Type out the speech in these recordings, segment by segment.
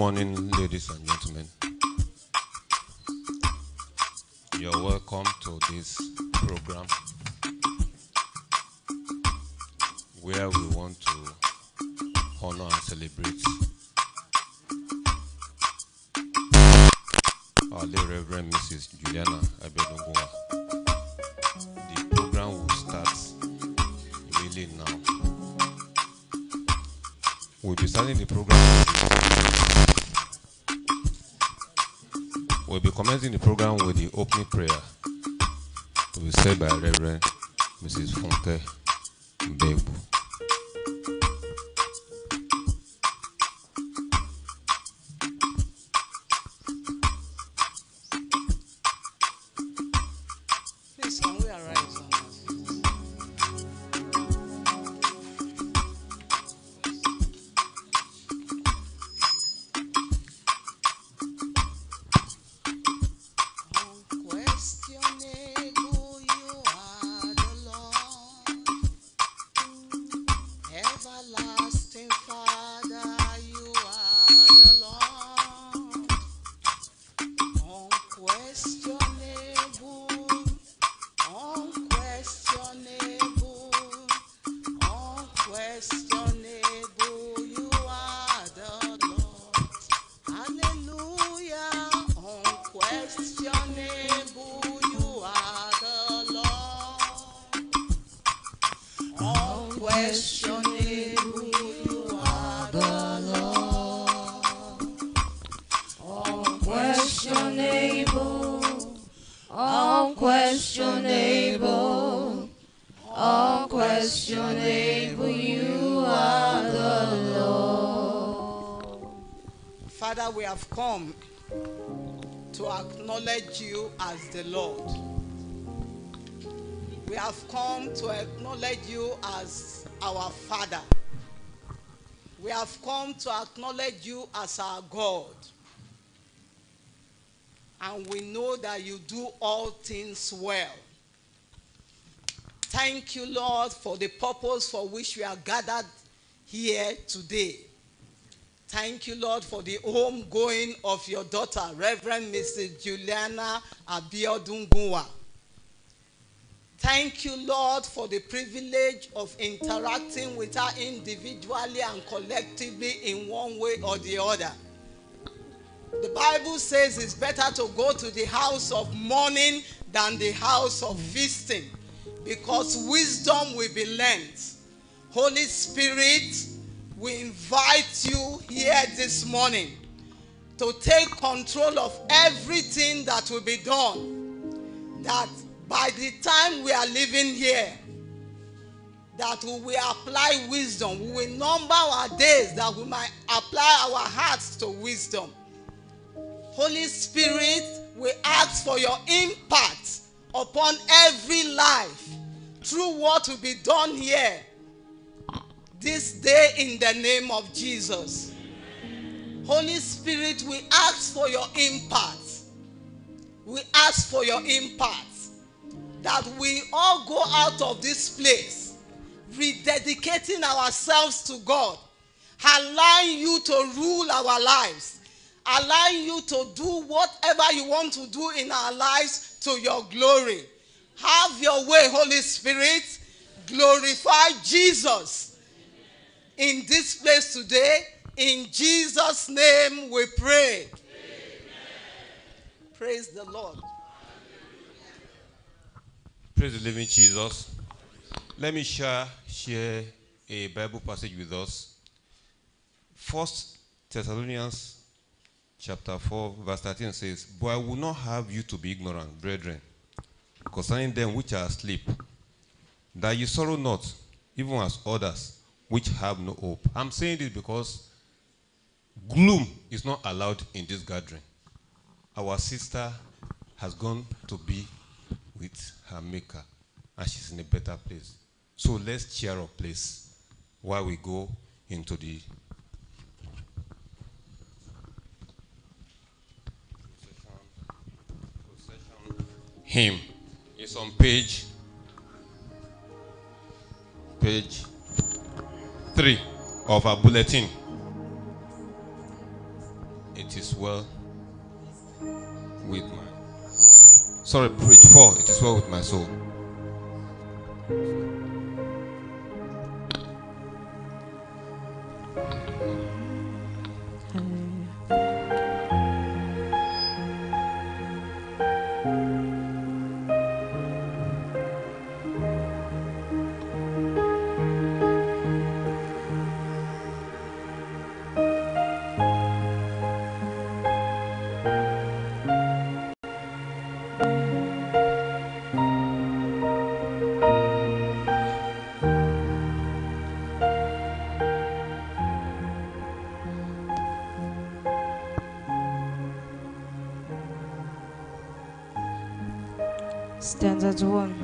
morning, ladies and gentlemen. You're welcome to this program commencing the program with the opening prayer to be said by Reverend Mrs. Funke Mbegbu. Come to acknowledge you as the Lord. We have come to acknowledge you as our Father. We have come to acknowledge you as our God. And we know that you do all things well. Thank you, Lord, for the purpose for which we are gathered here today. Thank you, Lord, for the home going of your daughter, Reverend Mrs. Juliana Abiodun Gunwa. Thank you, Lord, for the privilege of interacting with her individually and collectively in one way or the other. The Bible says it's better to go to the house of mourning than the house of feasting because wisdom will be learnt. Holy Spirit, we invite you here this morning to take control of everything that will be done. That by the time we are living here, that we will apply wisdom. We will number our days that we might apply our hearts to wisdom. Holy Spirit, we ask for your impact upon every life through what will be done here this day in the name of Jesus. Holy Spirit, we ask for your impact. We ask for your impact that we all go out of this place rededicating ourselves to God, allowing you to rule our lives, allowing you to do whatever you want to do in our lives to your glory. Have your way, Holy Spirit. Glorify Jesus in this place today. In Jesus' name we pray. Praise the Lord. Praise the living Jesus. Let me share, share a Bible passage with us. First Thessalonians chapter 4, verse 13 says, But I will not have you to be ignorant, brethren, concerning them which are asleep, that you sorrow not, even as others which have no hope. I'm saying this because gloom is not allowed in this gathering. Our sister has gone to be with her maker and she's in a better place. So let's cheer up, please, while we go into the hymn. It's on page page three of our bulletin. It is well with my sorry, page four. It is well with my soul. Stanza one. When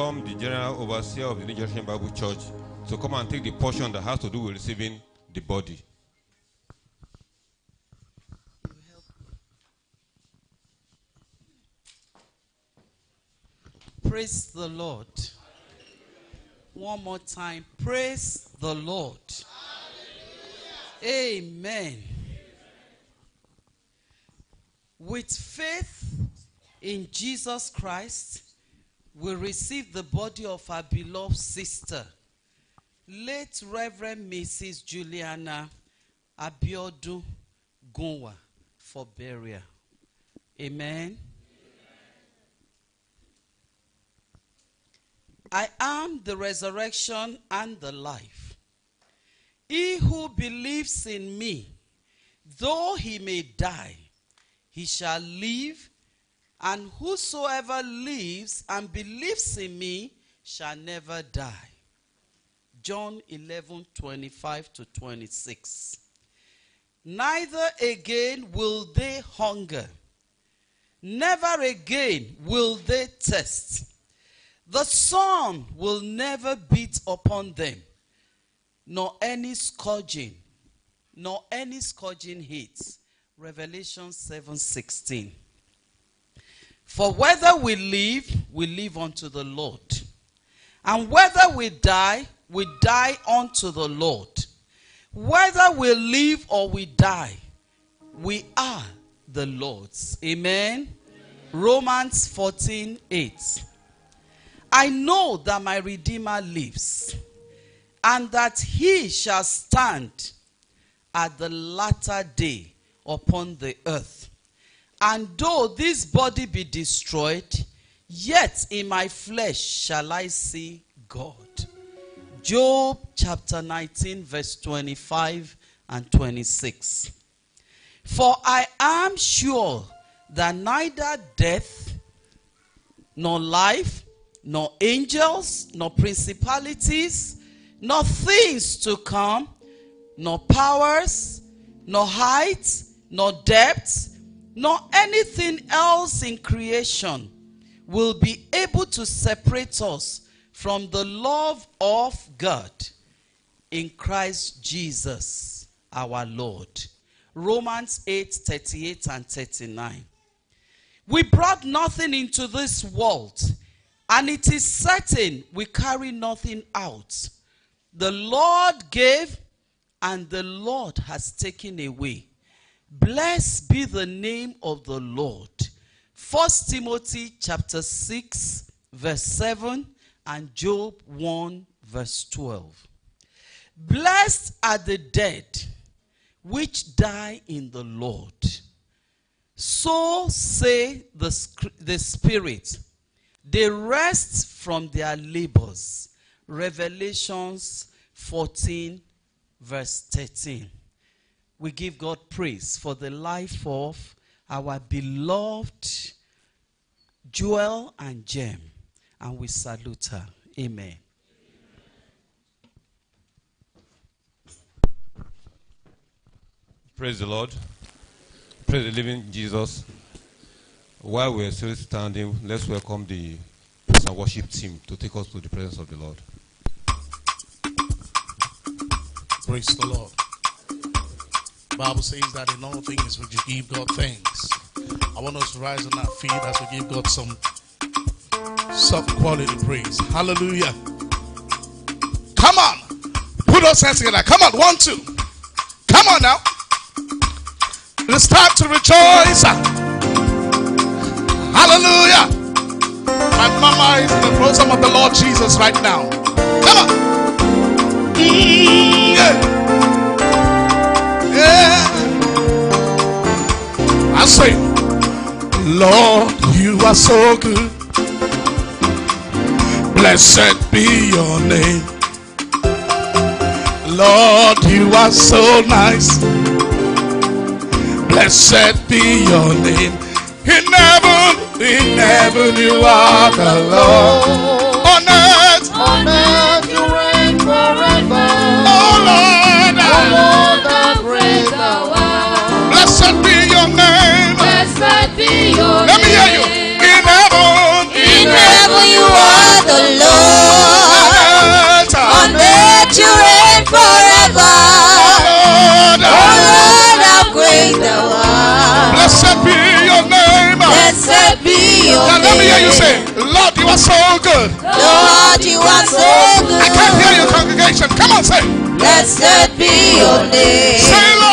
welcome the General Overseer of the New Generation Bible Church to come and take the portion that has to do with receiving the body. Praise the Lord. One more time. Praise the Lord. Amen. With faith in Jesus Christ, we receive the body of our beloved sister, late Reverend Mrs. Juliana Abiodun Gunwa, for burial. Amen. I am the resurrection and the life. He who believes in me, though he may die, he shall live, and whosoever lives and believes in me shall never die. John 11 25 to 26. Neither again will they hunger, never again will they thirst. The sun will never beat upon them, nor any scourging, nor any scourging heat. Revelation 7:16. For whether we live, we live unto the Lord. And whether we die, we die unto the Lord. Whether we live or we die, we are the Lord's. Amen. Romans 14 8. I know that my Redeemer lives, and that he shall stand at the latter day upon the earth. And though this body be destroyed, yet in my flesh shall I see God. Job chapter 19, verse 25 and 26. For I am sure that neither death, nor life, nor angels, nor principalities, nor things to come, nor powers, nor height, nor depth, nor anything else in creation will be able to separate us from the love of God in Christ Jesus our Lord. Romans 8 38 and 39. We brought nothing into this world, and it is certain we carry nothing out. The Lord gave, and the Lord has taken away. Blessed be the name of the Lord. First Timothy chapter 6, verse 7, and Job 1, verse 12. Blessed are the dead which die in the Lord. So say the, the Spirit. They rest from their labors. Revelations 14, verse 13. We give God praise for the life of our beloved Joel and Jem. And we salute her. Amen. Praise the Lord. Praise the living Jesus. While we're still standing, let's welcome the praise and worship team to take us to the presence of the Lord. Praise the Lord. Bible says that in all things we just give God thanks. I want us to rise on our feet as we give God some soft quality praise. Hallelujah. Come on. Put those hands together. Come on. One, two. Come on now. It's time to rejoice. Hallelujah. My mama is in the bosom of the Lord Jesus right now. Come on. Mm, yeah. Yeah. I say, Lord, you are so good. Blessed be your name. Lord, you are so nice. Blessed be your name. In heaven, in heaven, you are the Lord. On earth, On earth Now let me hear you say, Lord, you are so good. Lord, you are so good. I can't hear you, good. congregation. Come on, say, Blessed be your name. say, Lord,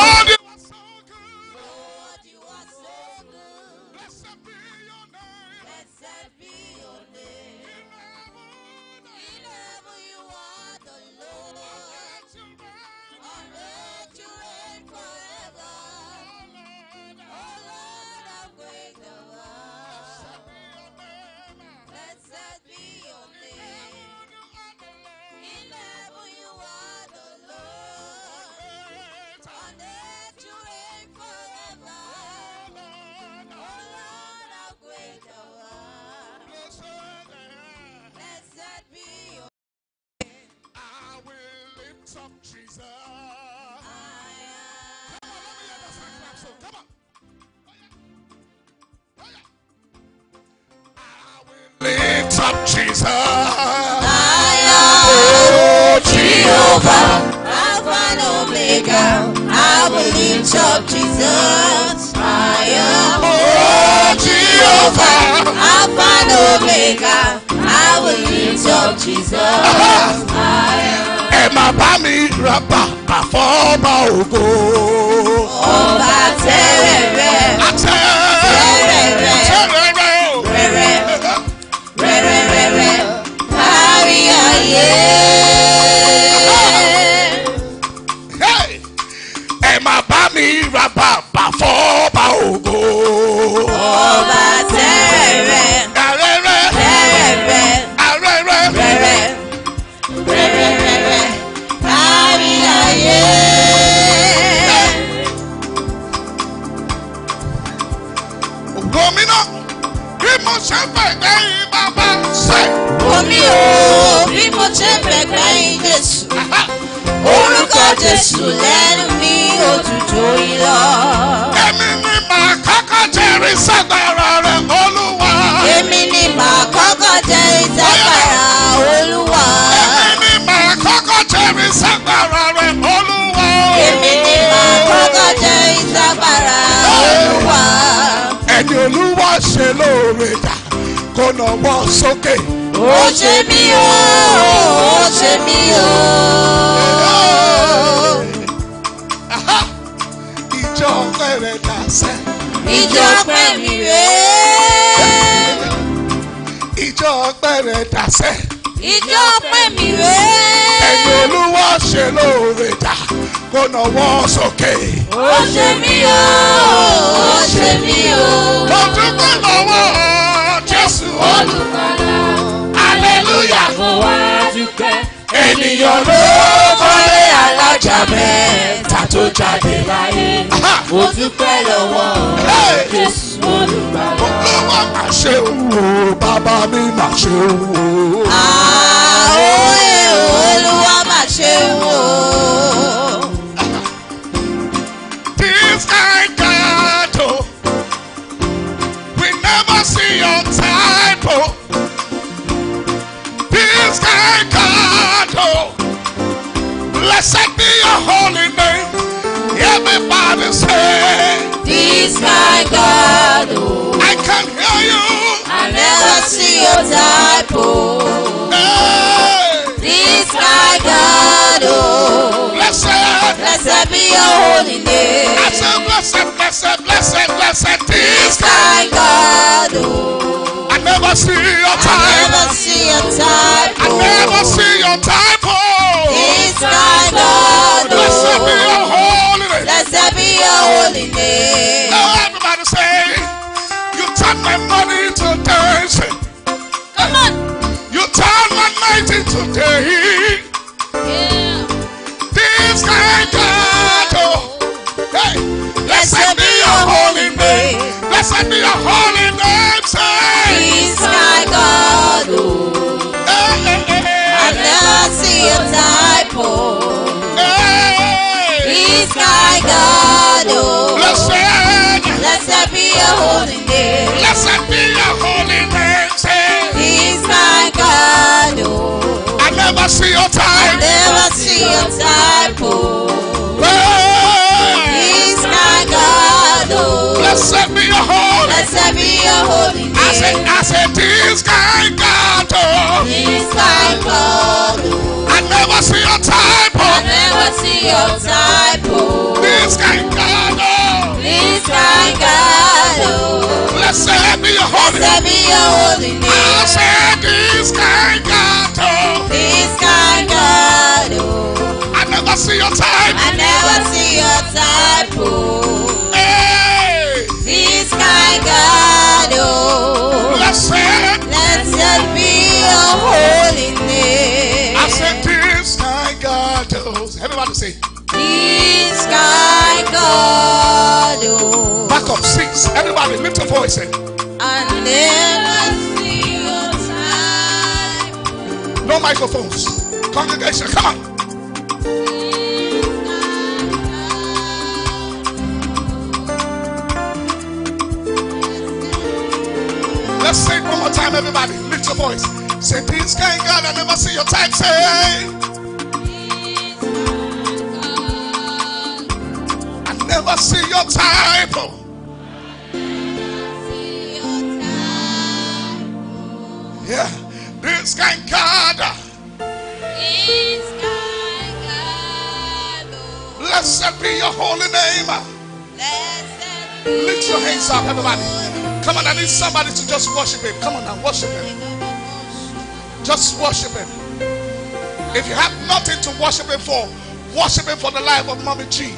him for the life of Mommy G.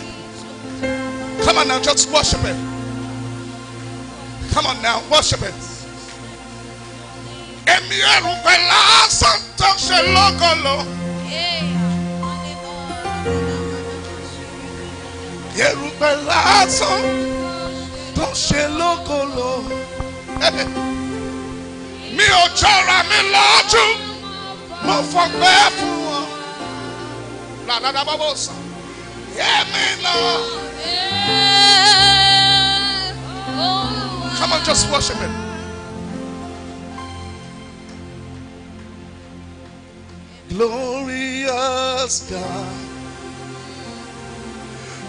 Come on now, just worship him. Come on now, worship him. Èmi ẹ̀rù pẹ̀ lásán tó ṣe lọ́gọ́lọ́. Ẹ̀rù pẹ̀ lásán ṣe lọ́gọ́lọ́. Mi ò jọra mi lọ́jú, mo fọgbẹ́ fún wọn. Làdàdà bọ́ bó sàn. Èmi náà. Come on, just worship him. Glorious God,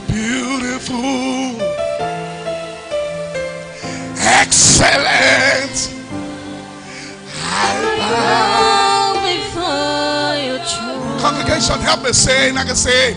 beautiful, excellent. I bow. before your throne. Congregation, help me say, I can say,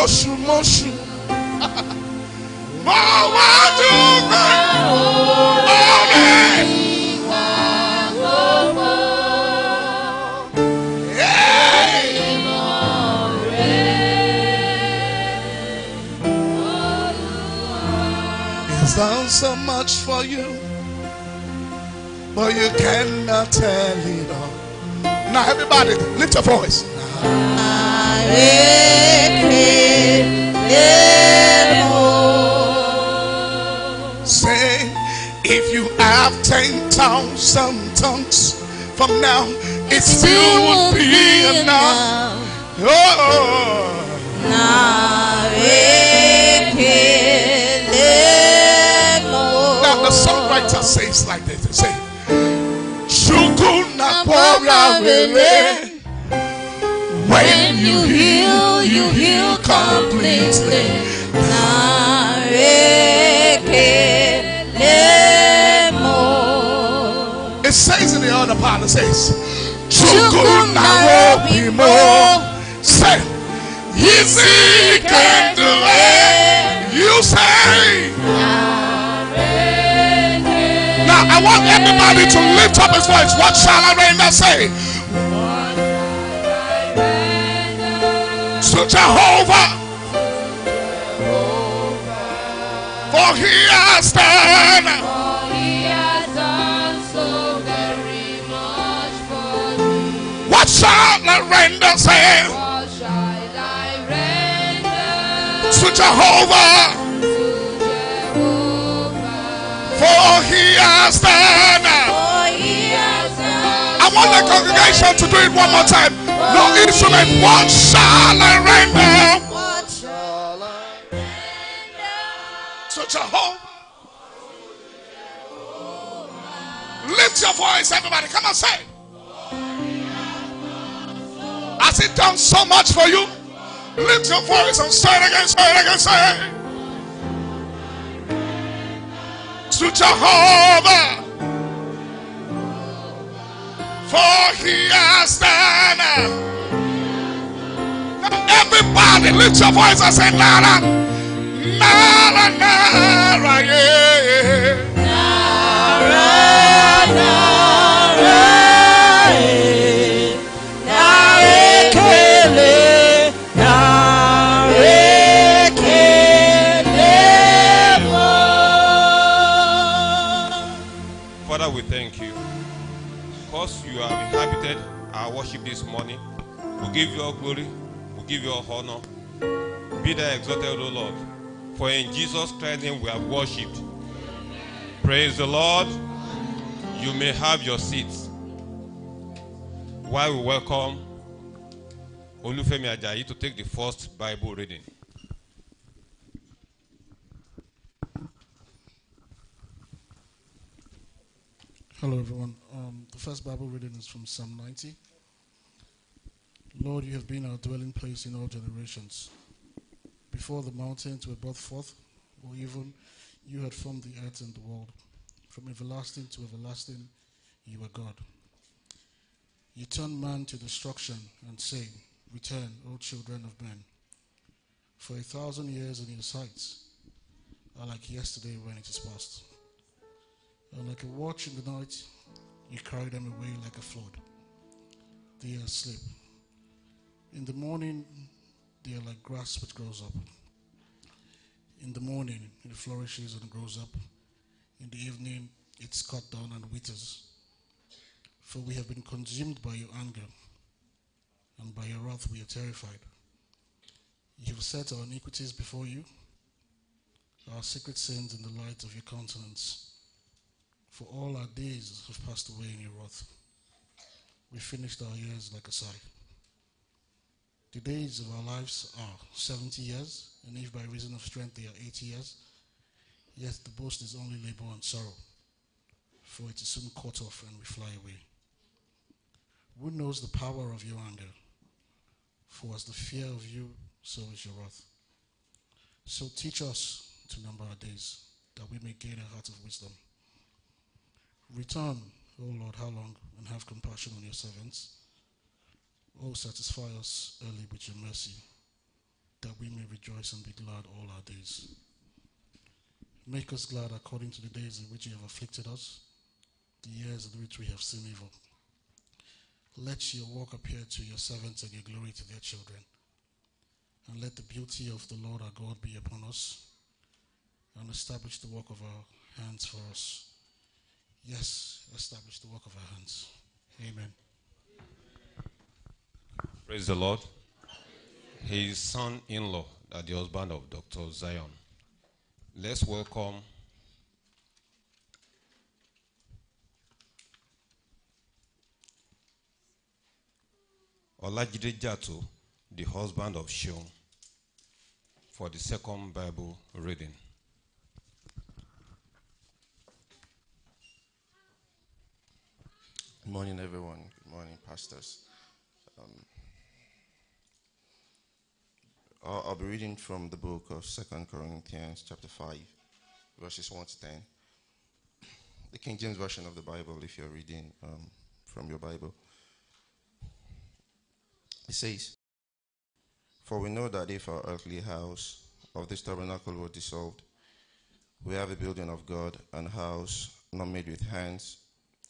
tóṣùmọ́ṣù. Mo wá dúpẹ́. Hey! He's done so much for you, but you cannot tell it all. Now, everybody, lift your voice. Say, if you have 10,000 tongues from now, it still would be enough. Oh, now the songwriter says like this. They say, Shukuna pora wele. When you heal, you heal completely. It says in the other part, it says. Say, easy can do it. You say. Now I want everybody to lift up his voice. What shall I render say? To Jehovah. For he has done. So very much for me. What shall I render say? To Jehovah. For he has done. I want the congregation to do it one more time. No instrument. What shall I render to Jehovah? Lift your voice, everybody. Come on, say. Has it done so much for you? Lift your voice and say it again, say it again, say it. To Jehovah. For he has done. Now everybody lift your voice and say, Nara, Nara, Nara, yeah. Nara, we give you all glory, we give you all honor. Be thou exalted, O Lord. For in Jesus Christ's name we have worshipped. Praise the Lord. You may have your seats. While we welcome Olufemi Ajayi to take the first Bible reading. Hello, everyone. Um, the first Bible reading is from Psalm 90. Lord, you have been our dwelling place in all generations. Before the mountains were brought forth, or even you had formed the earth and the world. From everlasting to everlasting, you are God. You turn man to destruction and say, Return, O children of men. For a thousand years in your sight are like yesterday when it is past. And like a watch in the night, you carry them away like a flood. They are asleep. In the morning, they are like grass which grows up. In the morning, it flourishes and grows up. In the evening, it's cut down and withers. For we have been consumed by your anger, and by your wrath we are terrified. You have set our iniquities before you, our secret sins in the light of your countenance. For all our days have passed away in your wrath. We finished our years like a sigh. The days of our lives are 70 years, and if by reason of strength they are 80 years, yet the boast is only labor and sorrow, for it is soon cut off and we fly away. Who knows the power of your anger? For as the fear of you, so is your wrath. So teach us to number our days, that we may gain a heart of wisdom. Return, O Lord, how long, and have compassion on your servants. O satisfy us early with your mercy, that we may rejoice and be glad all our days. Make us glad according to the days in which you have afflicted us, the years in which we have seen evil. Let your work appear to your servants and your glory to their children. And let the beauty of the Lord our God be upon us, and establish the work of our hands for us. Yes, establish the work of our hands. Amen. Praise the Lord. His son in law, the husband of Dr. Zion. Let's welcome Olajide Jato, the husband of Shion, for the second Bible reading. Good morning, everyone. Good morning, pastors. Um, I'll, be reading from the book of Second Corinthians, chapter 5, verses 1 to 10. The King James Version of the Bible, if you're reading um, from your Bible. It says, For we know that if our earthly house of this tabernacle were dissolved, we have a building of God, an house not made with hands,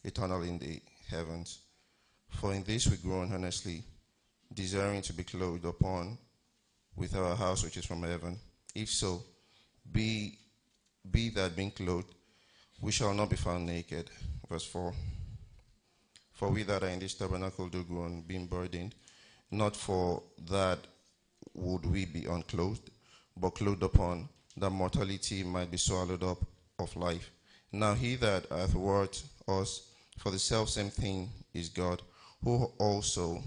eternal in the heavens. For in this we groan earnestly, desiring to be clothed upon with our house which is from heaven. If so, be, be that being clothed, we shall not be found naked. Verse 4. For we that are in this tabernacle do groan, being burdened, not for that would we be unclothed, but clothed upon, that mortality might be swallowed up of life. Now he that hath wrought us for the selfsame thing is God, who also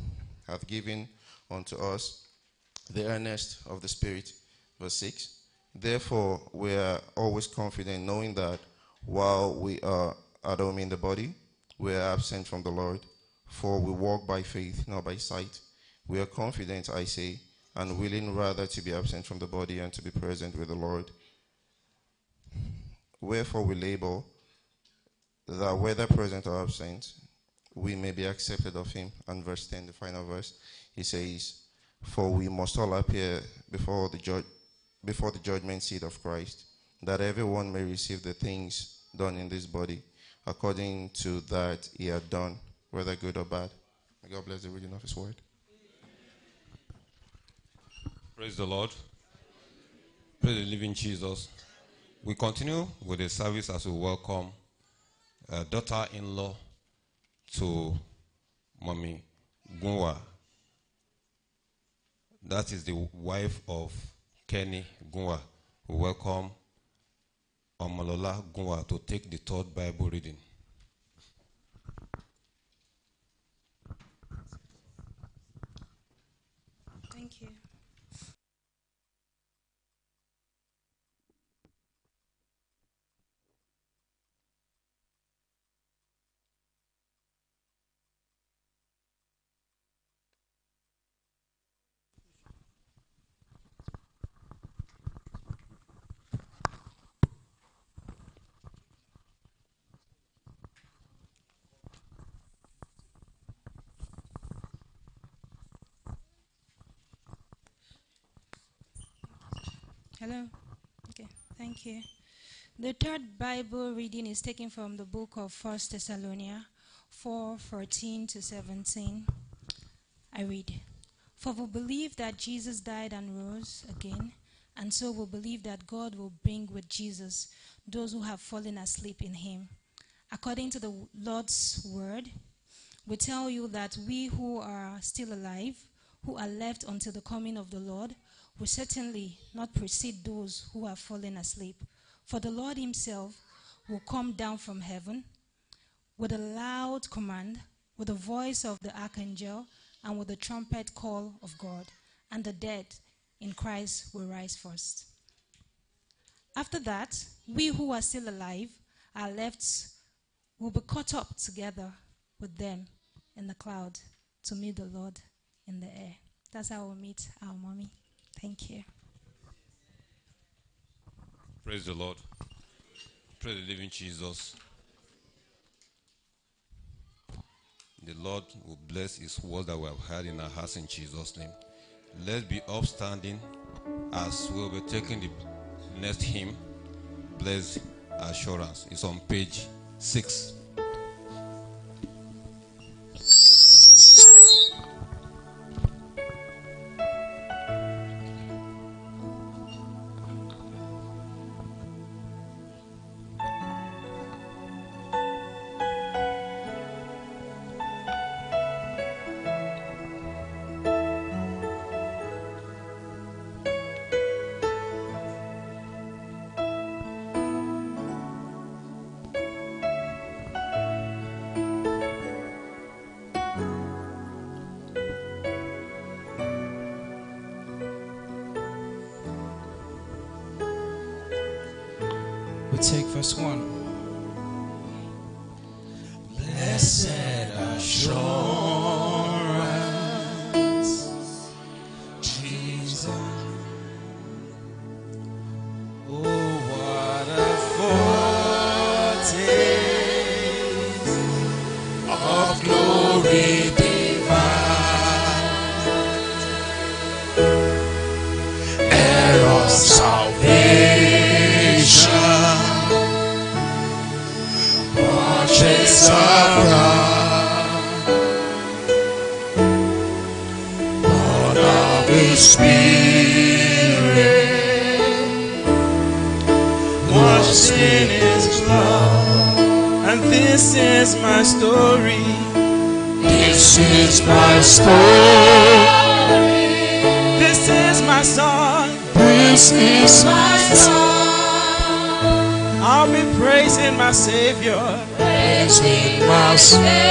hath given unto us the earnest of the Spirit. Verse 6. Therefore, we are always confident, knowing that while we are at home in the body, we are absent from the Lord. For we walk by faith, not by sight. We are confident, I say, and willing rather to be absent from the body and to be present with the Lord. Wherefore we labor that whether present or absent, we may be accepted of him. And verse 10, the final verse, he says, For we must all appear before the before the judgment seat of Christ, that everyone may receive the things done in this body, according to that he had done, whether good or bad. May God bless the reading of his word. Praise the Lord. Praise the living Jesus. We continue with the service as we welcome uh, daughter-in-law to Mommy Gunwa. That is the wife of Kenny Gunwa. We welcome Omolola Gunwa to take the third Bible reading. Thank you. Hello. Okay, The third Bible reading is taken from the book of First Thessalonians 4 14 to 17. I read For we believe that Jesus died and rose again, and so we believe that God will bring with Jesus those who have fallen asleep in him. According to the Lord's word, we tell you that we who are still alive, who are left until the coming of the Lord, will certainly not precede those who have fallen asleep. For the Lord himself will come down from heaven with a loud command, with the voice of the archangel, and with the trumpet call of God, and the dead in Christ will rise first. After that, we who are still alive are left, will be caught up together with them in the cloud to meet the Lord in the air. That's how we'll meet our mommy. Thank you. Praise the Lord. Praise the living Jesus. The Lord will bless His word that we have heard in our hearts in Jesus' name. Let's be upstanding as we'll be taking the next hymn, Blessed Assurance. It's on page 6. Verse 1. Day.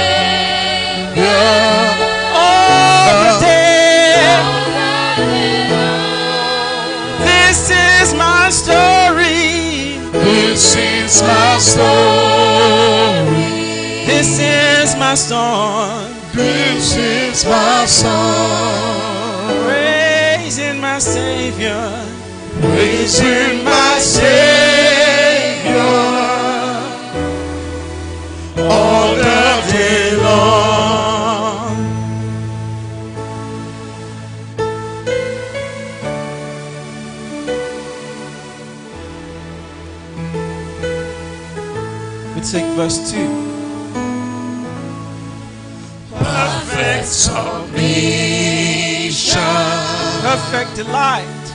This is my story. This is my story. This is my song. This is my song. Praising my Savior. Praising my Savior. delight.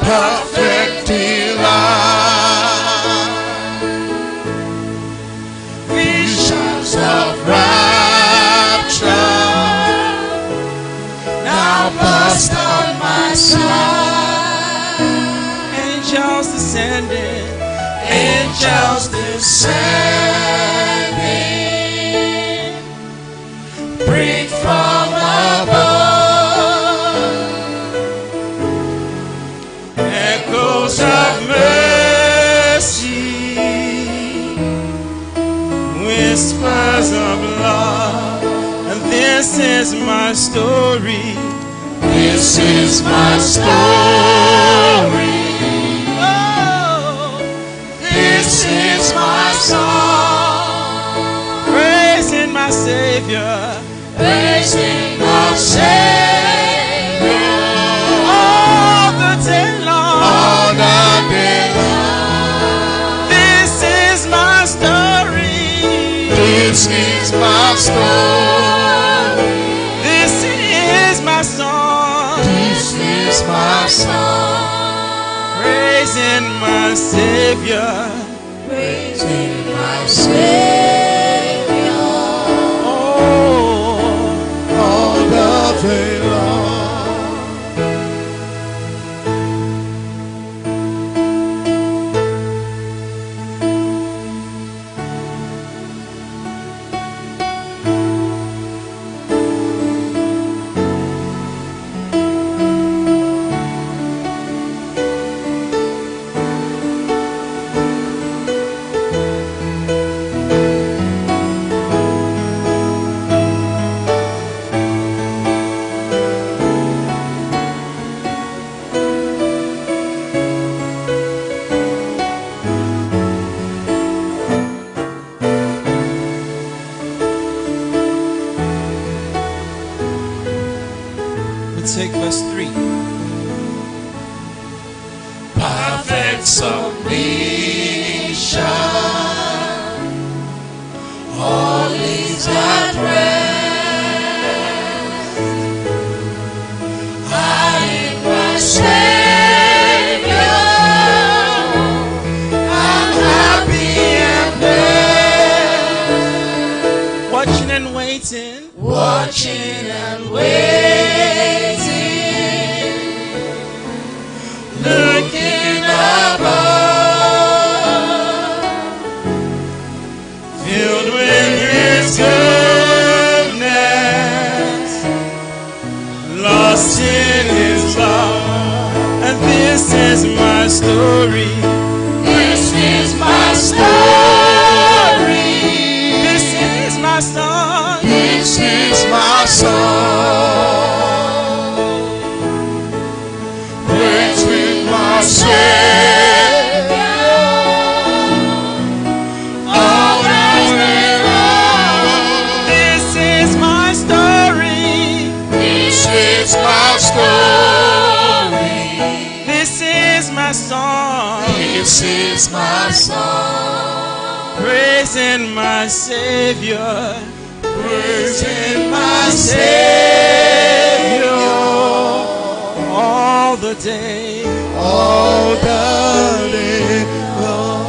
Perfect delight. Visions of rapture now burst on my side. Angels descending, angels descending. Is my story. This is my story. Oh, this is my song. Praising my Savior. Praising my Savior. Savior. Savior. Praising my Savior. All the day. All the day long.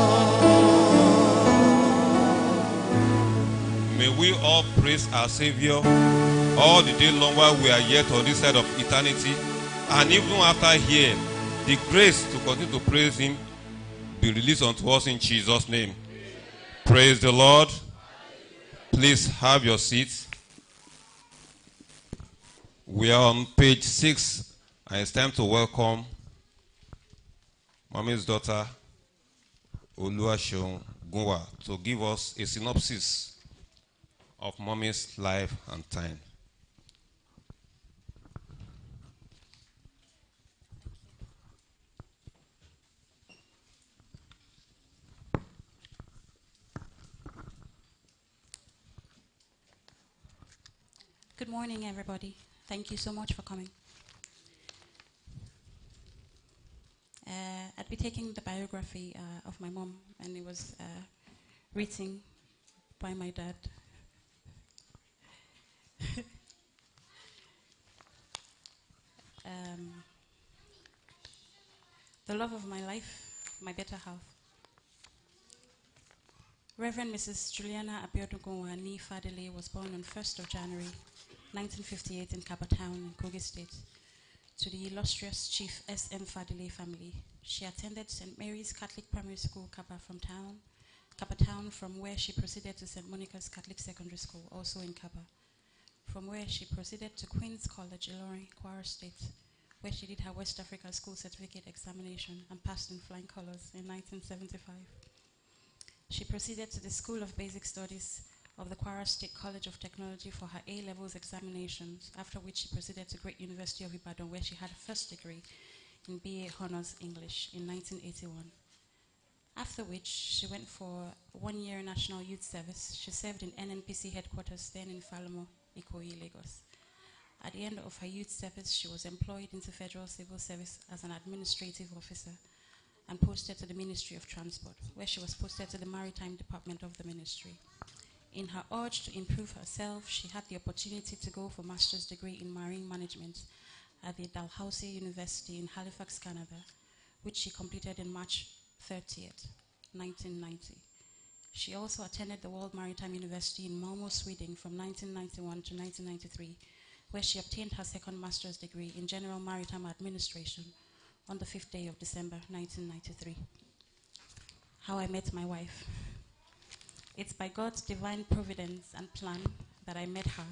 May we all praise our Savior all the day long while we are yet on this side of eternity. And even after here, the grace to continue to praise Him be released unto us in Jesus' name. Praise the Lord. Please have your seats. We are on page six, and it's time to welcome Mommy's daughter, Oluwaseun Gunwa, to give us a synopsis of Mommy's life and time. Good morning, everybody. Thank you so much for coming. Uh, I'd be taking the biography uh, of my mom, and it was uh, written by my dad. um, the love of my life, my better half. Reverend Mrs. Juliana Abiodun Gunwa nee Fadile was born on 1st of January 1958 in Kabba Town in Kogi State to the illustrious Chief S.M. Fadile family. She attended St. Mary's Catholic Primary School, Kabba from town, Kabba Town, from where she proceeded to St. Monica's Catholic Secondary School, also in Kabba. From where she proceeded to Queen's College, Ilorin, Kwara State, where she did her West Africa School Certificate examination and passed in flying colors in 1975. She proceeded to the School of Basic Studies of the Kwara State College of Technology for her A levels examinations, after which she proceeded to Great University of Ibadan, where she had a first degree in BA Honours English in 1981. After which, she went for one year National Youth Service. She served in NNPC headquarters then in Falomo, Ikoyi, Lagos. At the end of her youth service, she was employed into Federal Civil Service as an administrative officer and posted to the Ministry of Transport, where she was posted to the Maritime Department of the ministry. In her urge to improve herself, she had the opportunity to go for master's degree in marine management at the Dalhousie University in Halifax, Canada, which she completed in March 30th, 1990. She also attended the World Maritime University in Malmo, Sweden from 1991 to 1993, where she obtained her second master's degree in general maritime administration on the 5th day of December 1993. How I met my wife. It's by God's divine providence and plan that I met her.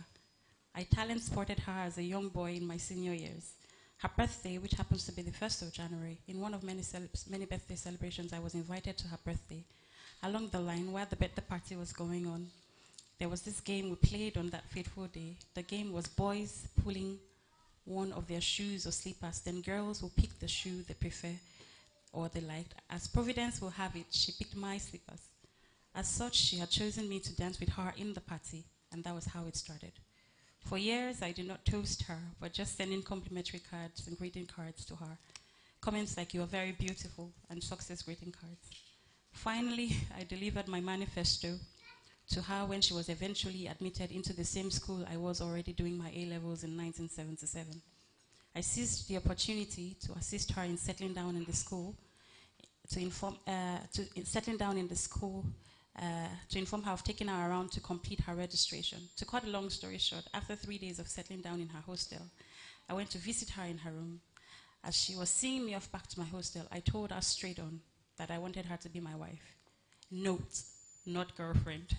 I talent sported her as a young boy in my senior years. Her birthday, which happens to be the 1st of January, in one of many, many birthday celebrations, I was invited to her birthday. Along the line where the birthday party was going on, there was this game we played on that fateful day. The game was boys pulling one of their shoes or slippers, then girls will pick the shoe they prefer or they liked. As Providence will have it, she picked my slippers. As such, she had chosen me to dance with her in the party, and that was how it started. For years, I did not toast her, but just sending complimentary cards and greeting cards to her. Comments like, You are very beautiful, and success greeting cards. Finally, I delivered my manifesto to her when she was eventually admitted into the same school I was already doing my A levels in 1977. I seized the opportunity to assist her in settling down in the school, to inform, uh, to in settling down in the school, uh, to inform her of taking her around to complete her registration. To cut a long story short, after three days of settling down in her hostel, I went to visit her in her room. As she was seeing me off back to my hostel, I told her straight on that I wanted her to be my wife. Note, not girlfriend.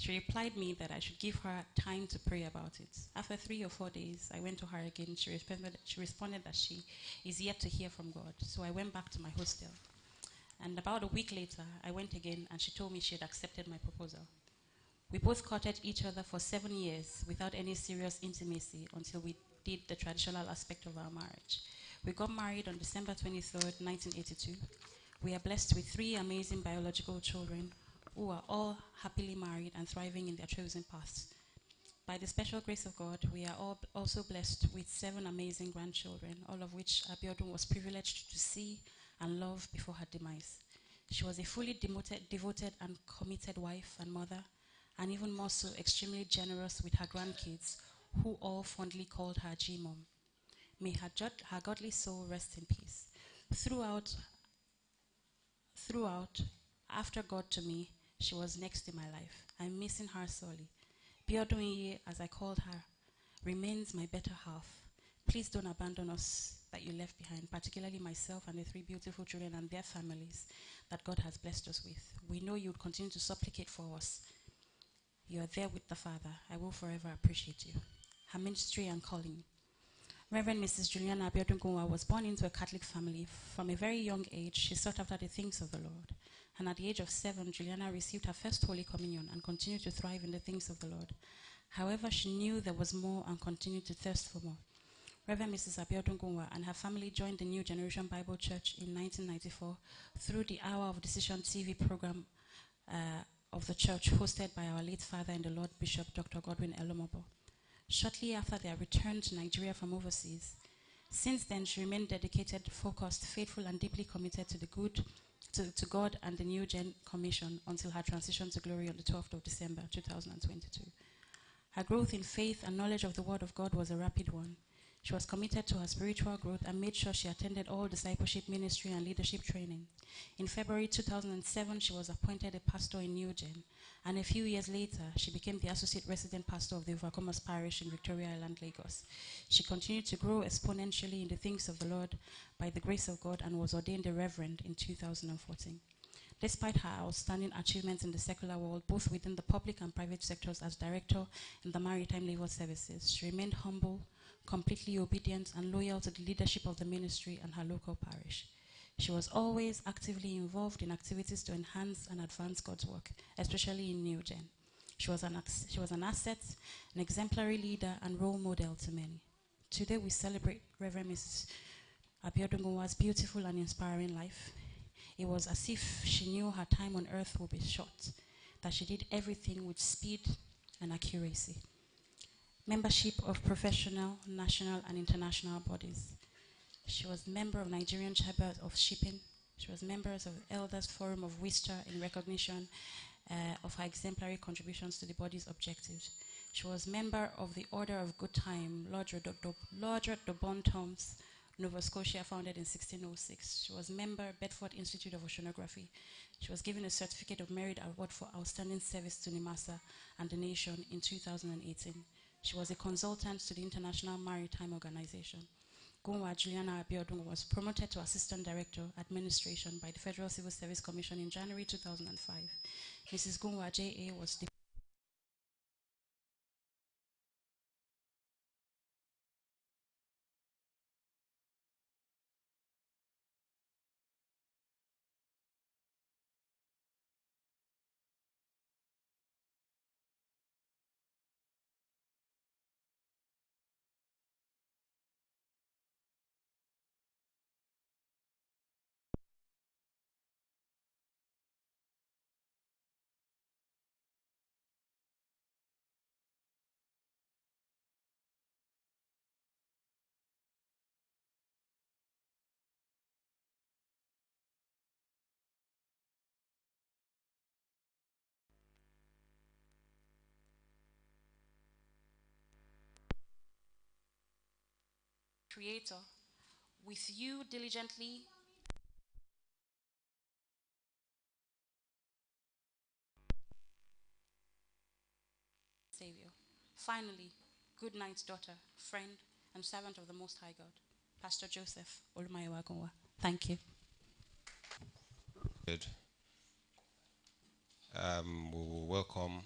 She replied me that I should give her time to pray about it. After three or four days, I went to her again. She responded, she responded that she is yet to hear from God. So I went back to my hostel. And about a week later, I went again and she told me she had accepted my proposal. We both courted each other for seven years without any serious intimacy until we did the traditional aspect of our marriage. We got married on December 23rd, 1982. We are blessed with three amazing biological children who are all happily married and thriving in their chosen paths. By the special grace of God, we are all also blessed with seven amazing grandchildren, all of which Abiodun was privileged to see and love before her demise. She was a fully devoted, devoted and committed wife and mother, and even more so, extremely generous with her grandkids, who all fondly called her G-Mom. May her, her godly soul rest in peace. Throughout, throughout, after God to me, she was next in my life. I'm missing her sorely. Biodunye, as I called her, remains my better half. Please don't abandon us that you left behind, particularly myself and the three beautiful children and their families that God has blessed us with. We know you would continue to supplicate for us. You are there with the Father. I will forever appreciate you. Her ministry and calling. Reverend Mrs. Juliana Abiodun Gunwa was born into a Catholic family. From a very young age, she sought after the things of the Lord. And at the age of seven, Juliana received her first Holy Communion and continued to thrive in the things of the Lord. However, she knew there was more and continued to thirst for more. Reverend Mrs. Abiodun Gunwa and her family joined the New Generation Bible Church in 1994 through the Hour of Decision TV program uh, of the church hosted by our late father and the Lord Bishop Dr. Godwin Elomobo. Shortly after their return to Nigeria from overseas, since then she remained dedicated, focused, faithful, and deeply committed to the good, to, to God and the New Gen Commission until her transition to glory on the 12th of December 2022. Her growth in faith and knowledge of the Word of God was a rapid one. She was committed to her spiritual growth and made sure she attended all discipleship ministry and leadership training. In February 2007, she was appointed a pastor in Newgen, and a few years later, she became the associate resident pastor of the Overcomers Parish in Victoria Island, Lagos. She continued to grow exponentially in the things of the Lord by the grace of God and was ordained a reverend in 2014. Despite her outstanding achievements in the secular world, both within the public and private sectors as director in the Maritime Naval Services, she remained humble, completely obedient, and loyal to the leadership of the ministry and her local parish. She was always actively involved in activities to enhance and advance God's work, especially in New Gen. She was, an, she was an asset, an exemplary leader, and role model to many. Today we celebrate Reverend Mrs. Abiodun Gunwa's beautiful and inspiring life. It was as if she knew her time on earth would be short, that she did everything with speed and accuracy. Membership of professional, national, and international bodies. She was member of Nigerian Chamber of Shipping. She was member of Elders Forum of Worcester in recognition uh, of her exemplary contributions to the body's objectives. She was member of the Order of Good Time, L'Ordre de Bon Temps, Nova Scotia, founded in 1606. She was member Bedford Institute of Oceanography. She was given a Certificate of Merit Award for Outstanding Service to NIMASA and the nation in 2018. She was a consultant to the International Maritime Organization. Gunwa Juliana Abiodun was promoted to Assistant Director, Administration by the Federal Civil Service Commission in January 2005. Mrs. Gunwa J.A. was Creator, with you diligently Savior. Finally, good night, daughter, friend, and servant of the Most High God, Pastor Joseph Olumayowa Gunwa. Thank you. Good. Um, we will welcome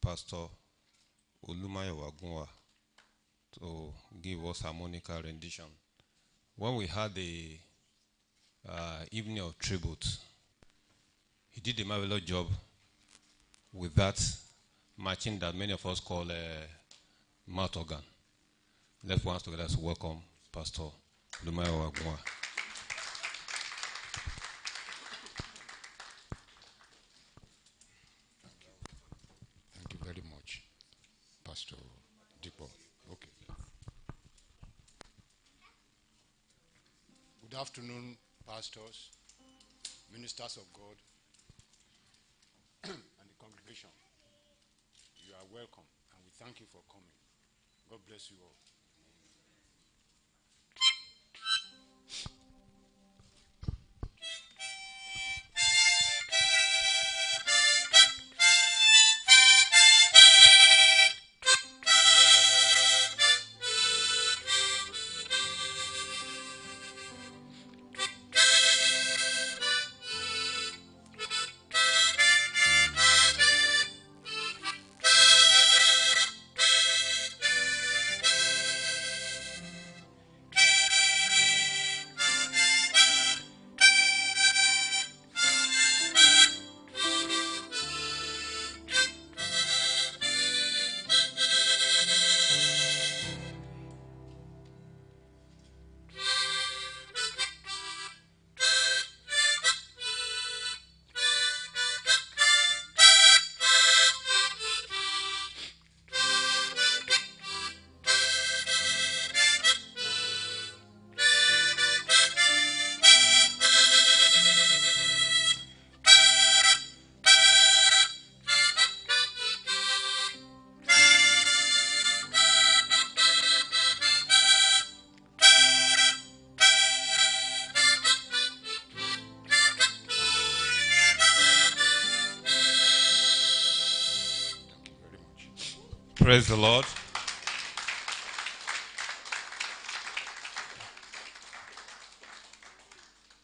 Pastor Olumayowa Gunwa to give us harmonical rendition. When we had the uh, evening of tribute, he did a marvelous job with that matching that many of us call a mouth organ. Let's once together to welcome Pastor Olumayowa Gunwa. Thank you very much, Pastor Dipo. Okay. Good afternoon, pastors, ministers of God, and the congregation. You are welcome, and we thank you for coming. God bless you all. Praise the Lord.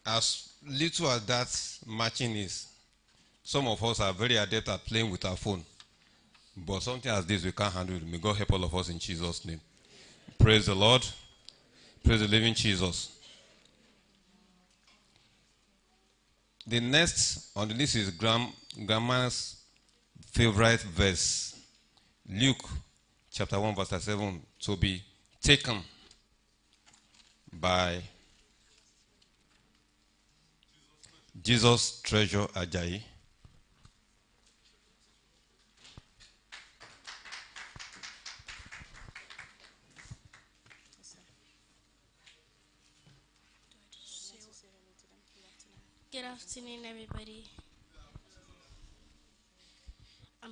As little as that matching is, some of us are very adept at playing with our phone. But something as this, we can't handle. May God help all of us in Jesus' name. Praise the Lord. Praise the living Jesus. The next on the list is Grandma's favorite verse. Luke chapter 1, verse 7 to be taken by Jesus Treasure Ajayi. Good afternoon, everybody.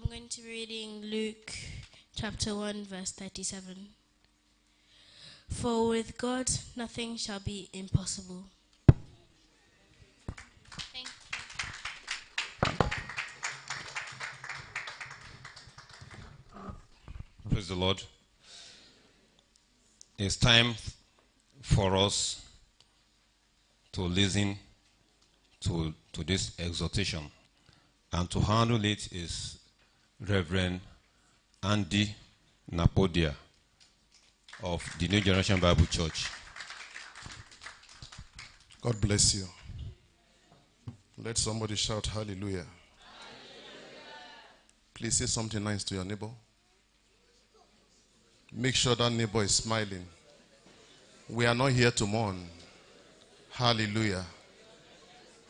I'm going to be reading Luke chapter 1, verse 37. For with God nothing shall be impossible. Thank Praise the Lord. It's time for us to listen to, to this exhortation. And to handle it is Reverend Andy Napodia of the New Generation Bible Church. God bless you. Let somebody shout hallelujah. Please say something nice to your neighbor. Make sure that neighbor is smiling. We are not here to mourn. Hallelujah.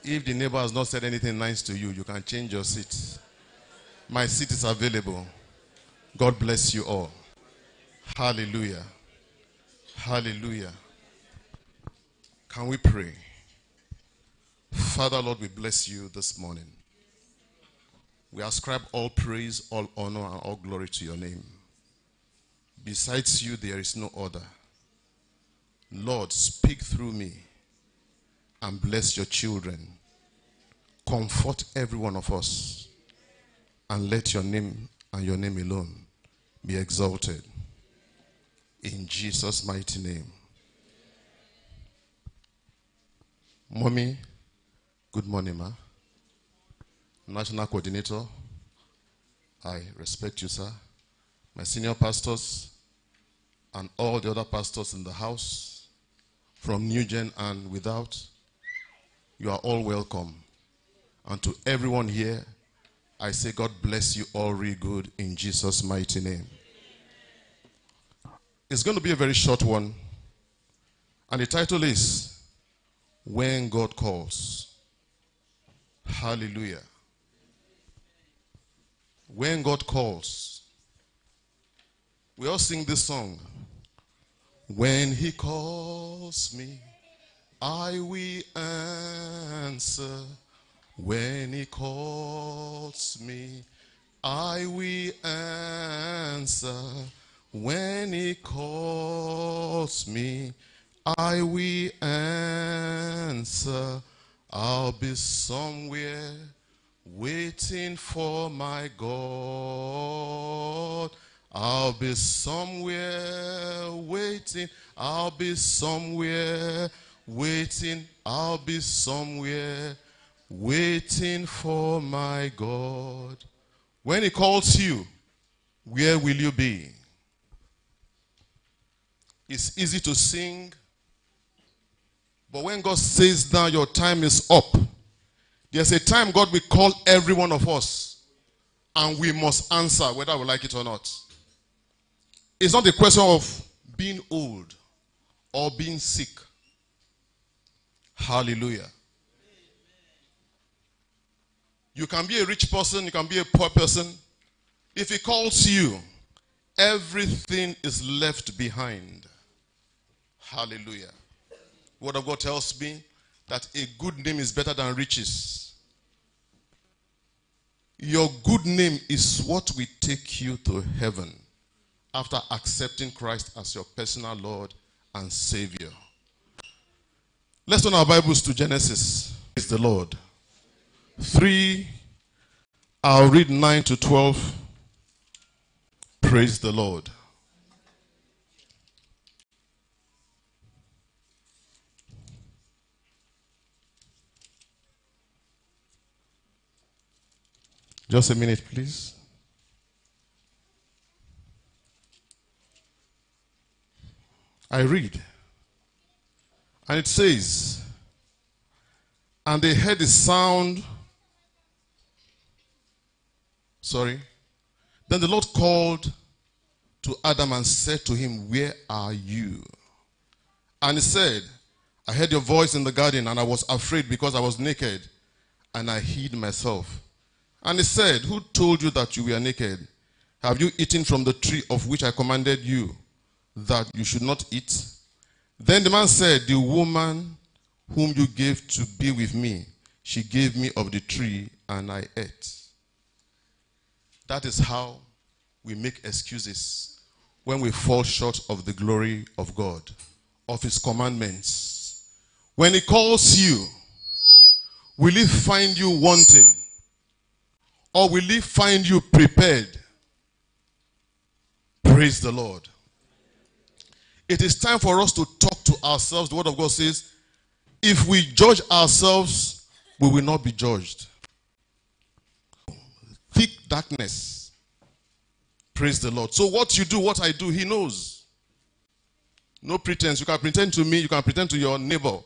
If the neighbor has not said anything nice to you, you can change your seat. My seat is available. God bless you all. Hallelujah. Hallelujah. Can we pray? Father, Lord, we bless you this morning. We ascribe all praise, all honor, and all glory to your name. Besides you, there is no other. Lord, speak through me and bless your children. Comfort every one of us and let your name and your name alone be exalted. In Jesus' mighty name. Mommy, good morning, ma. National coordinator, I respect you, sir. My senior pastors and all the other pastors in the house, from New Gen and without, you are all welcome. And to everyone here, I say, God bless you all real good in Jesus' mighty name. It's going to be a very short one. And the title is When God Calls. Hallelujah. When God Calls. We all sing this song. When He calls me, I will answer. When He calls me, I will answer. When He calls me, I will answer. I'll be somewhere waiting for my God. I'll be somewhere waiting. I'll be somewhere waiting. I'll be somewhere waiting for my God. When He calls you, where will you be? It's easy to sing, but when God says now your time is up, there's a time God will call every one of us, and we must answer whether we like it or not. It's not a question of being old or being sick. Hallelujah. You can be a rich person, you can be a poor person. If He calls you, everything is left behind. Hallelujah. Word of God tells me that a good name is better than riches. Your good name is what will take you to heaven after accepting Christ as your personal Lord and Savior. Let's turn our Bibles to Genesis. Praise the Lord. 3, I'll read 9 to 12. Praise the Lord. Just a minute, please. I read. And it says, And they heard the sound. Sorry. Then the Lord called to Adam and said to him, Where are you? And he said, I heard your voice in the garden, and I was afraid because I was naked, and I hid myself. And he said, Who told you that you were naked? Have you eaten from the tree of which I commanded you that you should not eat? Then the man said, The woman whom you gave to be with me, she gave me of the tree, and I ate. That is how we make excuses when we fall short of the glory of God, of His commandments. When He calls you, will He find you wanting? Or will He find you prepared? Praise the Lord. It is time for us to talk to ourselves. The Word of God says, if we judge ourselves, we will not be judged. Thick darkness. Praise the Lord. So, what you do, what I do, He knows. No pretense. You can pretend to me, you can pretend to your neighbor.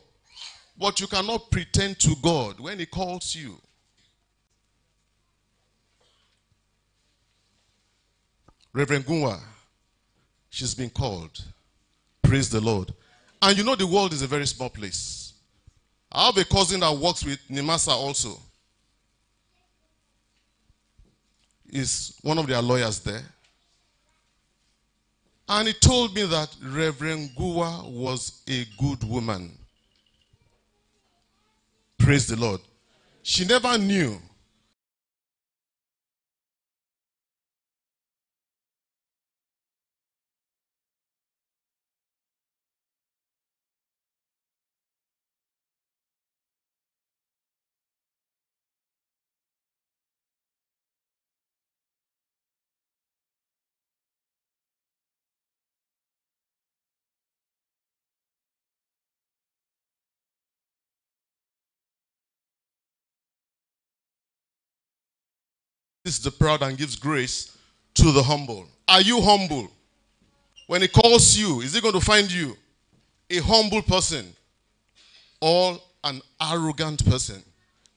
But you cannot pretend to God when He calls you. Reverend Gunwa, she's been called. Praise the Lord. And you know the world is a very small place. I have a cousin that works with Nimasa also. Is one of their lawyers there. And he told me that Reverend Gua was a good woman. Praise the Lord. She never knew is the proud and gives grace to the humble. Are you humble? When he calls you, is he going to find you a humble person or an arrogant person?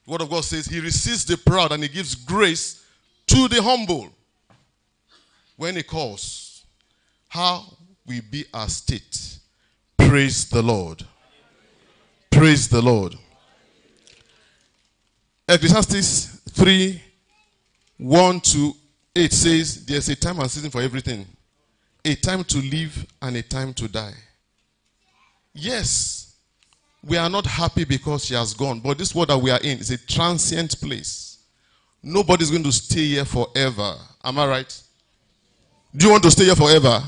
The word of God says he resists the proud and he gives grace to the humble. When he calls, how will be our state? Praise the Lord. Praise the Lord. Ecclesiastes 3 1 to 8 says there's a time and season for everything a time to live and a time to die. Yes, we are not happy because she has gone, but this world that we are in is a transient place. Nobody's going to stay here forever. Am I right? Do you want to stay here forever?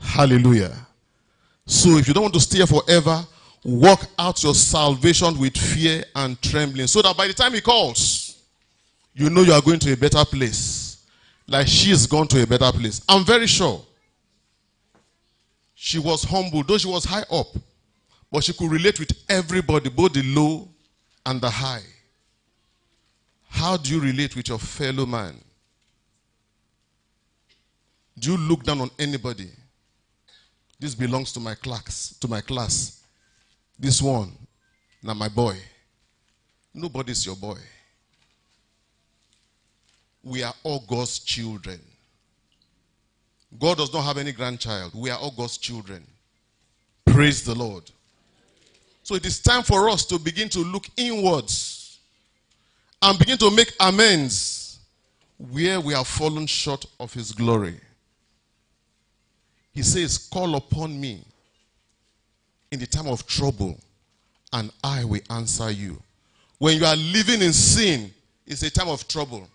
Hallelujah. So if you don't want to stay here forever, work out your salvation with fear and trembling so that by the time he calls, you know you are going to a better place. Like she has gone to a better place. I'm very sure she was humble, though she was high up, but she could relate with everybody, both the low and the high. How do you relate with your fellow man? Do you look down on anybody? This belongs to my class, to my class. This one, now my boy. Nobody's your boy. We are all God's children. God does not have any grandchild. We are all God's children. Praise the Lord. So it is time for us to begin to look inwards and begin to make amends where we have fallen short of His glory. He says, Call upon me in the time of trouble, and I will answer you. When you are living in sin, it's a time of trouble.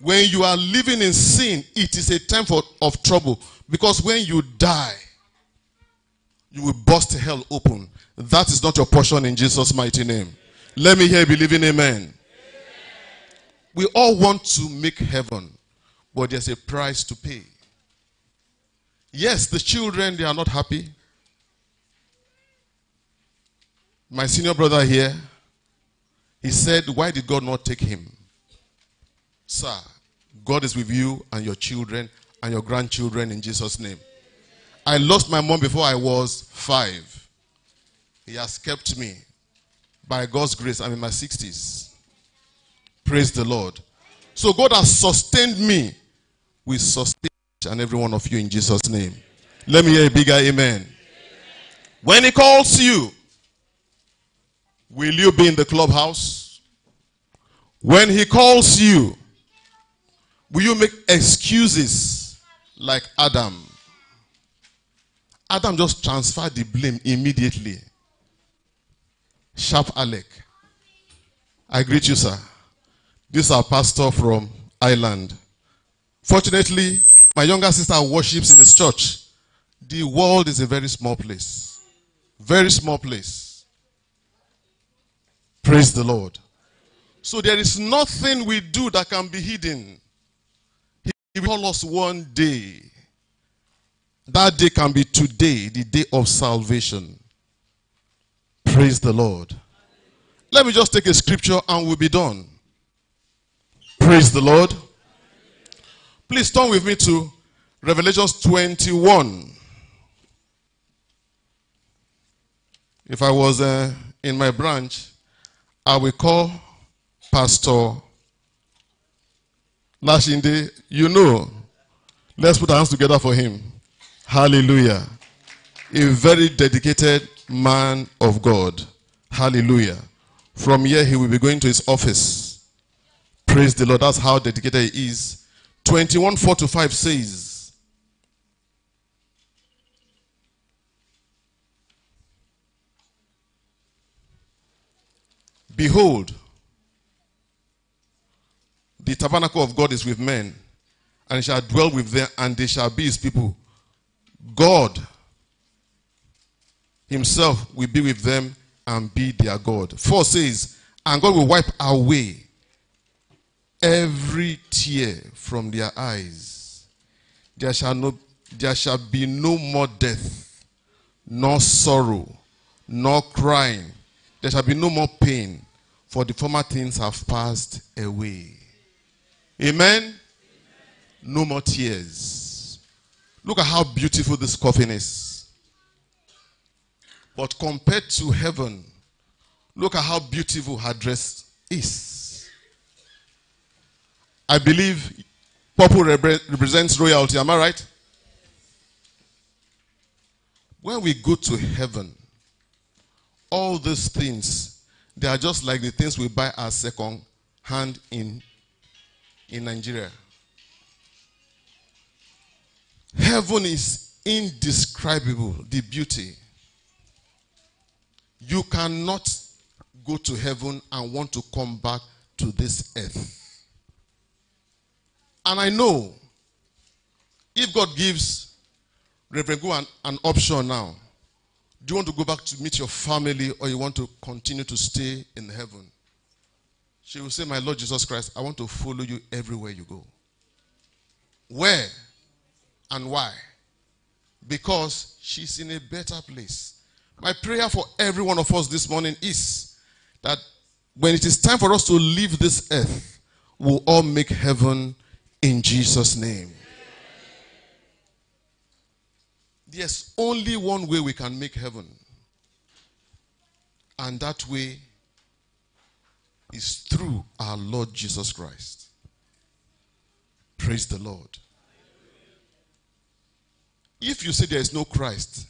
When you are living in sin, it is a time for, of trouble. Because when you die, you will bust hell open. That is not your portion in Jesus' mighty name. Let me hear believing amen. amen. We all want to make heaven, but there's a price to pay. Yes, the children, they are not happy. My senior brother here, he said, Why did God not take him? Sir, God is with you and your children and your grandchildren in Jesus' name. I lost my mom before I was five. He has kept me. By God's grace, I'm in my 60s. Praise the Lord. So God has sustained me. We sustain and every one of you in Jesus' name. Let me hear a bigger amen. When He calls you, will you be in the clubhouse? When He calls you, will you make excuses like Adam? Adam just transferred the blame immediately. Sharp Alec. I greet you, sir. This is our pastor from Ireland. Fortunately, my younger sister worships in his church. The world is a very small place. Very small place. Praise the Lord. So there is nothing we do that can be hidden. He will call us one day. That day can be today, the day of salvation. Praise the Lord. Let me just take a scripture and we'll be done. Praise the Lord. Please turn with me to Revelations 21. If I was uh, in my branch, I will call Pastor Lashinde. You know, let's put our hands together for him. Hallelujah. A very dedicated man of God. Hallelujah. From here, he will be going to his office. Praise the Lord. That's how dedicated he is. 21 4 to 5 says, Behold, the tabernacle of God is with men, and he shall dwell with them, and they shall be his people. God himself will be with them and be their God. 4 says, And God will wipe away every tear from their eyes. There shall, no, there shall be no more death, nor sorrow, nor crying. There shall be no more pain, for the former things have passed away. Amen? No more tears. Look at how beautiful this coffin is. But compared to heaven, look at how beautiful her dress is. I believe purple repre- represents royalty. Am I right? When we go to heaven, all these things, they are just like the things we buy as second hand in, in Nigeria. Heaven is indescribable, the beauty. You cannot go to heaven and want to come back to this earth. And I know if God gives Reverend Gu an, an option now, do you want to go back to meet your family or you want to continue to stay in heaven? She will say, My Lord Jesus Christ, I want to follow you everywhere you go. Where and why? Because she's in a better place. My prayer for every one of us this morning is that when it is time for us to leave this earth, we'll all make heaven in Jesus' name. There's only one way we can make heaven, and that way is through our Lord Jesus Christ. Praise the Lord. If you say there is no Christ,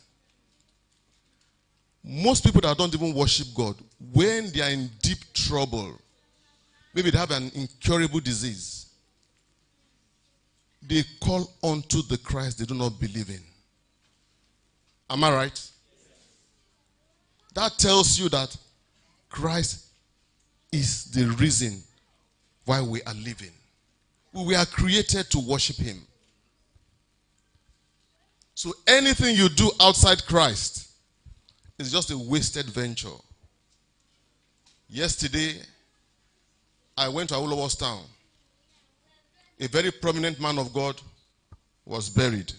most people that don't even worship God, when they are in deep trouble, maybe they have an incurable disease, they call unto the Christ they do not believe in. Am I right? That tells you that Christ is the reason why we are living. We are created to worship Him. So anything you do outside Christ is just a wasted venture. Yesterday, I went to Awolowo's town. A very prominent man of God was buried.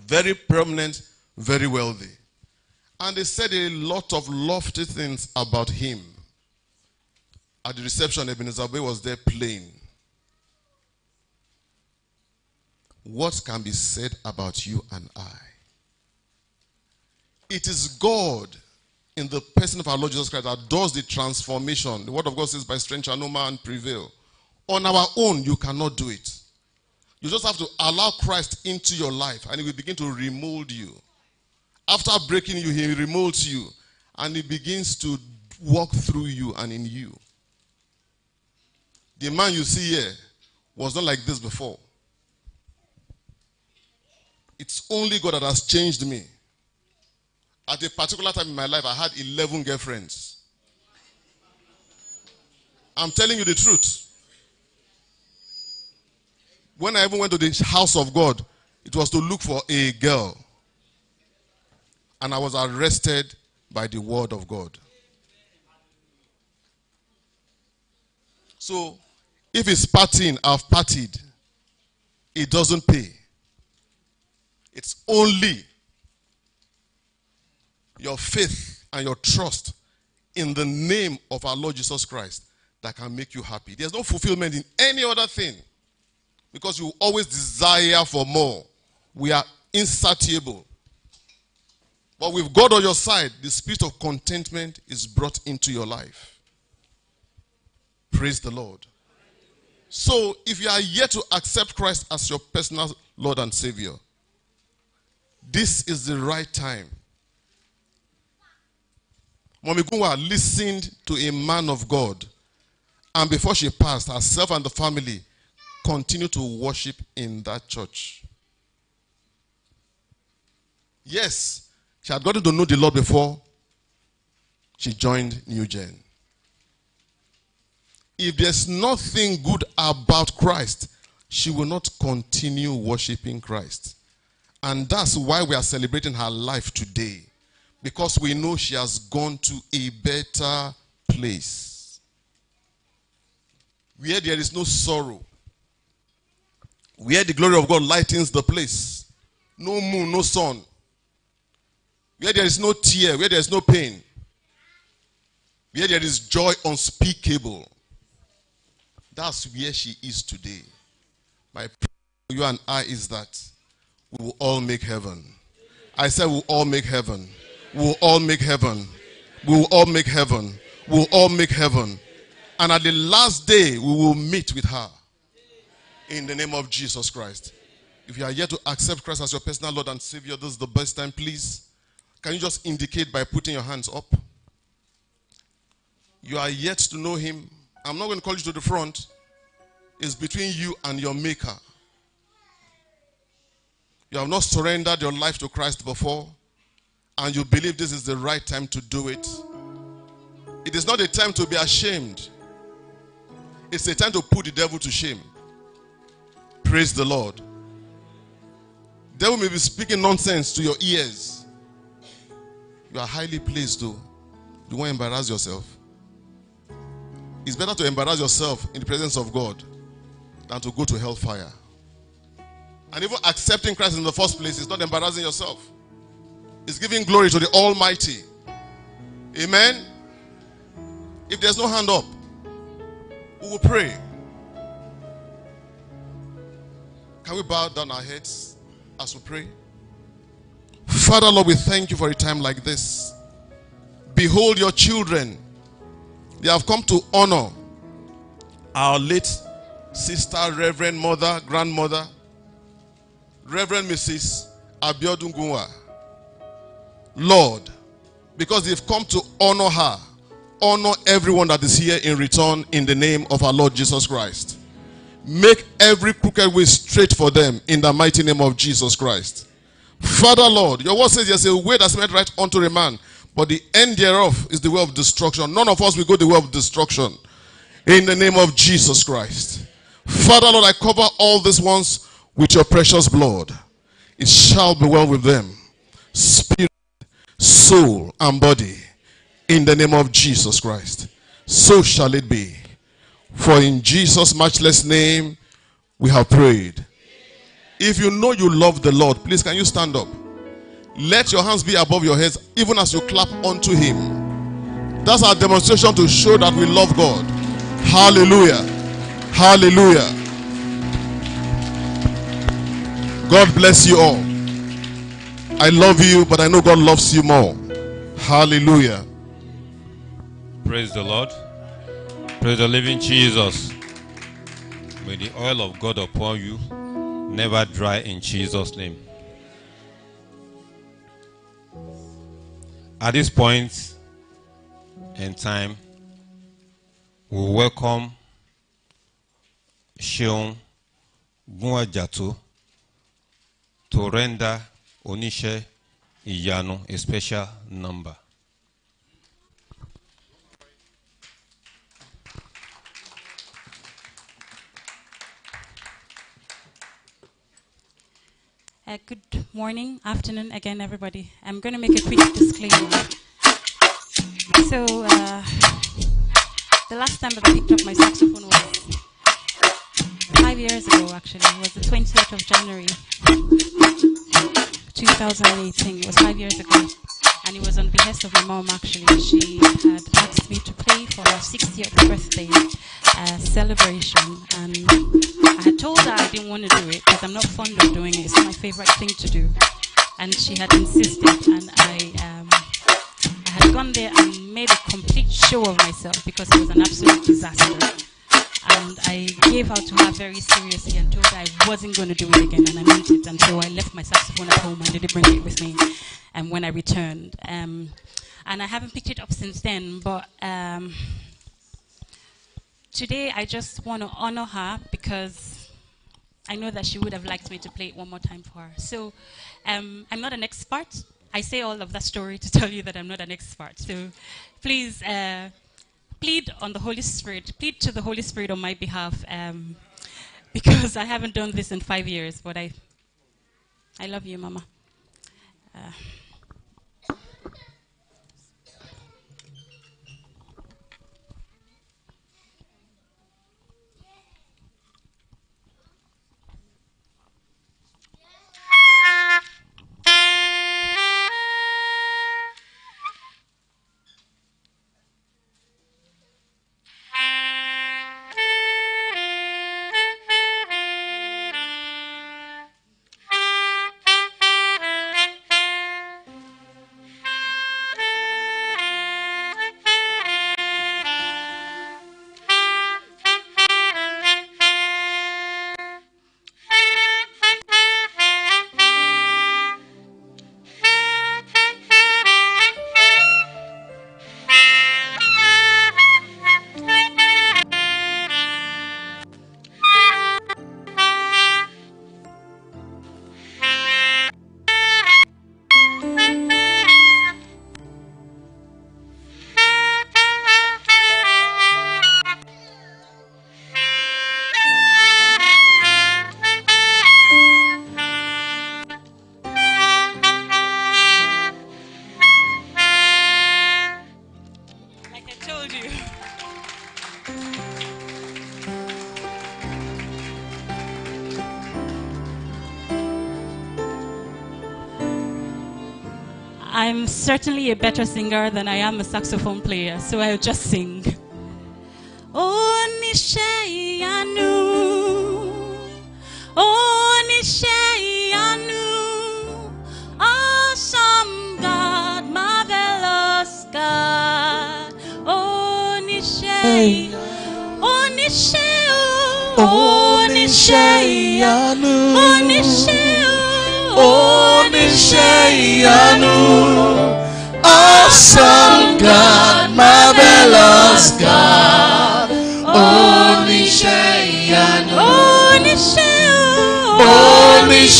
Very prominent, very wealthy. And they said a lot of lofty things about him. At the reception, Ebenezer Obey was there playing. What can be said about you and I? It is God in the person of our Lord Jesus Christ that does the transformation. The word of God says, by strength shall no man prevail. On our own, you cannot do it. You just have to allow Christ into your life and he will begin to remold you. After breaking you, he remolds you and he begins to walk through you and in you. The man you see here was not like this before. It's only God that has changed me. At a particular time in my life, I had 11 girlfriends. I'm telling you the truth. When I even went to the house of God, it was to look for a girl. And I was arrested by the word of God. So, if it's partying, I've partied. It doesn't pay. It's only your faith and your trust in the name of our Lord Jesus Christ that can make you happy. There's no fulfillment in any other thing because you always desire for more. We are insatiable. But with God on your side, the spirit of contentment is brought into your life. Praise the Lord. So, if you are yet to accept Christ as your personal Lord and Savior, this is the right time. Mommy listened to a man of God, and before she passed, herself and the family continued to worship in that church. Yes, she had gotten to know the Lord before she joined New Gen. If there's nothing good about Christ, she will not continue worshiping Christ. And that's why we are celebrating her life today. Because we know she has gone to a better place. Where there is no sorrow. Where the glory of God lightens the place. No moon, no sun. Where there is no tear, where there is no pain. Where there is joy unspeakable. That's where she is today. My prayer for you and I is that we will all make heaven. I said we'll all make heaven. We'll all make heaven. We'll all make heaven. We'll all make heaven. And at the last day, we will meet with her. In the name of Jesus Christ. If you are yet to accept Christ as your personal Lord and Savior, this is the best time, please. Can you just indicate by putting your hands up? You are yet to know Him. I'm not going to call you to the front. It's between you and your Maker. You have not surrendered your life to Christ before, and you believe this is the right time to do it. It is not a time to be ashamed, it's a time to put the devil to shame. Praise the Lord. Devil may be speaking nonsense to your ears. You are highly pleased though. You won't embarrass yourself. It's better to embarrass yourself in the presence of God than to go to hellfire. And even accepting Christ in the first place is not embarrassing yourself. It's giving glory to the Almighty. Amen. If there's no hand up, we will pray. Can we bow down our heads as we pray? Father, Lord, we thank you for a time like this. Behold your children. They have come to honor our late sister, Reverend Mother, Grandmother, Reverend Mrs. Abiodun Gunwa. Lord, because they've come to honor her, honor everyone that is here in return in the name of our Lord Jesus Christ. Make every crooked way straight for them in the mighty name of Jesus Christ. Father, Lord, your word says there's a way that's made right unto a man, but the end thereof is the way of destruction. None of us will go the way of destruction. In the name of Jesus Christ. Father, Lord, I cover all these ones with your precious blood. It shall be well with them. Spirit, soul, and body. In the name of Jesus Christ. So shall it be. For in Jesus' matchless name we have prayed. If you know you love the Lord, please can you stand up? Let your hands be above your heads, even as you clap unto Him. That's our demonstration to show that we love God. Hallelujah. Hallelujah. God bless you all. I love you, but I know God loves you more. Hallelujah. Praise the Lord. Praise the living Jesus. May the oil of God upon you never dry in Jesus' name. At this point in time, we welcome Seun Gunwajato to render Onishe Iyanu a special number. Uh, good morning, afternoon again, everybody. I'm going to make a quick disclaimer. So, uh, the last time that I picked up my saxophone was five years ago, actually. It was the 20th of January, 2018. It was five years ago. And it was on behest of my mom, actually. She had asked me to for her 60th birthday uh, celebration. And I had told her I didn't want to do it because I'm not fond of doing it. It's my favorite thing to do. And she had insisted, and I, um, I had gone there and made a complete show of myself because it was an absolute disaster. And I gave out to her very seriously and told her I wasn't going to do it again, and I meant it. And so I left my saxophone at home and didn't bring it with me. And when I returned, um, and I haven't picked it up since then, but. Um, Today, I just want to honor her because I know that she would have liked me to play it one more time for her. So, um, I'm not an expert. I say all of that story to tell you that I'm not an expert. So, please uh, plead on the Holy Spirit, plead to the Holy Spirit on my behalf, um, because I haven't done this in five years. But I, I love you, Mama. Uh, certainly a better singer than I am a saxophone player, so I'll just sing.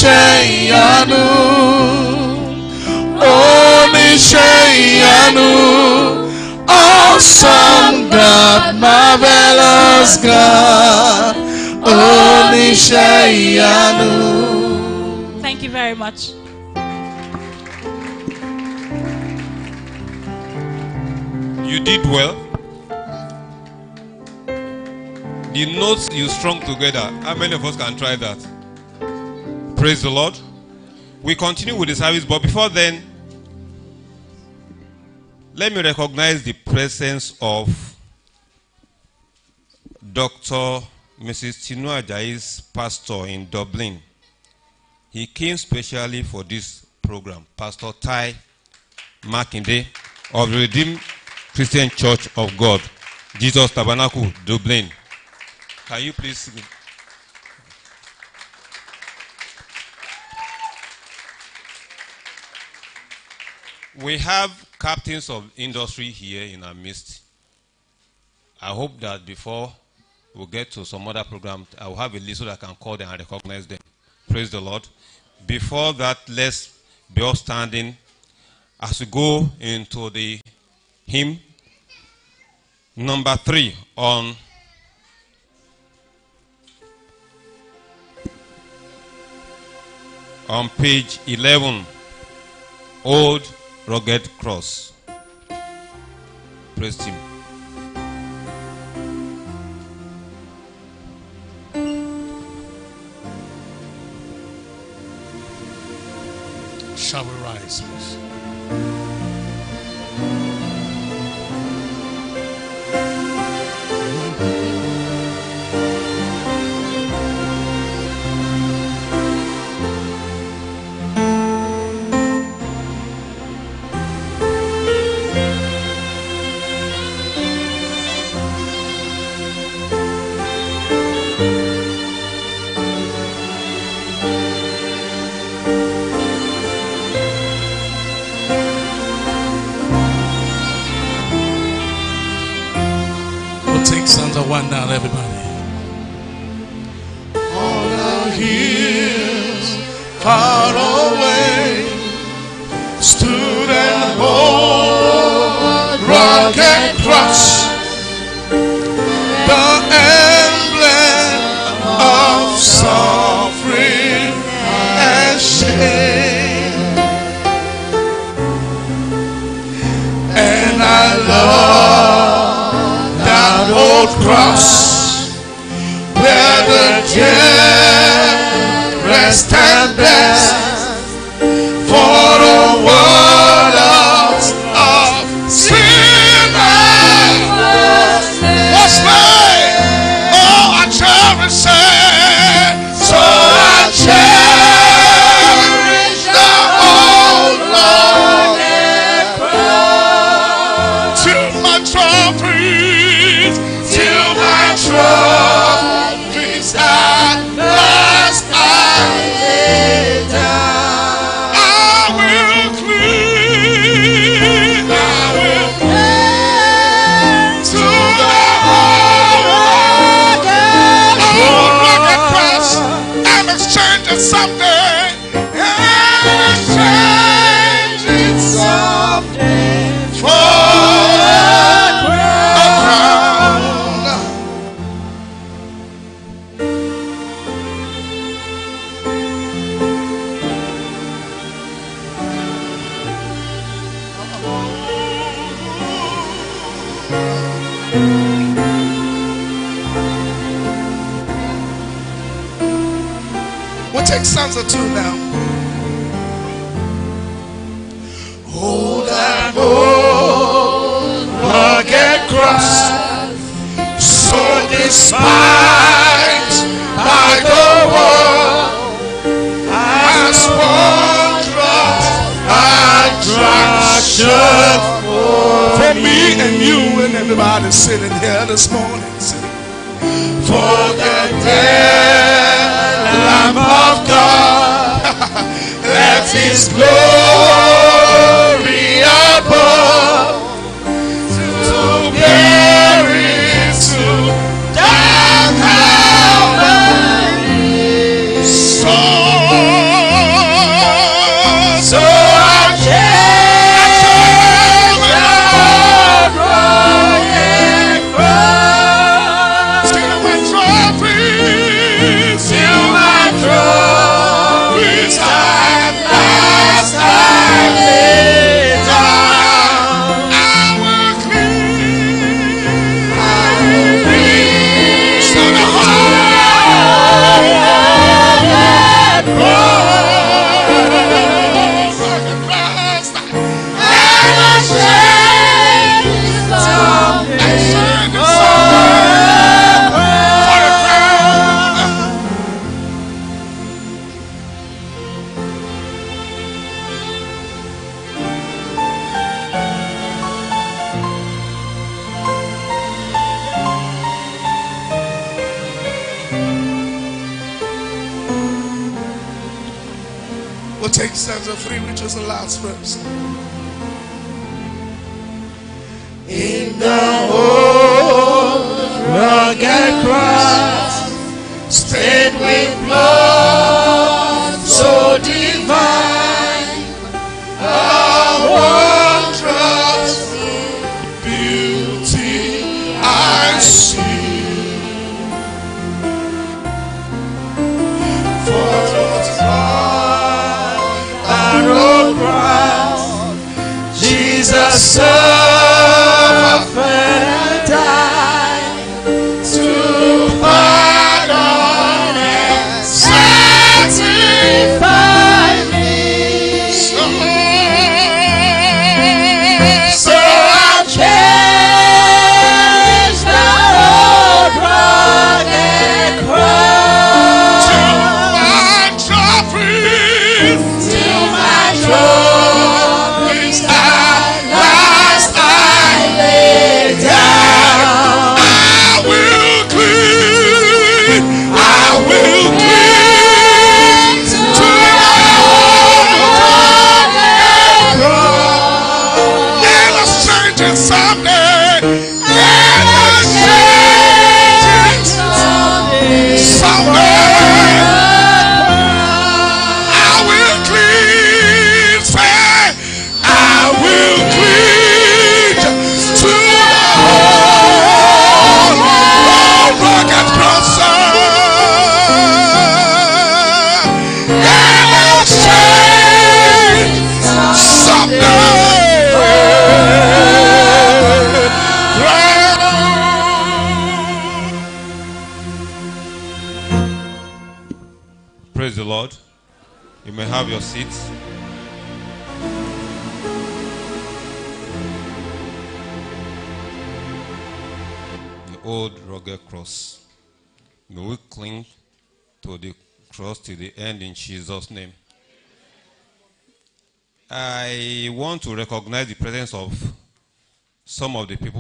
Oníṣẹ́ ìyanu, oníṣẹ́ ìyanu, awesome God, marvelous God. Oníṣẹ́ ìyanu. Thank you very much. You did well. the notes you strung together. How many of us can try that? Praise the Lord. We continue with the service, but before then, let me recognize the presence of Dr. Mrs. Tinuola Ajayi's pastor in Dublin. He came specially for this program, Pastor Ty Makinde of the Redeemed Christian Church of God, Jesus Tabernacle, Dublin. Can you please We have captains of industry here in our midst. I hope that before we get to some other program, I will have a list so that I can call them and recognize them. Praise the Lord. Before that, let's be all standing as we go into the hymn number three on on page 11 old rugged cross praise him Shall we rise, please?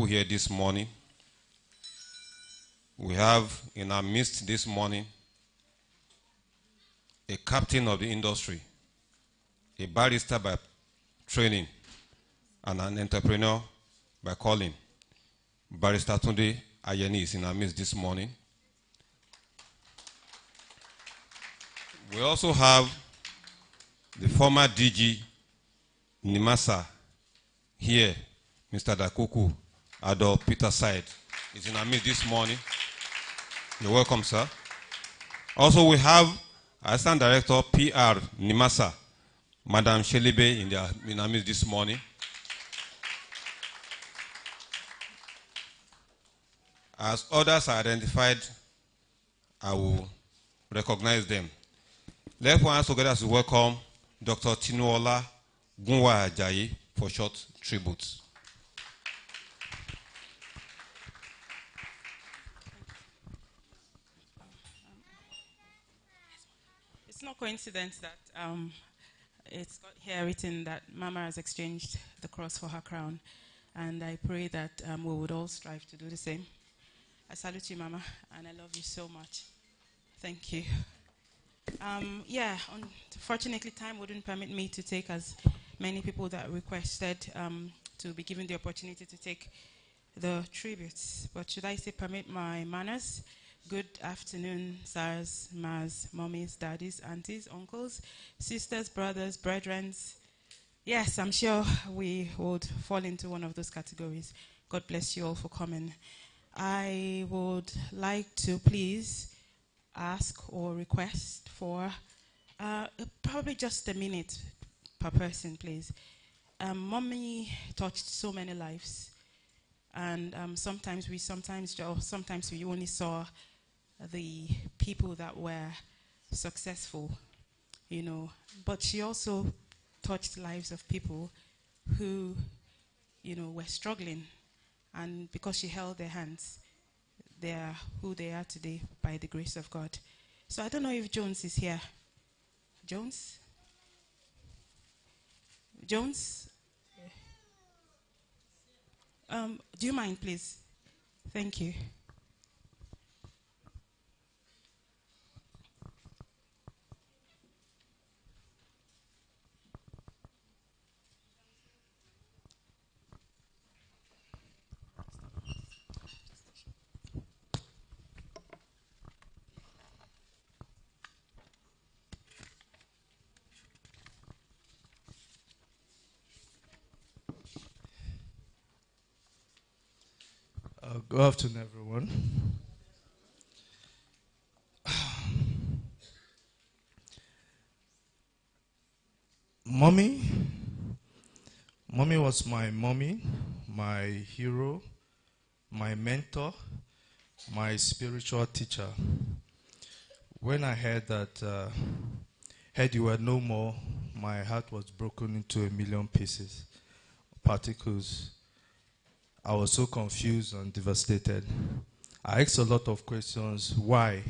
Here this morning. We have in our midst this morning a captain of the industry, a barrister by training, and an entrepreneur by calling. Barrister Tunde Ayeni is in our midst this morning. We also have the former DG NIMASA here, Mr. Dakuku Adol Peterside is in our midst this morning. You're welcome, sir. Also, we have Assistant Director PR NIMASA, Madam Shelibe in, the, our midst this morning. As others are identified, I will recognize them. Let's hands together to welcome Dr. Tinuola Gunwa Ajayi for short tribute. No coincidence that um, it's got here written that Mama has exchanged the cross for her crown. And I pray that um, we would all strive to do the same. I salute you, Mama, and I love you so much. Thank you. Um, yeah, unfortunately, time wouldn't permit me to take as many people that requested um, to be given the opportunity to take the tributes. But should I say, permit my manners? Good afternoon, sirs, mas, mummies, daddies, aunties, uncles, sisters, brothers, brethren. Yes, I'm sure we would fall into one of those categories. God bless you all for coming. I would like to please ask or request for uh, probably just a minute per person, please. Um, mommy touched so many lives, and um, sometimes we sometimes sometimes we only saw the people that were successful, you know. But she also touched lives of people who you know, were struggling. And because she held their hands, they are who they are today by the grace of God. So I don't know if Jones is here. Jones? Jones? Um, do you mind, please? Thank you. Uh, good afternoon, everyone. Mommy, mommy was my mommy, my hero, my mentor, my spiritual teacher. When I heard that, uh, heard you were no more, my heart was broken into a million pieces, particles. I was so confused and devastated. I asked a lot of questions. Why?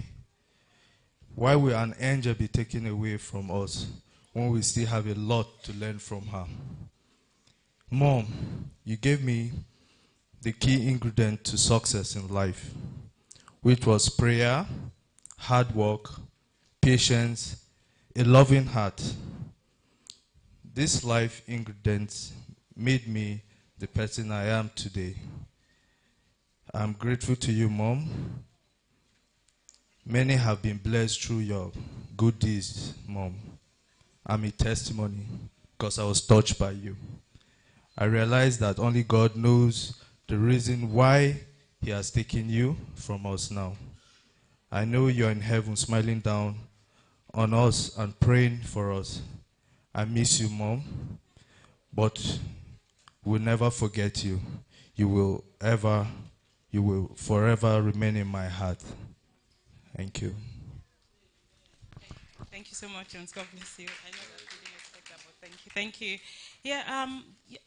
Why will an angel be taken away from us when we still have a lot to learn from her? Mom, you gave me the key ingredient to success in life, which was prayer, hard work, patience, a loving heart. These life ingredients made me the person I am today. I'm grateful to you, Mom. Many have been blessed through your good deeds, Mom. I'm a testimony because I was touched by you. I realize that only God knows the reason why He has taken you from us now. I know you're in heaven smiling down on us and praying for us. I miss you, Mom, but we'll never forget you. You will ever, you will forever remain in my heart. Thank you. Thank you so much, Jones. God bless you. I know that you didn't expect that, but thank you. Thank you. Yeah, um, yeah.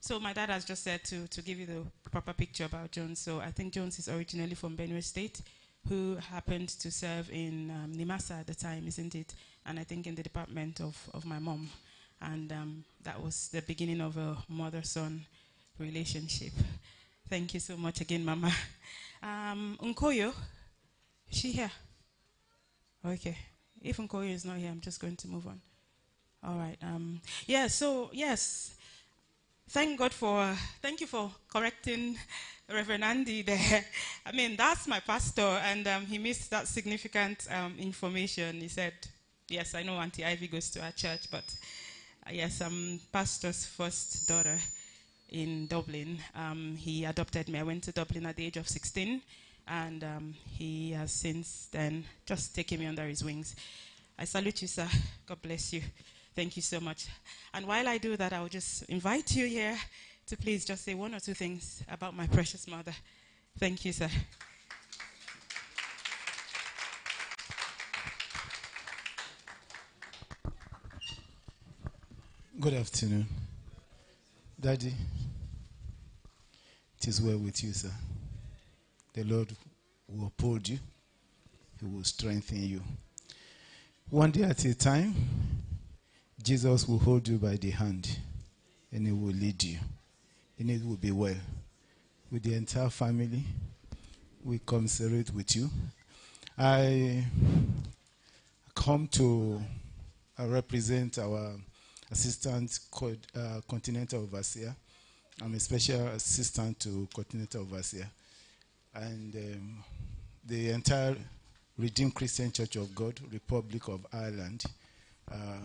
So my dad has just said to, to give you the proper picture about Jones. So I think Jones is originally from Benue State, who happened to serve in um, NIMASA at the time, isn't it? And I think in the department of, of my mom. And um, that was the beginning of a mother-son relationship. Thank you so much again, Mama. Um, is she here? Okay. If Nkoyo is not here, I'm just going to move on. All right. Um, yeah, so, yes. Thank God for, thank you for correcting Reverend Andy there. I mean, that's my pastor, and um, he missed that significant um, information. He said, yes, I know Auntie Ivy goes to our church, but uh, yes, I'm pastor's first daughter in Dublin. Um, he adopted me. I went to Dublin at the age of 16, and um, he has since then just taken me under his wings. I salute you, sir. God bless you. Thank you so much. And while I do that, I'll just invite you here to please just say one or two things about my precious mother. Thank you, sir. Good afternoon. Daddy, it is well with you, sir. The Lord will uphold you, He will strengthen you. One day at a time, Jesus will hold you by the hand and He will lead you, and it will be well. With the entire family, we commiserate with you. I come to represent our assistant uh, continental overseer. I'm a special assistant to continental overseer. And um, the entire Redeemed Christian Church of God, Republic of Ireland, uh,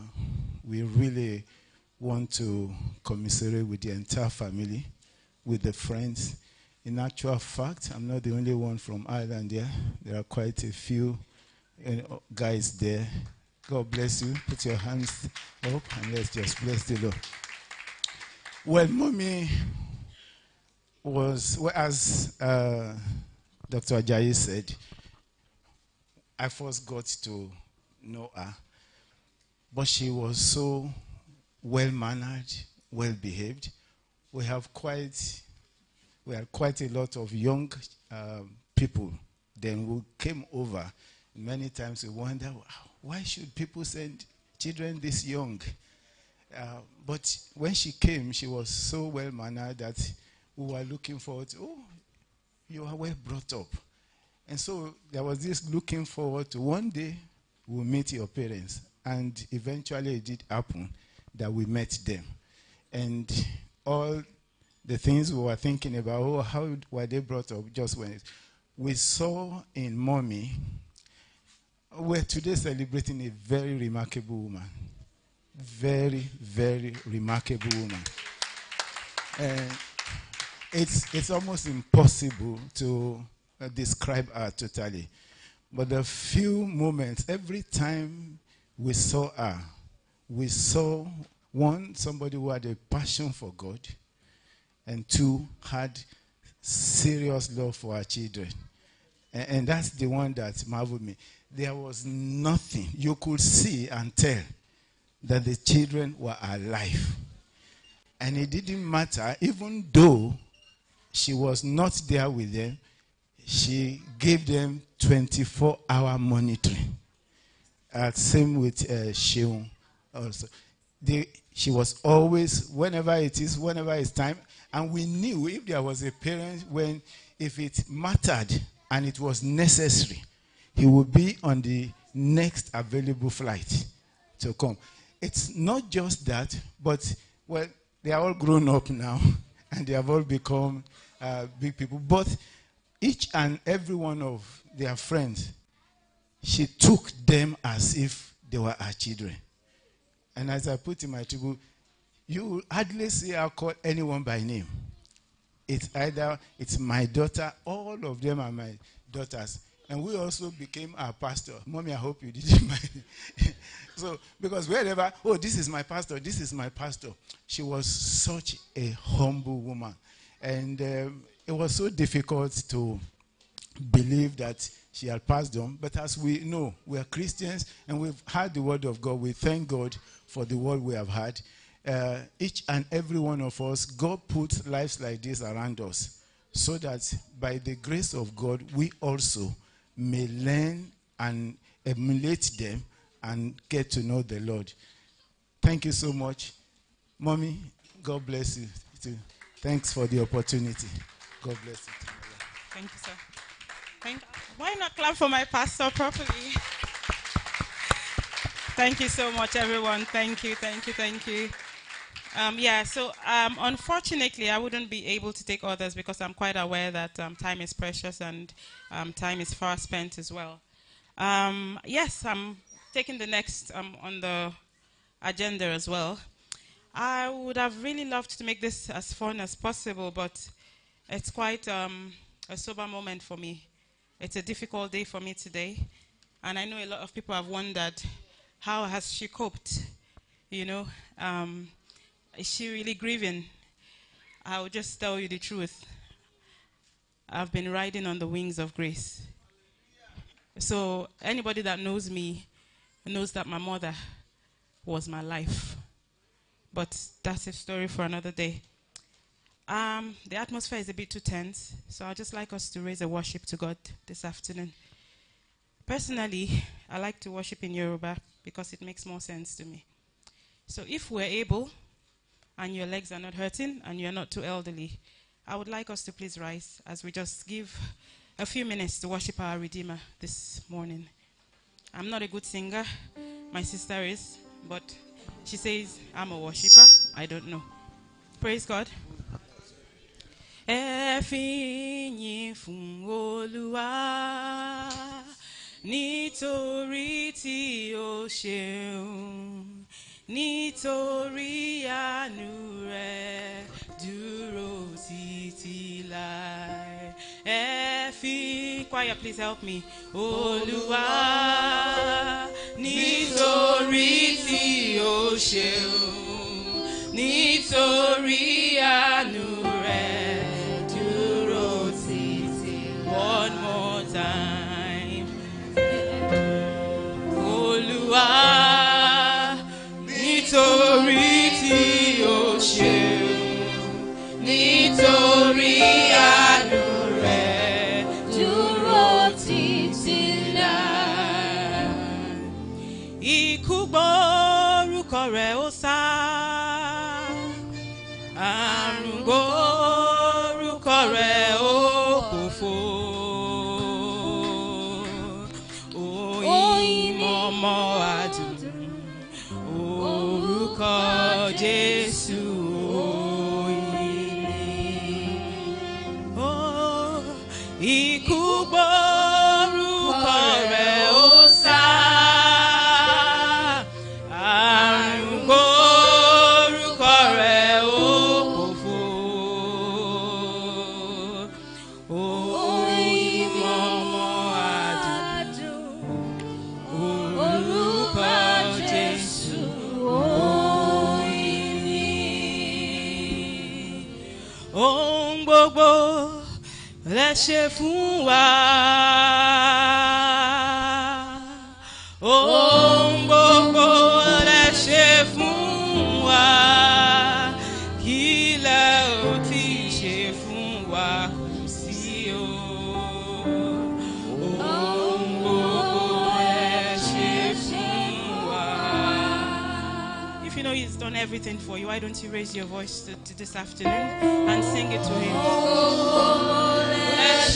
we really want to commiserate with the entire family, with the friends. In actual fact, I'm not the only one from Ireland here. There are quite a few guys there. God bless you. Put your hands up and let's just bless the Lord. Well, mommy was, well, as uh, Dr. Ajayi said, I first got to know her. But she was so well mannered, well behaved. We have quite, we had quite a lot of young um, people then who came over. Many times we wonder, why should people send children this young? Uh, but when she came, she was so well mannered that we were looking forward to, oh, you are well brought up. And so there was this looking forward to one day we'll meet your parents. And eventually it did happen that we met them. And all the things we were thinking about, oh, how were they brought up, just when we saw in mommy, we're today celebrating a very remarkable woman. Very, very remarkable woman. And it's, it's almost impossible to uh, describe her totally. But the few moments, every time we saw her, we saw one, somebody who had a passion for God, and two, had serious love for our children. And, and that's the one that marveled me. There was nothing you could see and tell that the children were alive. And it didn't matter, even though she was not there with them, she gave them 24 hour monitoring. Uh, same with uh, Sheung also. They, she was always, whenever it is, whenever it's time. And we knew if there was a parent, when, if it mattered and it was necessary, he would be on the next available flight to come. It's not just that, but, well, they are all grown up now and they have all become uh, big people. But each and every one of their friends, she took them as if they were her children. And as I put in my tribute, you hardly see her call anyone by name. It's either it's my daughter, all of them are my daughters. And we also became our pastor. Mommy, I hope you didn't mind. so, because wherever, oh, this is my pastor, this is my pastor. She was such a humble woman. And um, it was so difficult to believe that she had passed on. But as we know, we are Christians and we've heard the word of God. We thank God for the word we have had. Uh, each and every one of us, God puts lives like this around us so that by the grace of God, we also may learn and emulate them and get to know the Lord. Thank you so much. Mommy, God bless you. too. Thanks for the opportunity. God bless you. Thank you, sir. Thank, why not clap for my pastor properly? Thank you so much, everyone. Thank you, thank you, thank you. Um, yeah, so um, unfortunately, I wouldn't be able to take others because I'm quite aware that um, time is precious and um, time is far spent as well. Um, yes, I'm taking the next um, on the agenda as well. I would have really loved to make this as fun as possible, but it's quite a sober moment for me. It's a difficult day for me today, and I know a lot of people have wondered how has she coped. You know, um, is she really grieving? I'll just tell you the truth. I've been riding on the wings of grace. So anybody that knows me knows that my mother was my life. But that's a story for another day. Um, the atmosphere is a bit too tense, so I'd just like us to raise a worship to God this afternoon. Personally, I like to worship in Yoruba because it makes more sense to me. So if we're able, and your legs are not hurting, and you're not too elderly, I would like us to please rise as we just give a few minutes to worship our Redeemer this morning. I'm not a good singer, my sister is, but she says I'm a worshiper. I don't know. Praise God. Ẹ fi yìn fún Olúwa nítorí tí ó ṣeun nítorí àánú rẹ̀ dúró títí láé. Ẹ choir please help me. Olúwa nítorí tí ó ṣeun nítorí àánú so If you know He's done everything for you, why don't you raise your voice to this afternoon and sing it to Him? Ẹ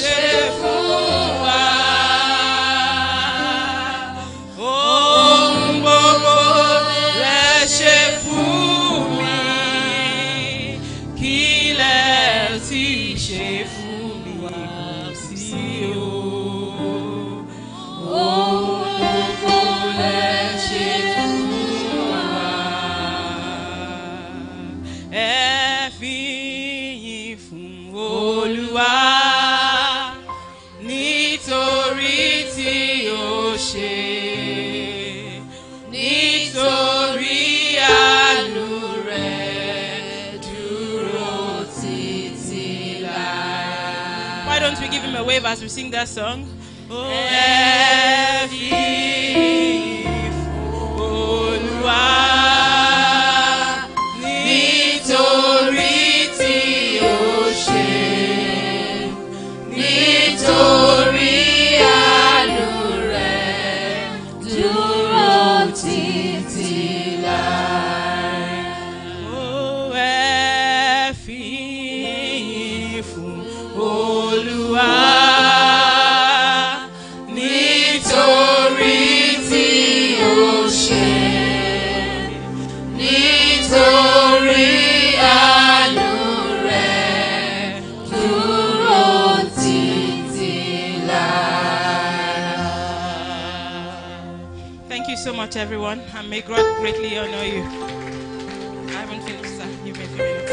as we sing that song? Oh, ẹ everyone, and may God greatly honor you. I haven't finished, sir. Give me a minutes.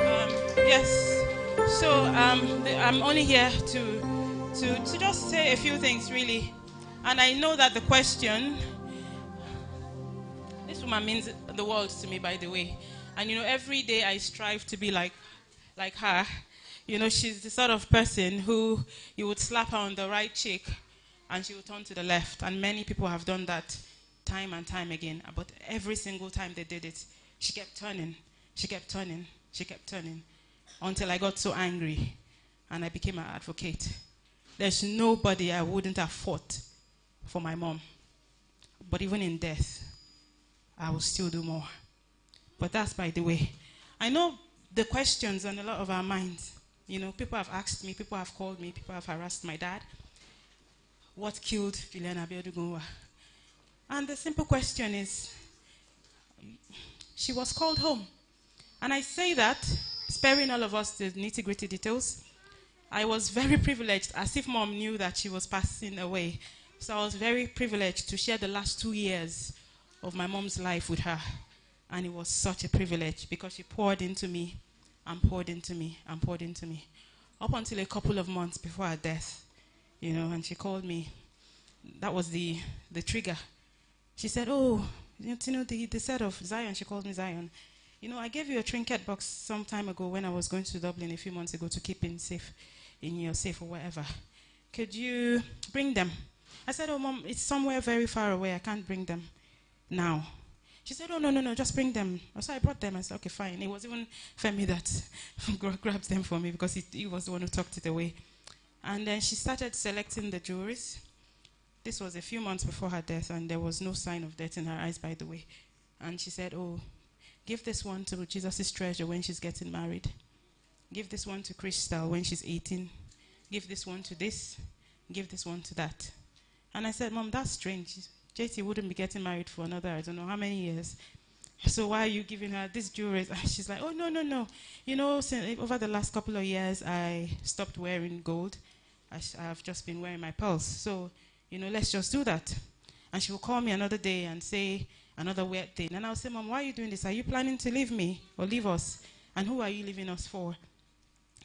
Um, yes. So um, I'm only here to, to to just say a few things, really. And I know that the question this woman means the world to me, by the way. And you know, every day I strive to be like, like her. You know, she's the sort of person who you would slap her on the right cheek, and she would turn to the left. And many people have done that time and time again. But every single time they did it, she kept turning, she kept turning, she kept turning, until I got so angry, and I became an advocate. There's nobody I wouldn't have fought for my mom. But even in death, I will still do more. But that's by the way. I know the questions on a lot of our minds. You know, people have asked me, people have called me, people have harassed my dad. What killed Juliana Abiodun Gunwa? And the simple question is, she was called home. And I say that, sparing all of us the nitty gritty details. I was very privileged, as if mom knew that she was passing away. So I was very privileged to share the last two years of my mom's life with her. And it was such a privilege because she poured into me and poured into me and poured into me. Up until a couple of months before her death, you know, and she called me. That was the, the trigger. She said, Oh, you know, the, the set of Zion, she called me Zion. You know, I gave you a trinket box some time ago when I was going to Dublin a few months ago to keep in safe, in your safe or whatever. Could you bring them? I said, Oh, mom, it's somewhere very far away. I can't bring them now. She said, Oh, no, no, no, just bring them. So I brought them. I said, Okay, fine. It was even Femi that gra- grabbed them for me because he, he was the one who tucked it away. And then she started selecting the jewelries. This was a few months before her death, and there was no sign of death in her eyes, by the way. And she said, Oh, give this one to Jesus' treasure when she's getting married. Give this one to Crystal when she's 18. Give this one to this. Give this one to that. And I said, Mom, that's strange. JT wouldn't be getting married for another, I don't know how many years. So why are you giving her this jewelry? And she's like, oh, no, no, no. You know, since, over the last couple of years, I stopped wearing gold. I I've just been wearing my pearls. So, you know, let's just do that. And she will call me another day and say another weird thing. And I'll say, Mom, why are you doing this? Are you planning to leave me or leave us? And who are you leaving us for?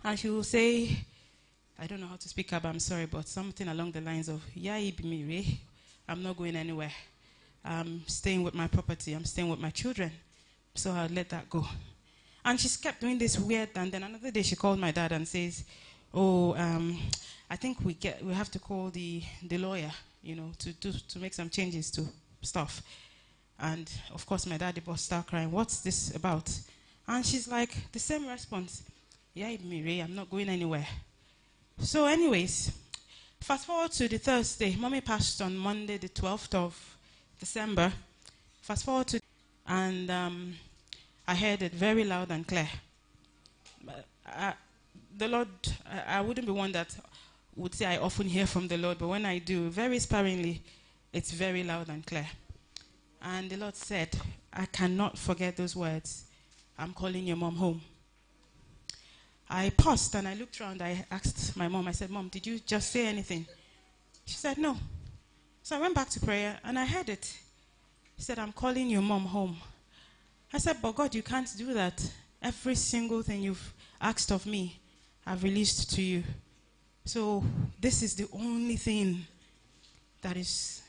And she will say, I don't know how to speak up, I'm sorry, but something along the lines of, Yeah, Ibimire, I'm not going anywhere. I'm staying with my property, I'm staying with my children. So I'll let that go. And she's kept doing this weird, and then another day she called my dad and says, Oh, um, I think we get we have to call the, the lawyer, you know, to do to make some changes to stuff. And of course my daddy boss start crying, What's this about? And she's like, the same response. Yeah, Miri, I'm not going anywhere. So, anyways, fast forward to the Thursday. Mommy passed on Monday, the 12th of December. Fast forward to, and um, I heard it very loud and clear. I, the Lord, I, I wouldn't be one that would say I often hear from the Lord, but when I do, very sparingly, it's very loud and clear. And the Lord said, I cannot forget those words. I'm calling your mom home. I paused and I looked around. I asked my mom, I said, Mom, did you just say anything? She said, No. So I went back to prayer and I heard it. He said, I'm calling your mom home. I said, But God, you can't do that. Every single thing you've asked of me, I've released to you. So this is the only thing that is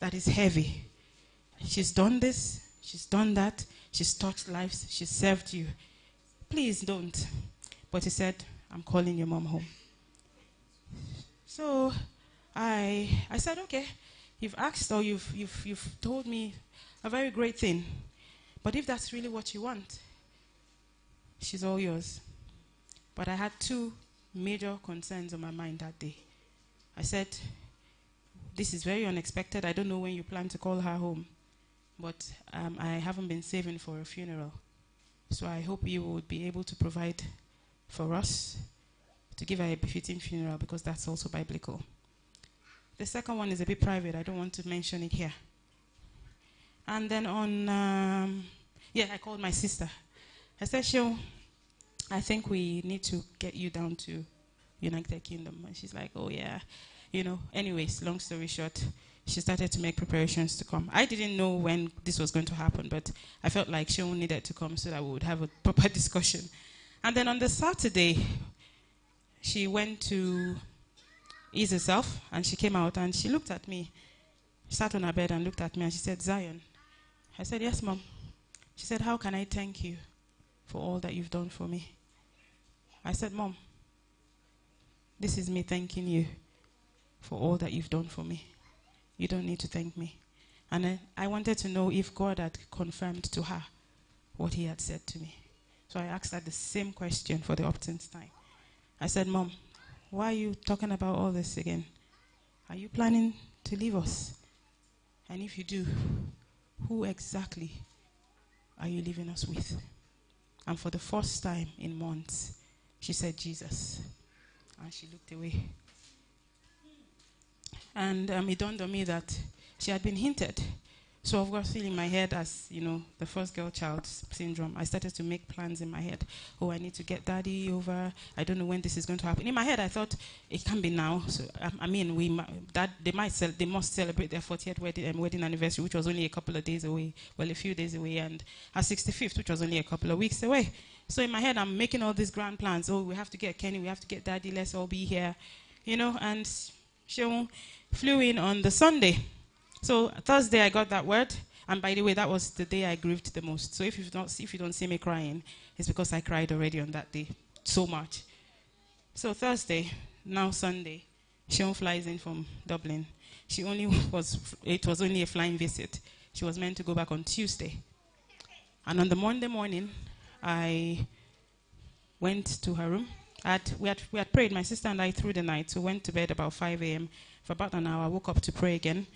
that is heavy. She's done this, she's done that, she's touched lives, she's served you. Please don't. But he said, I'm calling your mom home. So I, I said, okay, you've asked or you've, you've, you've told me a very great thing. But if that's really what you want, she's all yours. But I had two major concerns on my mind that day. I said, this is very unexpected. I don't know when you plan to call her home. But um, I haven't been saving for a funeral. So I hope you would be able to provide for us to give her a befitting funeral because that's also biblical. The second one is a bit private. I don't want to mention it here. And then on, um, yeah, I called my sister. I said, Sho, I think we need to get you down to United Kingdom. And she's like, oh, yeah. You know, anyways, long story short, she started to make preparations to come. I didn't know when this was going to happen, but I felt like she needed to come so that we would have a proper discussion. And then on the Saturday, she went to ease herself and she came out and she looked at me, sat on her bed and looked at me and she said, Zion. I said, Yes, mom. She said, How can I thank you for all that you've done for me? I said, Mom, this is me thanking you for all that you've done for me. You don't need to thank me. And I, I wanted to know if God had confirmed to her what he had said to me. So I asked her the same question for the Optins time. I said, Mom, why are you talking about all this again? Are you planning to leave us? And if you do, who exactly are you leaving us with? And for the first time in months, she said, Jesus. And she looked away. And um, it dawned on me that she had been hinted. So, of course, in my head, as you know, the first girl child syndrome, I started to make plans in my head. Oh, I need to get daddy over. I don't know when this is going to happen. In my head, I thought it can be now. So, um, I mean, we that they might cel- they must celebrate their 40th wedding, um, wedding anniversary, which was only a couple of days away. Well, a few days away, and her 65th, which was only a couple of weeks away. So in my head, I'm making all these grand plans. Oh, we have to get Kenny. We have to get daddy. Let's all be here, you know. And she flew in on the Sunday. So Thursday I got that word, and by the way, that was the day I grieved the most. So if you don't see, if you don't see me crying, it's because I cried already on that day so much. So Thursday, now Sunday, Shion flies in from Dublin. She only was it was only a flying visit. She was meant to go back on Tuesday, and on the Monday morning, I went to her room. We, had, we had prayed, my sister and I, through the night. So went to bed about 5 a.m. for about an hour. Woke up to pray again.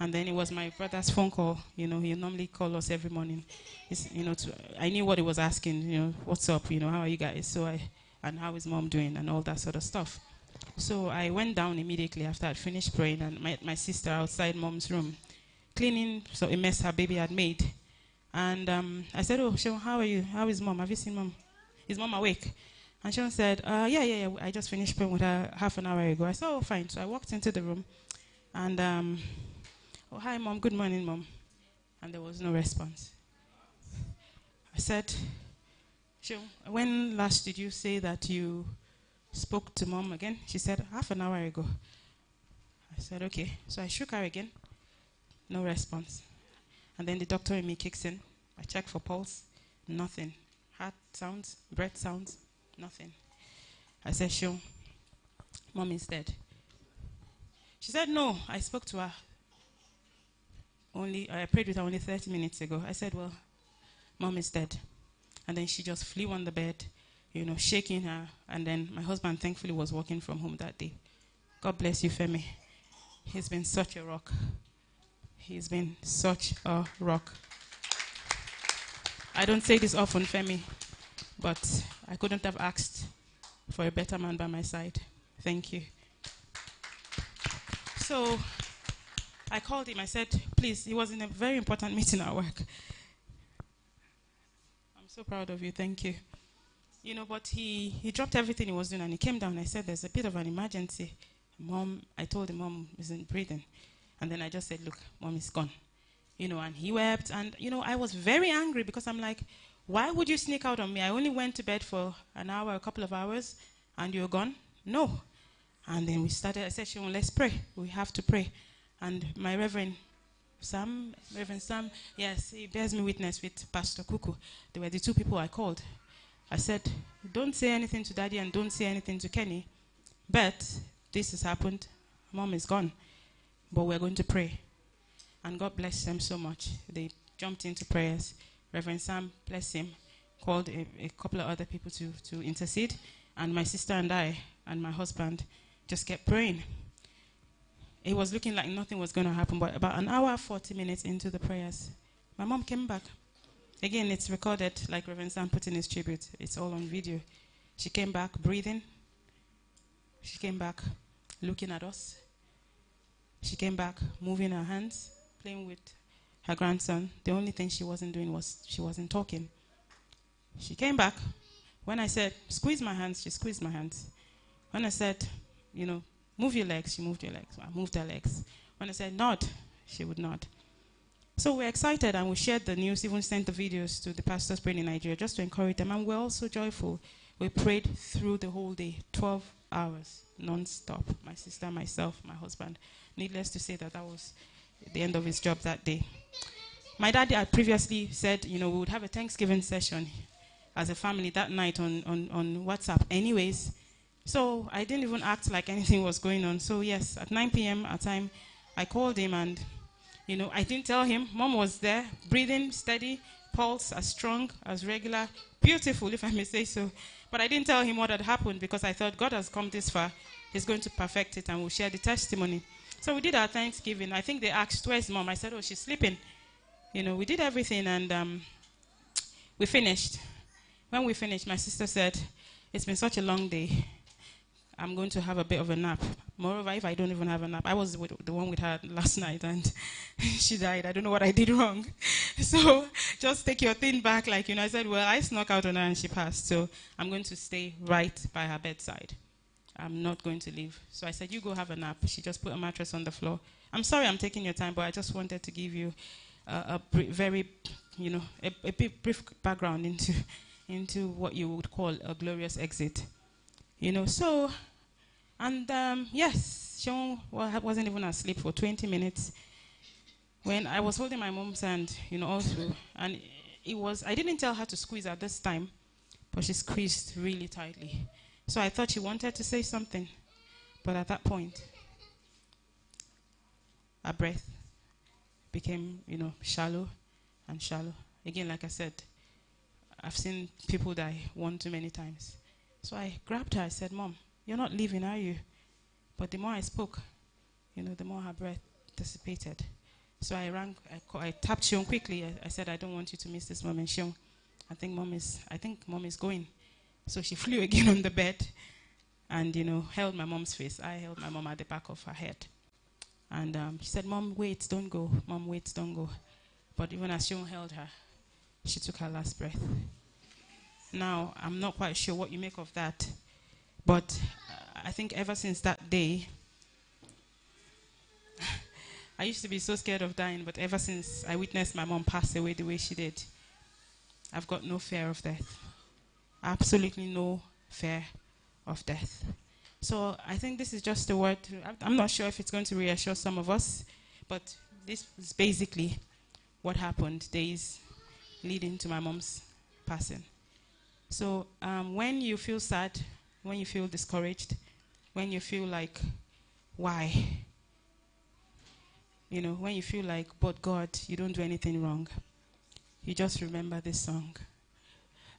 And then it was my brother's phone call. You know, he normally call us every morning. It's, you know, to, I knew what he was asking. You know, what's up? You know, how are you guys? So I, and how is mom doing and all that sort of stuff. So I went down immediately after I'd finished praying and met my sister outside mom's room, cleaning so a mess her baby had made. And um, I said, "Oh, Sean, how are you? How is mom? Have you seen mom? Is mom awake?" And Sean said, uh, "Yeah, yeah, yeah. I just finished praying with her half an hour ago." I said, "Oh, fine." So I walked into the room, and um, oh, hi, mom. Good morning, mom. And there was no response. I said, Sean, when last did you say that you spoke to mom again? She said, half an hour ago. I said, okay. So I shook her again. No response. And then the doctor in me kicks in. I check for pulse. Nothing. Heart sounds, breath sounds, nothing. I said, sure. Mom is dead. She said, no. I spoke to her. Only I prayed with her only 30 minutes ago. I said, well, mom is dead. And then she just flew on the bed, you know, shaking her. And then my husband thankfully was working from home that day. God bless you, Femi. He's been such a rock. He's been such a rock. I don't say this often, Femi, but I couldn't have asked for a better man by my side. Thank you. So I called him. I said, please, he was in a very important meeting at work. I'm so proud of you. Thank you. You know, but he, he dropped everything he was doing and he came down. I said, there's a bit of an emergency. Mom, I told him, Mom isn't breathing. And then I just said, look, Mom is gone. You know, and he wept. And, you know, I was very angry because I'm like, why would you sneak out on me? I only went to bed for an hour, a couple of hours, and you're gone? No. And then we started, said, Shimon, let's pray. We have to pray. And my Reverend Sam, Reverend Sam, yes, he bears me witness with Pastor Kuku. They were the two people I called. I said, don't say anything to daddy and don't say anything to Kenny. But this has happened. Mom is gone. But we're going to pray. And God bless them so much. They jumped into prayers. Reverend Sam, bless him, called a, a couple of other people to, to intercede. And my sister and I and my husband just kept praying. It was looking like nothing was going to happen, but about an hour, 40 minutes into the prayers, my mom came back. Again, it's recorded, like Reverend Sam put in his tribute. It's all on video. She came back breathing. She came back looking at us. She came back moving her hands, playing with her grandson. The only thing she wasn't doing was she wasn't talking. She came back. When I said, squeeze my hands, she squeezed my hands. When I said, you know, move your legs, she moved your legs. I moved her legs. When I said nod, she would nod. So we're excited and we shared the news, even sent the videos to the pastors praying in Nigeria just to encourage them. And we're also joyful. We prayed through the whole day, 12 hours, non-stop. My sister, myself, my husband. Needless to say that that was the end of his job that day. My dad had previously said, you know, we would have a Thanksgiving session as a family that night on, on, on WhatsApp. Anyways, so I didn't even act like anything was going on. So yes, at 9 p.m. at time, I called him and, you know, I didn't tell him. Mom was there, breathing steady, pulse as strong as regular, beautiful, if I may say so. But I didn't tell him what had happened because I thought God has come this far. He's going to perfect it and we'll share the testimony. So we did our Thanksgiving. I think they asked, where's mom? I said, oh, she's sleeping. You know, we did everything and um, we finished. When we finished, my sister said, it's been such a long day. I'm going to have a bit of a nap. Moreover, if I don't even have a nap, I was with the one with her last night and she died. I don't know what I did wrong. So just take your thing back. Like, you know, I said, well, I snuck out on her and she passed. So I'm going to stay right by her bedside. I'm not going to leave. So I said, you go have a nap. She just put a mattress on the floor. I'm sorry I'm taking your time, but I just wanted to give you a, very, you know, a, a bit brief background into, into what you would call a glorious exit. You know, so, and um, yes, Sean wasn't even asleep for 20 minutes when I was holding my mom's hand, you know, also. and it was, I didn't tell her to squeeze at this time, but she squeezed really tightly. So I thought she wanted to say something, but at that point, her breath became, you know, shallow and shallow. Again, like I said, I've seen people die one too many times. So I grabbed her. I said, Mom, you're not leaving, are you? But the more I spoke, you know, the more her breath dissipated. So I rang, I, call, I tapped Shion quickly. I, I said, I don't want you to miss this moment, Shion. I think mom is, I think mom is going. So she flew again on the bed and, you know, held my mom's face. I held my mom at the back of her head. And um, she said, Mom, wait, don't go. Mom, wait, don't go. But even as Shion held her, she took her last breath. Now, I'm not quite sure what you make of that. But uh, I think ever since that day, I used to be so scared of dying, but ever since I witnessed my mom pass away the way she did, I've got no fear of death. Absolutely no fear of death. So I think this is just a word. To, I'm not sure if it's going to reassure some of us, but this is basically what happened days leading to my mom's passing. So um, when you feel sad, when you feel discouraged, when you feel like, why? You know, when you feel like, but God, you don't do anything wrong, you just remember this song.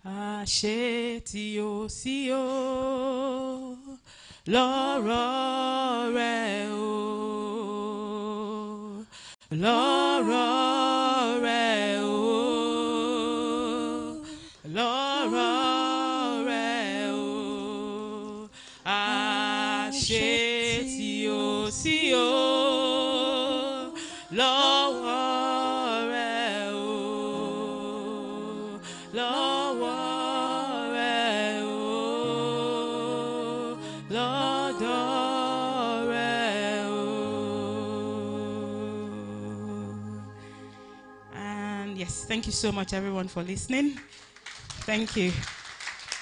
Àṣé tí ó sí ó lọ́rọ̀ rẹ̀ ó lọ́rọ̀ thank you so much, everyone, for listening. Thank you.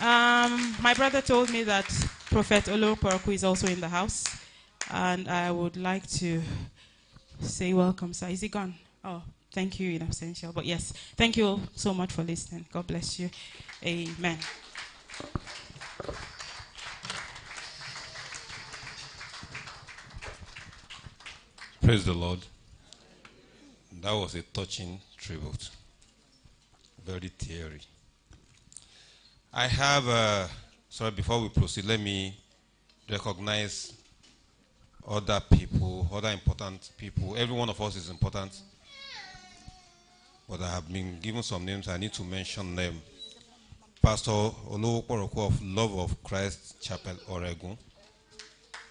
Um, my brother told me that Prophet Olo Poroku is also in the house, and I would like to say welcome. Sir, is he gone? Oh, thank you in absentia. But yes, thank you all so much for listening. God bless you. Amen. Praise the Lord. That was a touching tribute. Very teary. I have, uh, sorry, before we proceed, let me recognize other people, other important people. Every one of us is important. But I have been given some names, I need to mention them. Pastor Olowo Poroko of Love of Christ Chapel, Oregon.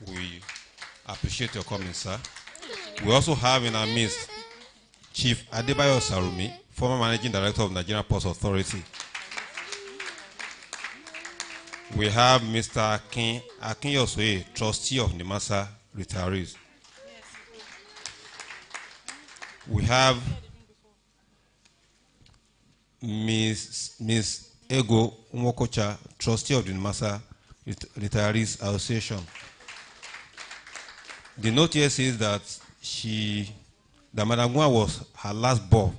We appreciate your coming, sir. We also have in our midst Chief Adebayo Sarumi, former Managing Director of Nigerian Ports Authority. We have Mr. Akin Akinyoswe, Trustee of NIMASA Retirees. We have Miss Miss Ego Umokocha, Trustee of the NIMASA Retirees Association. The note here says that she, that Madam was her last born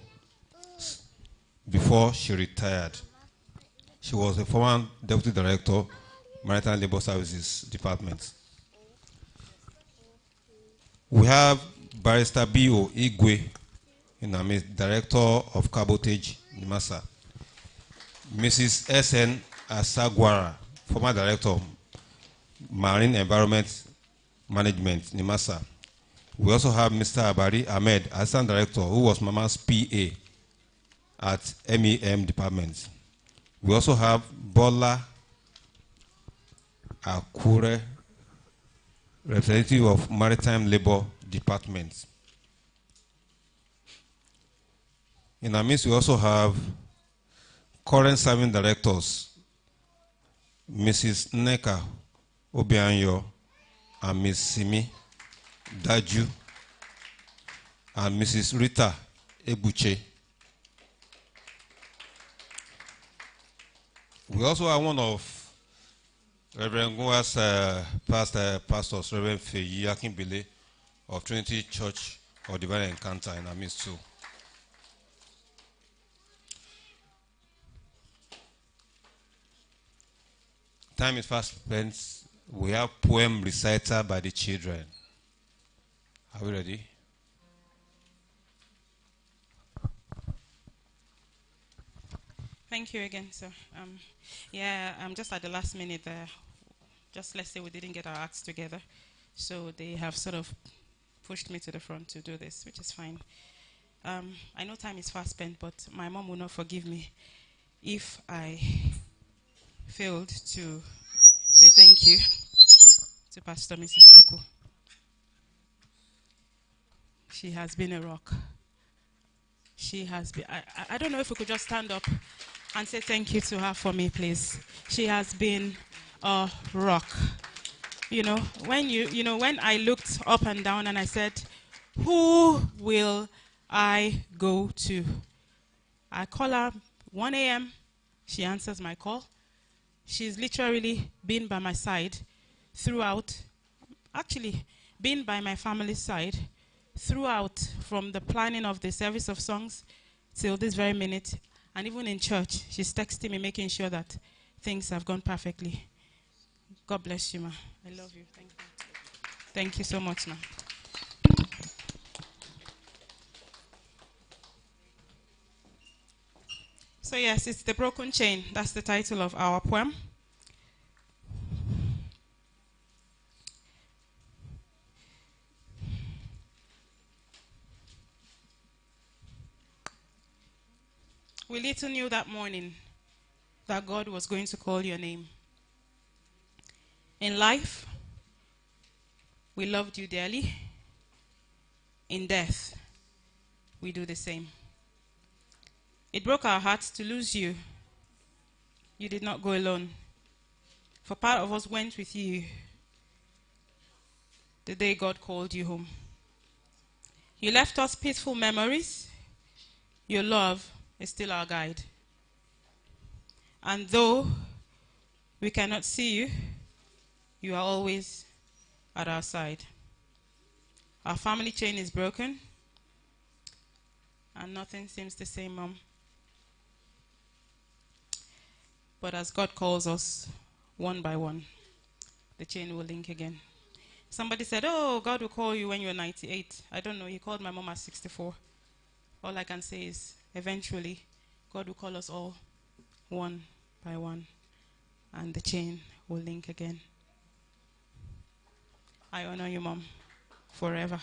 before she retired. She was a former deputy director, Maritime Labor Services Department. We have Barrister B.O. Igwe, in our midst, Director of Cabotage, NIMASA. Mrs. S.N. Asagwara, former Director Marine Environment Management, NIMASA. We also have Mr. Abari Ahmed, Assistant Director, who was Mama's PA at MEM departments. We also have Bola Akure, representative of Maritime Labor Department. In our midst, we also have current serving directors, Mrs. Neka Obianyo and Ms. Simi Daju and Mrs. Rita Ebuche. We also have one of Reverend Gunwa's uh, past uh, pastors, Reverend Feyi Akinbele of Trinity Church of Divine Encounter in our too. Time is fast spent. We have poem recital by the children. Are we ready? Thank you again, sir. Um, yeah, I'm um, just at the last minute there, just let's say we didn't get our acts together. So they have sort of pushed me to the front to do this, which is fine. Um, I know time is fast spent, but my mom will not forgive me if I failed to say thank you to Pastor Mrs. Kuku. She has been a rock. She has been. I- I don't know if we could just stand up and say thank you to her for me, please. She has been a rock. You know, when you you know when I looked up and down and I said, "Who will I go to?" I call her 1 a.m. She answers my call. She's literally been by my side throughout, actually, been by my family's side throughout from the planning of the service of songs till this very minute. And even in church, she's texting me, making sure that things have gone perfectly. God bless you, ma. I love you. Thank you. Thank you so much, ma. So, yes, it's The Broken Chain. That's the title of our poem. We little knew that morning that God was going to call your name. In life, we loved you dearly. In death, we do the same. It broke our hearts to lose you. You did not go alone. For part of us went with you the day God called you home. You left us peaceful memories. Your love is still our guide. And though we cannot see you, you are always at our side. Our family chain is broken, and nothing seems the same, Mom. But as God calls us one by one, the chain will link again. Somebody said, Oh, God will call you when you're 98. I don't know. He called my mom at 64. All I can say is, eventually, God will call us all one by one, and the chain will link again. I honor you, Mom, forever.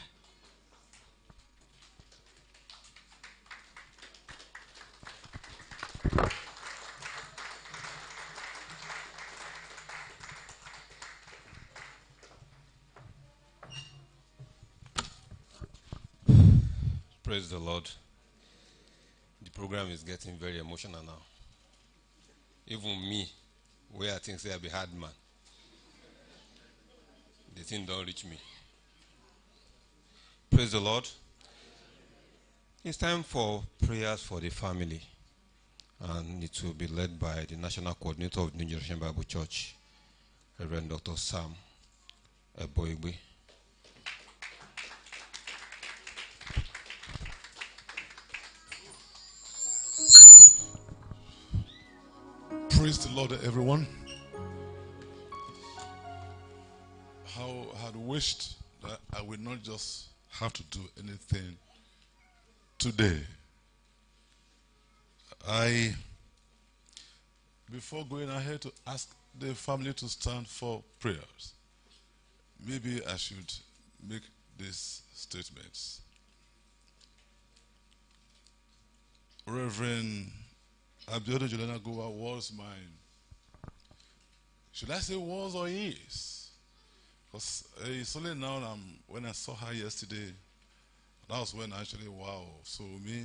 Praise the Lord. Program is getting very emotional now. Even me, where I think say I be hard man, the thing don't reach me. Praise the Lord. It's time for prayers for the family, and it will be led by the national coordinator of New Generation Bible Church, Reverend Dr. Sam Eboigbe. Praise the Lord, everyone. How I had wished that I would not just have to do anything today. I, before going ahead to ask the family to stand for prayers, maybe I should make these statements. Reverend Abiodun Juliana Gunwa was mine. Should I say was or is? Because it's only now um, when I saw her yesterday, that was when actually, wow, so me,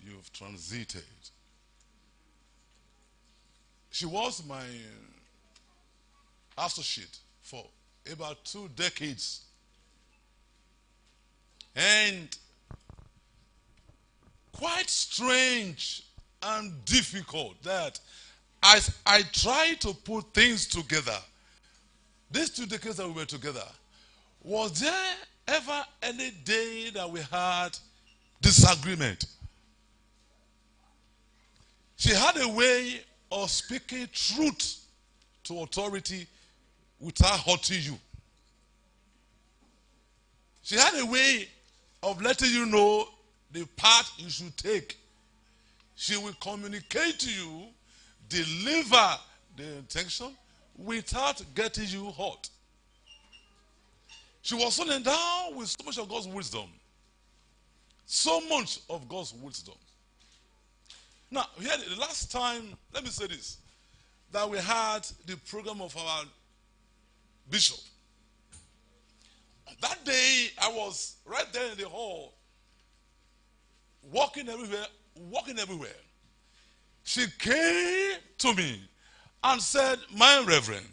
you've transited. She was my associate for about two decades. And quite strange and difficult that as I try to put things together, these two decades that we were together, was there ever any day that we had disagreement? She had a way of speaking truth to authority without hurting you. She had a way of letting you know the path you should take. She will communicate to you, deliver the intention without getting you hurt. She was so endowed with so much of God's wisdom. So much of God's wisdom. Now, here, the last time, let me say this, that we had the program of our bishop. That day, I was right there in the hall, walking everywhere, walking everywhere. She came to me and said, My reverend,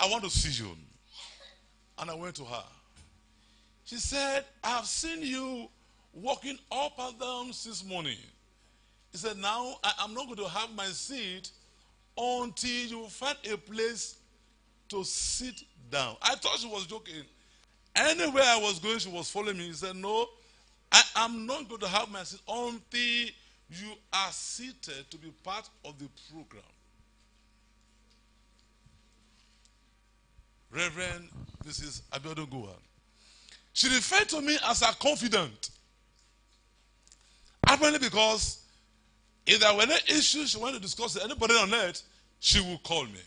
I want to see you. And I went to her. She said, I have seen you walking up and down since morning. He said, Now I am not going to have my seat until you find a place to sit down. I thought she was joking. Anywhere I was going, she was following me. He said, No, I am not going to have my seat until you are seated to be part of the program. Reverend Mrs. Abiodun Gunwa. She referred to me as a confidant. Apparently, because if there were any issues she wanted to discuss with anybody on earth, she would call me.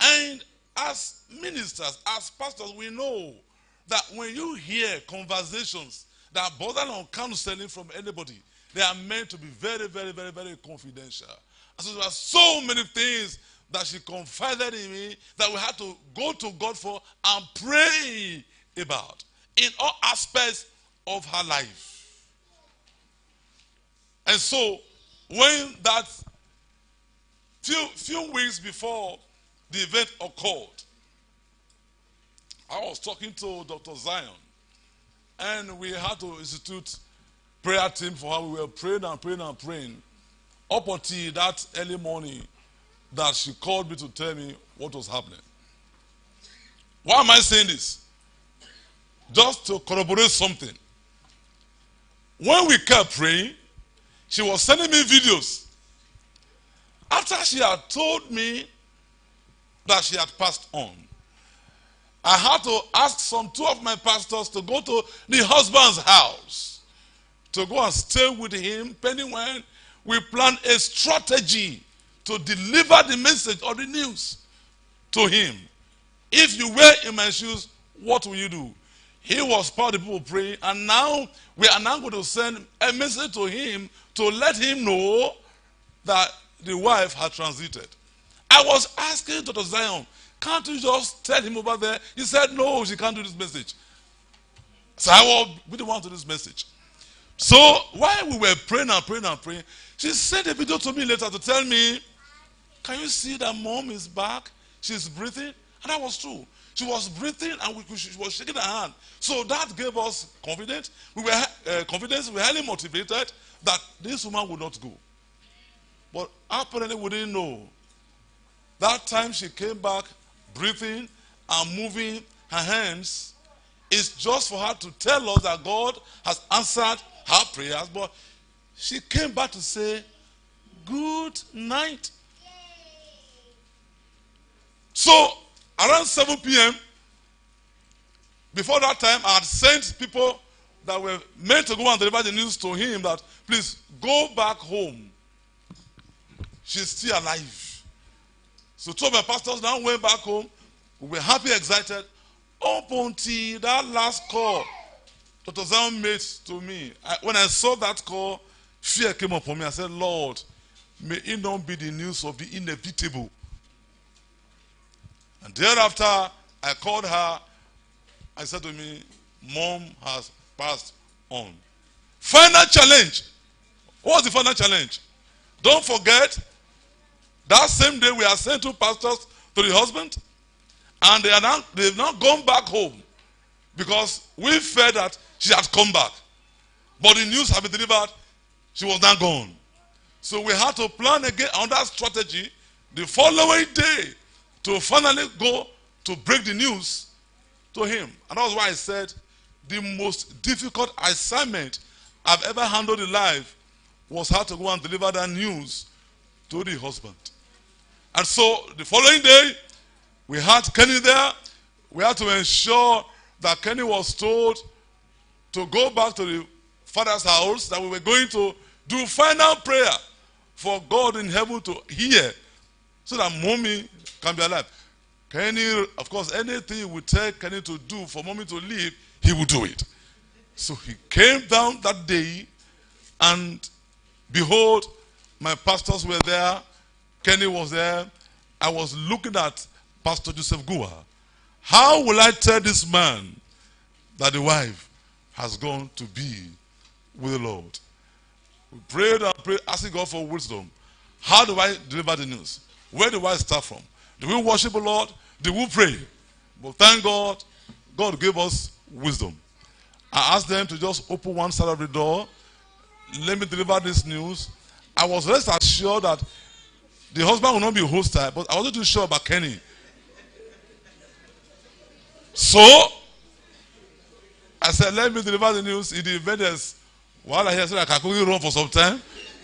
And as ministers, as pastors, we know that when you hear conversations that border on counseling from anybody, they are meant to be very, very, very, very confidential. And so there are so many things that she confided in me that we had to go to God for and pray about in all aspects of her life. And so, when that few, few weeks before the event occurred, I was talking to Dr. Zion, and we had to institute prayer team for her. We were praying and praying and praying up until that early morning that she called me to tell me what was happening. Why am I saying this? Just to corroborate something. When we kept praying, she was sending me videos. After she had told me that she had passed on, I had to ask some two of my pastors to go to the husband's house to go and stay with him, pending when we plan a strategy to deliver the message or the news to him. If you were in my shoes, what will you do? He was part of the people praying, and now we are now going to send a message to him to let him know that the wife had transited. I was asking Dr. Zion, can't you just tell him over there? He said, no, she can't do this message. So I will be the one to do this message. So while we were praying and praying and praying, she sent a video to me later to tell me, can you see that mom is back? She's breathing. And that was true. She was breathing and we, she was shaking her hand. So that gave us confidence. We were uh, confidence. We were highly motivated that this woman would not go. But apparently we didn't know. That time she came back breathing and moving her hands is just for her to tell us that God has answered her prayers. But she came back to say, Good night. So around 7 p.m., before that time, I had sent people that were meant to go and deliver the news to him that please go back home. She's still alive. So two of my pastors now went back home. We were happy, excited. Up until that last call Dr. Zion made to me. I, when I saw that call, fear came upon me. I said, Lord, may it not be the news of the inevitable. And thereafter, I called her. I said to me, Mom has passed on. Final challenge. What was the final challenge? Don't forget, that same day we are sent two pastors to the husband, and they are now they've now gone back home because we felt that she had come back. But the news had been delivered, she was now gone. So we had to plan again on that strategy the following day to finally go to break the news to him. And that's why I said the most difficult assignment I've ever handled in life was how to go and deliver that news to the husband. And so the following day, we had Kenny there. We had to ensure that Kenny was told to go back to the father's house, that we were going to do final prayer for God in heaven to hear so that mommy can be alive. Kenny, of course, anything we tell Kenny to do for mommy to leave, he would do it. So he came down that day, and behold, my pastors were there, Kenny was there. I was looking at Pastor Joseph Gunwa. How will I tell this man that the wife has gone to be with the Lord? We prayed and prayed, asking God for wisdom. How do I deliver the news? Where do I start from? Do we worship the Lord? Do we pray? But thank God, God gave us wisdom. I asked them to just open one side of the door. Let me deliver this news. I was rest assured that the husband will not be hostile, but I wasn't too sure about Kenny. So, I said, let me deliver the news in the event while I hear said I can quickly run for some time.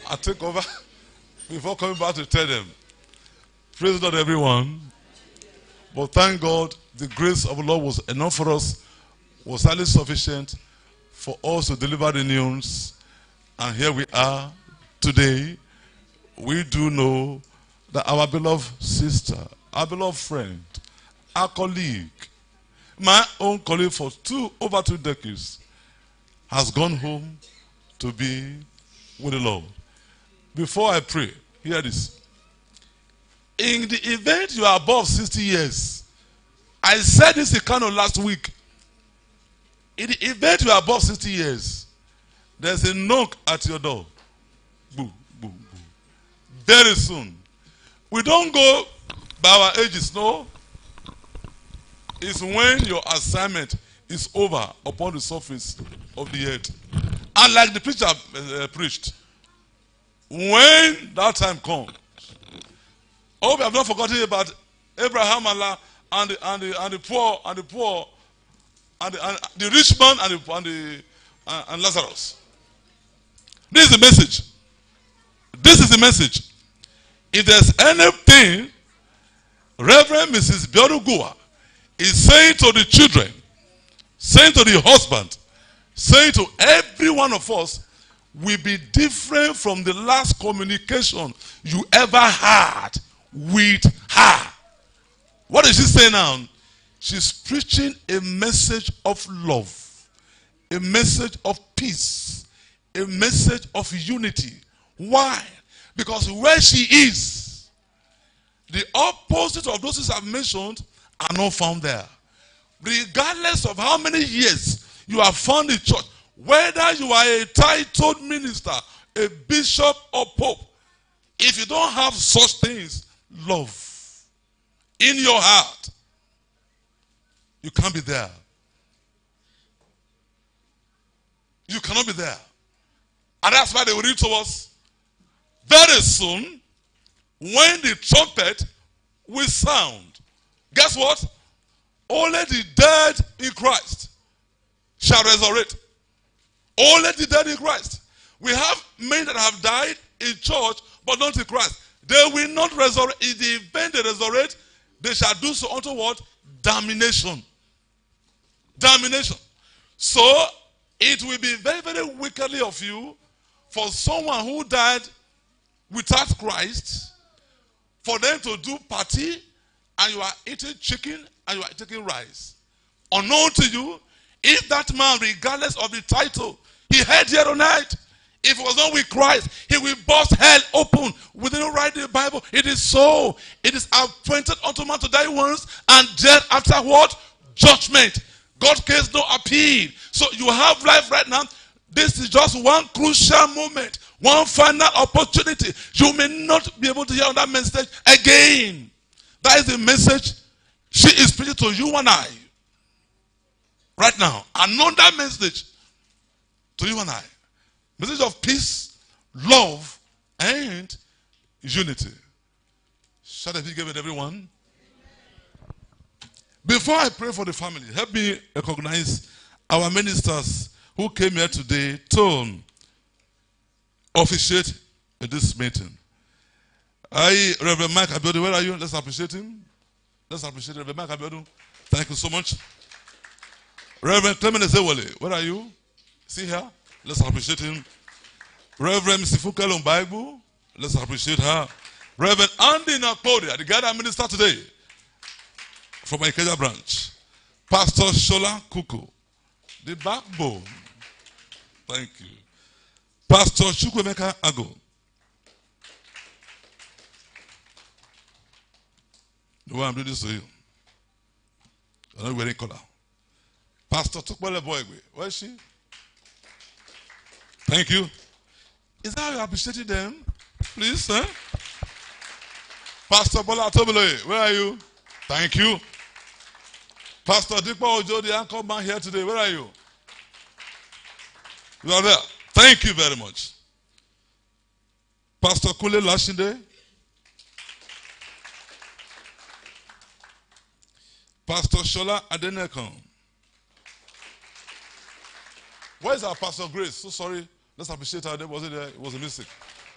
I take over before coming back to tell them. Praise God, everyone. But thank God, the grace of the Lord was enough for us, was highly sufficient for us to deliver the news. And here we are today. We do know that our beloved sister, our beloved friend, our colleague, my own colleague for two over two decades, has gone home to be with the Lord. Before I pray, hear this. In the event you are above 60 years, I said this in Kano last week. In the event you are above 60 years, there's a knock at your door. Boo, boo, boo. Very soon. We don't go by our ages, no. It's when your assignment is over upon the surface of the earth. And like the preacher uh, preached, when that time comes, oh, we have not forgotten about Abraham Allah and the, and the, and the poor and the poor and the, and the rich man and the, and, the, and Lazarus. This is the message. This is the message. If there's anything Reverend Mrs. Biorugua is saying to the children, saying to the husband, saying to every one of us, will be different from the last communication you ever had with her. What is she saying now? She's preaching a message of love, a message of peace, a message of unity. Why? Because where she is, the opposite of those things I've mentioned are not found there. Regardless of how many years you have found in church, whether you are a titled minister, a bishop, or pope, if you don't have such things, love in your heart, you can't be there. You cannot be there. And that's why they will read to us very soon when the trumpet will sound. Guess what? Only the dead in Christ shall resurrect. Only the dead in Christ. We have men that have died in church, but not in Christ. They will not resurrect. In the event they resurrect, they shall do so unto what? Damnation. Damnation. So, it will be very, very wickedly of you for someone who died without Christ, for them to do party, and you are eating chicken and you are taking rice. Unknown to you, if that man, regardless of the title, he had here tonight, if it was not with Christ, he will bust hell open. We didn't write the Bible. It is so. It is appointed unto man to die once, and death what? judgment. God cares no appeal. So you have life right now. This is just one crucial moment, one final opportunity. You may not be able to hear that message again. That is the message she is preaching to you and I. Right now. Another message to you and I. Message of peace, love, and unity. Shall I be given everyone? Before I pray for the family, help me recognize our ministers who came here today to officiate in this meeting. I, Reverend Mike Abiodun, where are you? Let's appreciate him. Let's appreciate Reverend Mike Abiodun. Thank you so much. Reverend Clement Ezewale, where are you? See here? Let's appreciate him. Reverend Sifuka Bible, let's appreciate her. Reverend Andy Napodia, the guy that minister today. from Ikeja branch. Pastor Shola Kuku, the backbone. Thank you. Pastor Chukwuemeka Ago. The way I'm doing this to you. I'm not wearing color. Pastor Tukbele Boygwe. Where is she? Thank you. Is that how you appreciating them? Please, eh? Pastor Bola Tobiloye, where are you? Thank you. Pastor Dikpa Ojo, the anchor man here today, where are you? You are there. Thank you very much. Pastor Kule Lashinde. Pastor Shola Adenekon. Where is our Pastor Grace? So sorry. Let's appreciate her. Was it there? It was a mistake.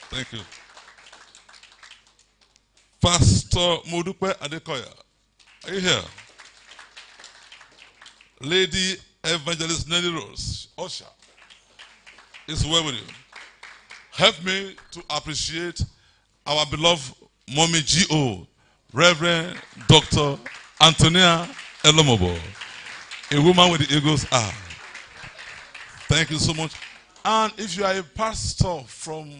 Thank you. Pastor Modupe Adekoya. Are you here? Lady Evangelist Nelly Rose. Usher. Well with you. Help me to appreciate our beloved Mommy G.O. Reverend Dr. Antonia Elomobo. A woman with the eagle's eye. Thank you so much. And if you are a pastor from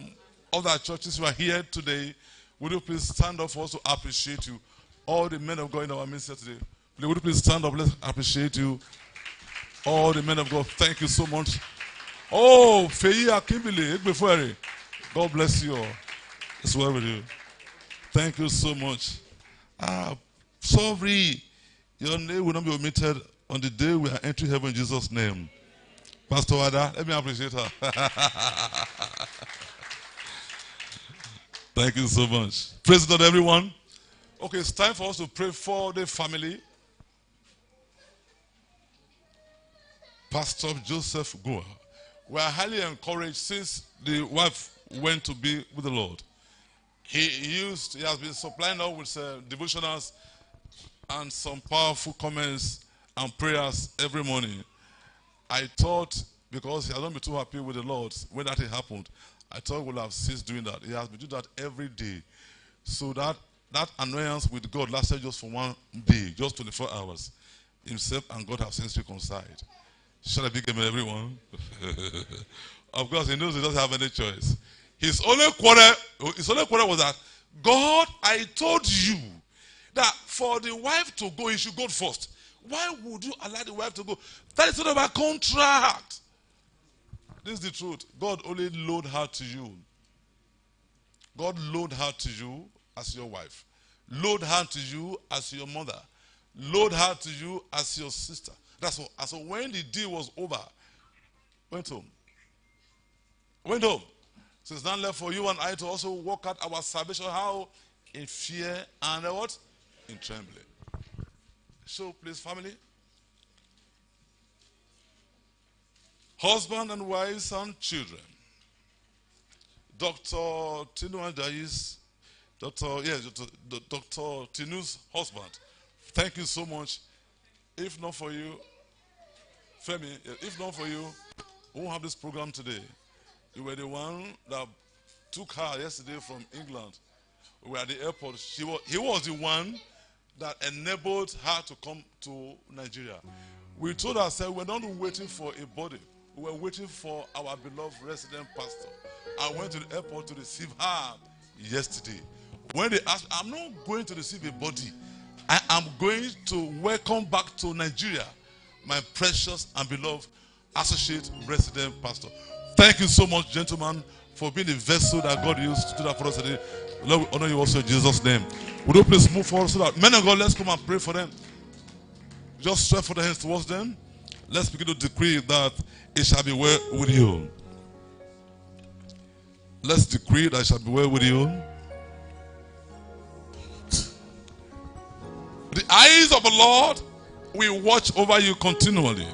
other churches who are here today, would you please stand up for us to appreciate you? All the men of God in our midst today. Would you please stand up? Let's appreciate you. All the men of God, thank you so much. Oh, Feyi Akimbile, Egbefere. God bless you all. It's well with you. Thank you so much. Ah, sorry. Your name will not be omitted on the day we are entering heaven in Jesus' name. Pastor Wada, let me appreciate her. Thank you so much. Praise God, everyone. Okay, it's time for us to pray for the family. Pastor Joseph Gunwa. We are highly encouraged since the wife went to be with the Lord. He used, he has been supplying us with uh, devotionals and some powerful comments and prayers every morning. I thought, because he has not been too happy with the Lord when that happened, I thought we would have ceased doing that. He has been doing that every day. So that, that annoyance with God lasted just for one day, just 24 hours. Himself and God have since reconciled. Shall I begin with everyone? of course, he knows he doesn't have any choice. His only quarrel, his only quarrel was that God, I told you that for the wife to go, he should go first. Why would you allow the wife to go? That is not about contract. This is the truth. God only load her to you. God load her to you as your wife. Load her to you as your mother. Load her to you as your sister. That's all. And so when the deal was over, went home. Went home. So it's not left for you and I to also work out our salvation. How? In fear and uh, what? In trembling. So please, family. Husband and wives and children. Dr. Tinu Andais, Dr. Yes. Dr. Tinu's husband. Thank you so much. If not for you, Femi, eh, if not for you, we won't have this program today. You were the one that took her yesterday from England. We were at the airport. She was, he was the one that enabled her to come to Nigeria. We told ourselves we're not waiting for a body. We were waiting for our beloved resident pastor. I went to the airport to receive her yesterday. When they asked, I'm not going to receive a body. I am going to welcome back to Nigeria my precious and beloved associate resident pastor. Thank you so much, gentlemen, for being the vessel that God used to do that for us today. Lord, we honor you also in Jesus' name. Would you please move forward so that men of God, let's come and pray for them. Just stretch for the hands towards them. Let's begin to decree that it shall be well with you. Let's decree that it shall be well with you. The eyes of the Lord will watch over you continually.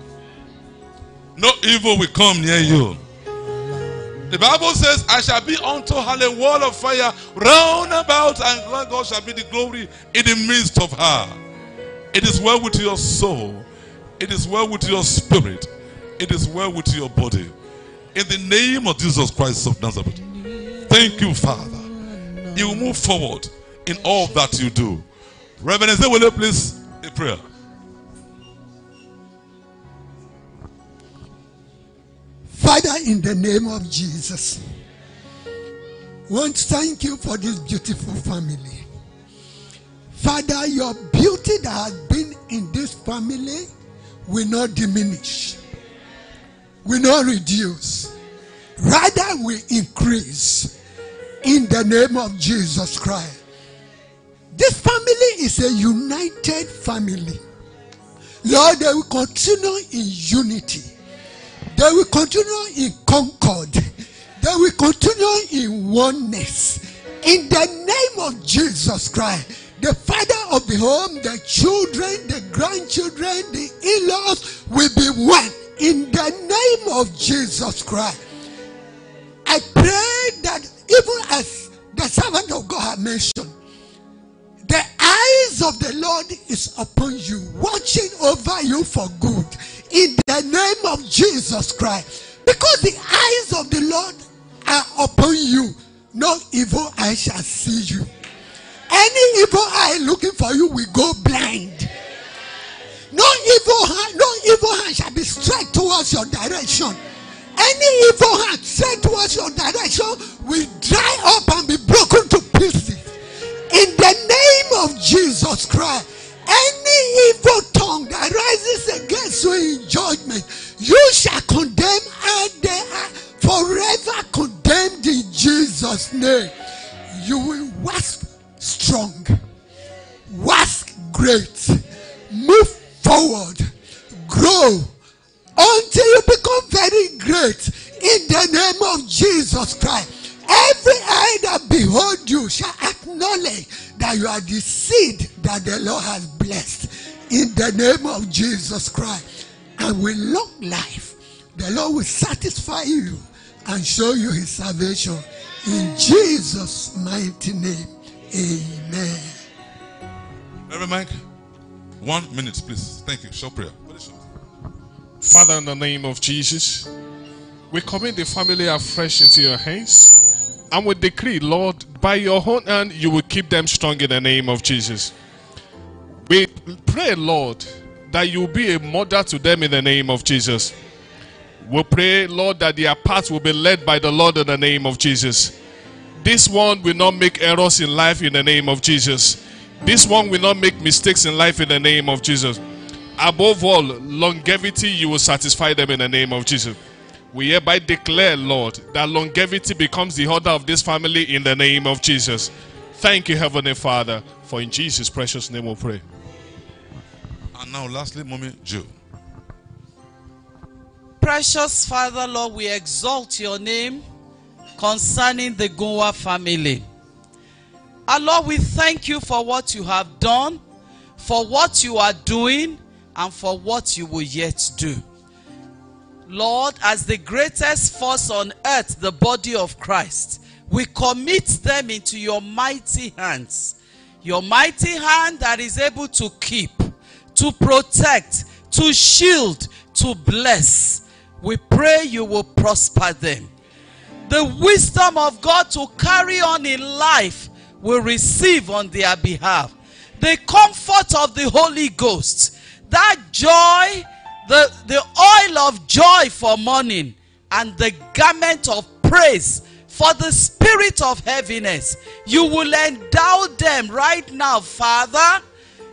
No evil will come near you. The Bible says, I shall be unto her a wall of fire round about, and God shall be the glory in the midst of her. It is well with your soul. It is well with your spirit. It is well with your body. In the name of Jesus Christ of Nazareth. Thank you, Father. You move forward in all that you do. Reverend, will you please a prayer. Father, in the name of Jesus, want to thank you for this beautiful family. Father, your beauty that has been in this family will not diminish, will not reduce, rather will increase in the name of Jesus Christ. This family is a united family. Lord, they will continue in unity. They will continue in concord. They will continue in oneness. In the name of Jesus Christ, the father of the home, the children, the grandchildren, the in laws will be one. In the name of Jesus Christ. I pray that even as the servant of God had mentioned, the eyes of the Lord is upon you, watching over you for good. In the name of Jesus Christ. Because the eyes of the Lord are upon you, no evil eye shall see you. Any evil eye looking for you will go blind. No evil hand, no evil hand shall be straight towards your direction. Any evil hand straight towards your direction will dry up and be broken to pieces. In the name of Jesus Christ, any evil tongue that rises against you in judgment, you shall condemn and they are forever condemned in Jesus' name. You will wax strong, wax great, move forward, grow until you become very great in the name of Jesus Christ. Every eye that behold you shall acknowledge that you are the seed that the Lord has blessed in the name of Jesus Christ. And with long life, the Lord will satisfy you and show you his salvation in Jesus' mighty name. Amen. Reverend Mike, one minute, please. Thank you. Short prayer. Father, in the name of Jesus, we commit the family afresh into your hands. And we decree, Lord, by your own hand, you will keep them strong in the name of Jesus. We pray, Lord, that you be a mother to them in the name of Jesus. We pray, Lord, that their paths will be led by the Lord in the name of Jesus. This one will not make errors in life in the name of Jesus. This one will not make mistakes in life in the name of Jesus. Above all, longevity, you will satisfy them in the name of Jesus. We hereby declare, Lord, that longevity becomes the order of this family in the name of Jesus. Thank you, Heavenly Father, for in Jesus' precious name we pray. And now, lastly, Mommy Joe. Precious Father, Lord, we exalt your name concerning the Gunwa family. And Lord, we thank you for what you have done, for what you are doing, and for what you will yet do. Lord, as the greatest force on earth, the body of Christ, we commit them into your mighty hands. Your mighty hand that is able to keep, to protect, to shield, to bless. We pray you will prosper them. The wisdom of God to carry on in life will receive on their behalf. The comfort of the Holy Ghost, that joy, the, the oil of joy for morning, and the garment of praise for the spirit of heaviness. You will endow them right now, Father.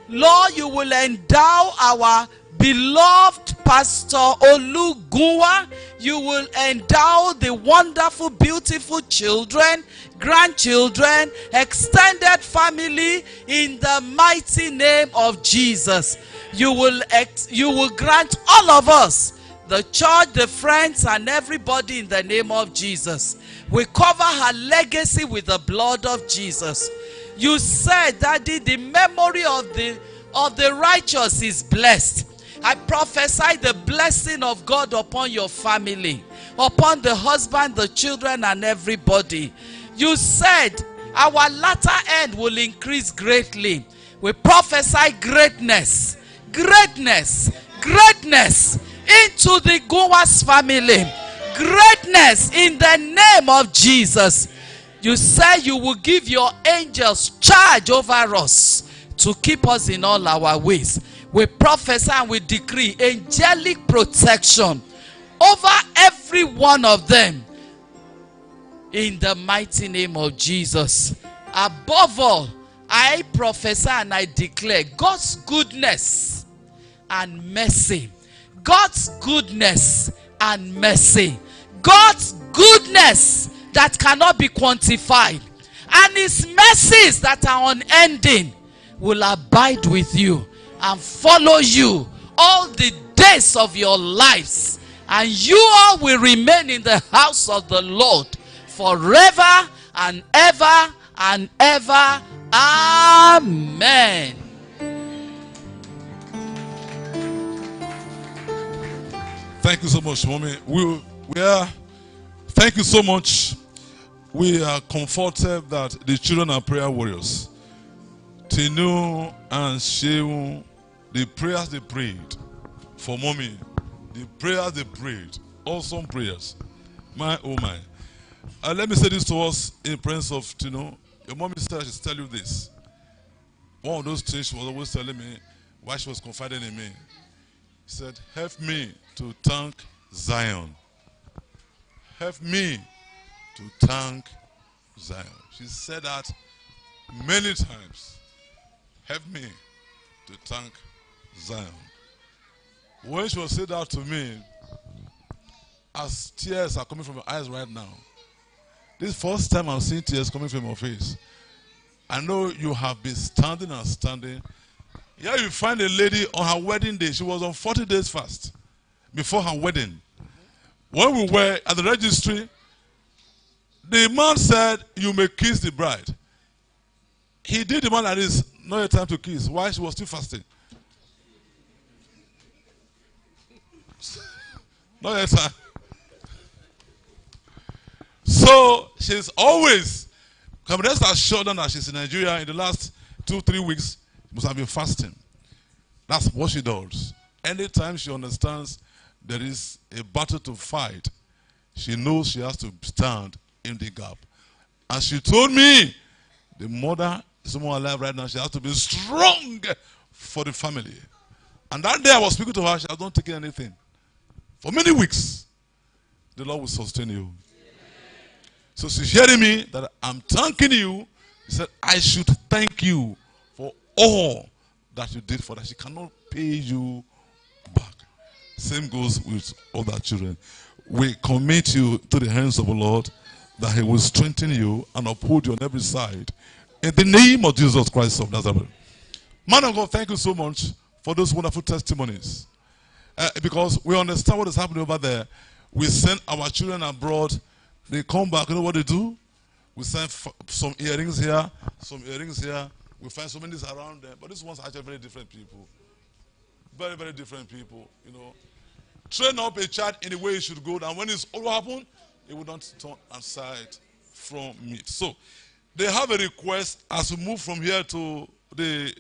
Lord, you will endow our beloved Pastor Olugunwa. You will endow the wonderful, beautiful children, grandchildren, extended family in the mighty name of Jesus. You will, you will grant all of us, the church, the friends, and everybody in the name of Jesus. We cover her legacy with the blood of Jesus. You said, Daddy, the memory of the of the righteous is blessed. I prophesy the blessing of God upon your family, upon the husband, the children, and everybody. You said our latter end will increase greatly. We prophesy greatness, greatness, greatness into the Gunwas family. Greatness in the name of Jesus. You say you will give your angels charge over us to keep us in all our ways. We prophesy and we decree angelic protection over every one of them in the mighty name of Jesus. Above all, I prophesy and I declare God's goodness and mercy. God's goodness and mercy. God's goodness that cannot be quantified. And his mercies that are unending will abide with you and follow you all the days of your lives. And you all will remain in the house of the Lord forever and ever and ever. Amen. Thank you so much, mommy. We, we are, thank you so much. We are comforted that the children are prayer warriors. Tinu and Sheun, the prayers they prayed for mommy, the prayers they prayed, awesome prayers. My oh my. Uh, let me say this to us in presence of you know Your mommy said I should tell you this. One of those things she was always telling me why she was confiding in me. She said, Help me to thank Zion. Help me to thank Zion. She said that many times. Help me to thank Zion. When she was saying that to me, as tears are coming from her eyes right now, this first time I'm seeing tears coming from your face. I know you have been standing and standing. Yeah, you find a lady on her wedding day. She was on 40 days fast before her wedding. When we were at the registry, the man said, You may kiss the bride. He did the man like this, not a time to kiss. Why? She was still fasting. not a time. So she's always, come rest assured that she's in Nigeria in the last two, three weeks, must have been fasting. That's what she does. Anytime she understands there is a battle to fight, she knows she has to stand in the gap. And she told me, the mother is more alive right now, she has to be strong for the family. And that day I was speaking to her, she has not taken anything. For many weeks, the Lord will sustain you. So she's hearing me that I'm thanking you. He said, I should thank you for all that you did for her. She cannot pay you back. Same goes with other children. We commit you to the hands of the Lord that He will strengthen you and uphold you on every side. In the name of Jesus Christ of Nazareth. Man of God, thank you so much for those wonderful testimonies. Uh, because we understand what is happening over there. We send our children abroad. They come back. You know what they do? We send some earrings here, some earrings here. We find so many around them. But these ones are actually very different people. Very, very different people. You know, train up a child in the way he should go. And when it's all happen, he will not turn aside from me. So they have a request as we move from here to the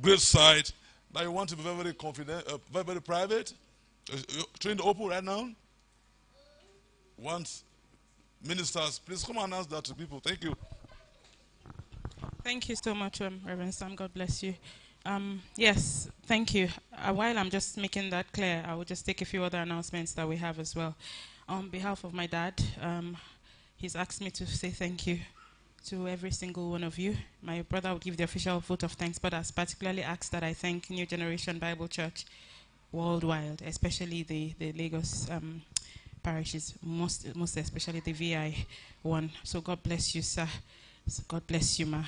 great site that you want to be very, very confident, uh, very, very private. Uh, uh, Train to open right now. Once ministers, please come and announce that to people. Thank you. Thank you so much, um, Reverend Sam. God bless you. Um, yes, thank you. Uh, while I'm just making that clear, I will just take a few other announcements that we have as well. On behalf of my dad, um, he's asked me to say thank you to every single one of you. My brother will give the official vote of thanks, but has particularly asked that I thank New Generation Bible Church worldwide, especially the, the Lagos um, parishes, most, most especially the VI one. So God bless you, sir. So God bless you, ma.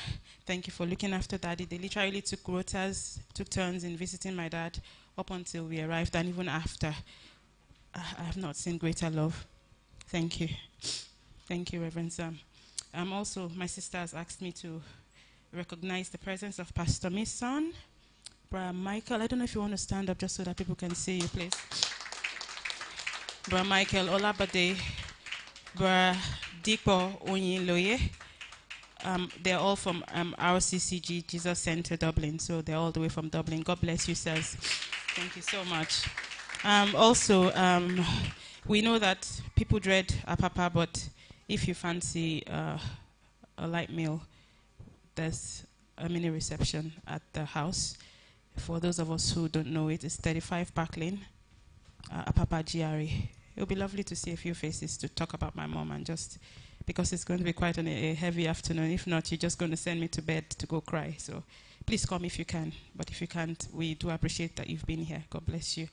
Thank you for looking after daddy. They literally took rotas, took turns in visiting my dad up until we arrived, and even after. I have not seen greater love. Thank you. Thank you, Reverend Sam. Um, also, my sister has asked me to recognize the presence of Pastor Mason, Brother Michael. I don't know if you want to stand up just so that people can see you, please. Brother Michael Olabade, Brother Dipo Onyiloye. Um, they're all from um, RCCG Jesus Center, Dublin. So they're all the way from Dublin. God bless you, sirs. Thank you so much. Um, also, um, we know that people dread Apapa, but if you fancy uh, a light meal, there's a mini reception at the house. For those of us who don't know it, it's 35 Park Lane, uh, Apapa GRA. It would be lovely to see a few faces to talk about my mom and just because it's going to be quite an, a heavy afternoon. If not, you're just going to send me to bed to go cry. So please come if you can. But if you can't, we do appreciate that you've been here. God bless you.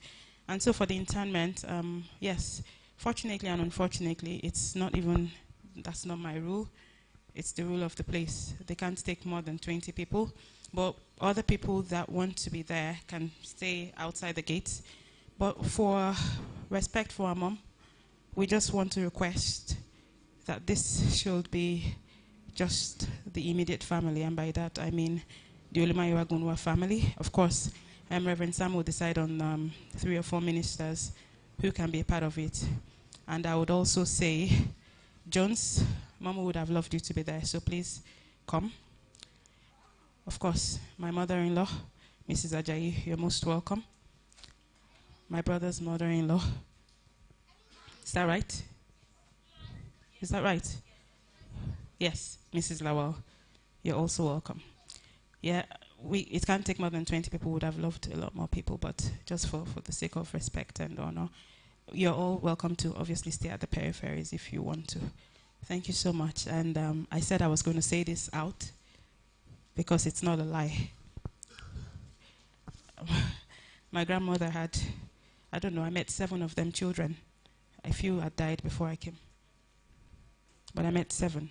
And so for the internment, um, yes, fortunately and unfortunately, it's not even, that's not my rule. It's the rule of the place. They can't take more than 20 people. But other people that want to be there can stay outside the gates. But for respect for our mom, we just want to request that this should be just the immediate family, and by that I mean the Gunwa family. Of course, um, Reverend Sam will decide on um, three or four ministers who can be a part of it. And I would also say, Jones, Mama would have loved you to be there, so please come. Of course, my mother-in-law, Mrs. Ajayi, you're most welcome. My brother's mother-in-law. Is that right? Is that right? Yes, Mrs. Lawal, you're also welcome. Yeah, we it can't take more than 20 people. Would have loved a lot more people, but just for, for the sake of respect and honor, you're all welcome to obviously stay at the peripheries if you want to. Thank you so much. And um, I said I was going to say this out because it's not a lie. My grandmother had, I don't know, I met seven of them children. A few had died before I came. But I met seven.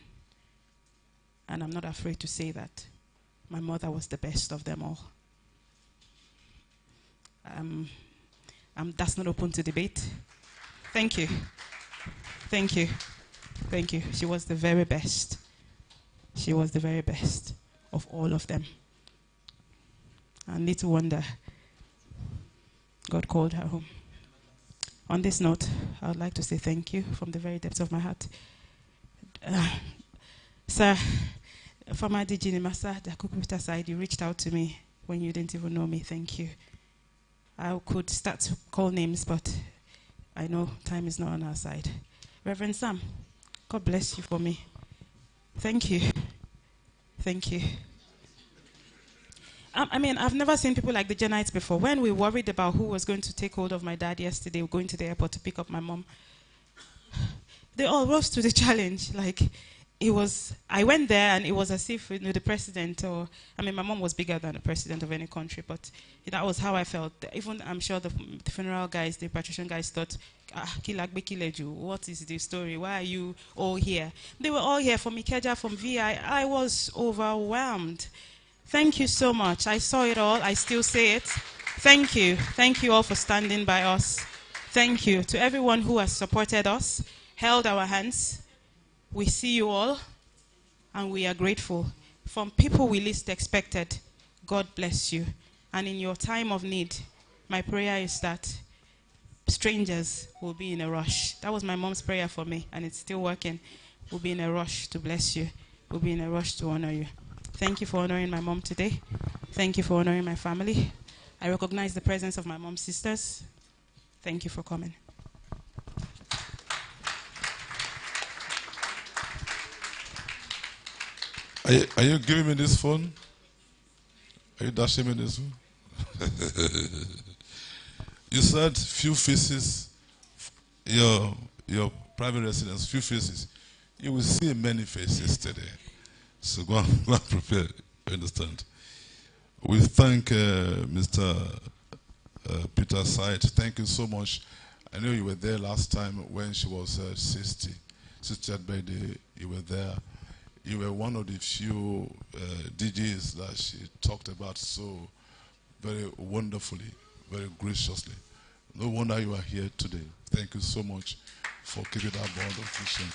And I'm not afraid to say that my mother was the best of them all. Um, um, that's not open to debate. Thank you. Thank you. Thank you. She was the very best. She was the very best of all of them. And little wonder, God called her home. On this note, I would like to say thank you from the very depths of my heart. Uh, sir, Farmer DG NIMASA, the Kukupita side, you reached out to me when you didn't even know me. Thank you. I could start to call names, but I know time is not on our side. Reverend Sam, God bless you for me. Thank you. Thank you. I mean, I've never seen people like the Jenites before. When we worried about who was going to take hold of my dad yesterday, going to the airport to pick up my mom, they all rose to the challenge. Like, it was, I went there and it was as if you know, the president, or, I mean, my mom was bigger than the president of any country, but that was how I felt. Even, I'm sure the, the funeral guys, the patrician guys thought, ah, Kilagbe what is the story? Why are you all here? They were all here from Ikeja, from VI. I was overwhelmed. Thank you so much. I saw it all. I still say it. Thank you. Thank you all for standing by us. Thank you to everyone who has supported us, held our hands. We see you all, and we are grateful. From people we least expected, God bless you. And in your time of need, my prayer is that strangers will be in a rush. That was my mom's prayer for me, and it's still working. We'll be in a rush to bless you. we'll be in a rush to honor you. Thank you for honoring my mom today. Thank you for honoring my family. I recognize the presence of my mom's sisters. Thank you for coming. Are you, are you giving me this phone? Are you dashing me this phone? you said few faces, your your private residence, few faces. You will see many faces today. So go and, go and prepare. Understand? We thank uh, Mr. Uh, Peterside. Thank you so much. I know you were there last time when she was uh, 60, 60th birthday. You were there. You were one of the few uh, DJs that she talked about so very wonderfully, very graciously. No wonder you are here today. Thank you so much for keeping that bond of vision.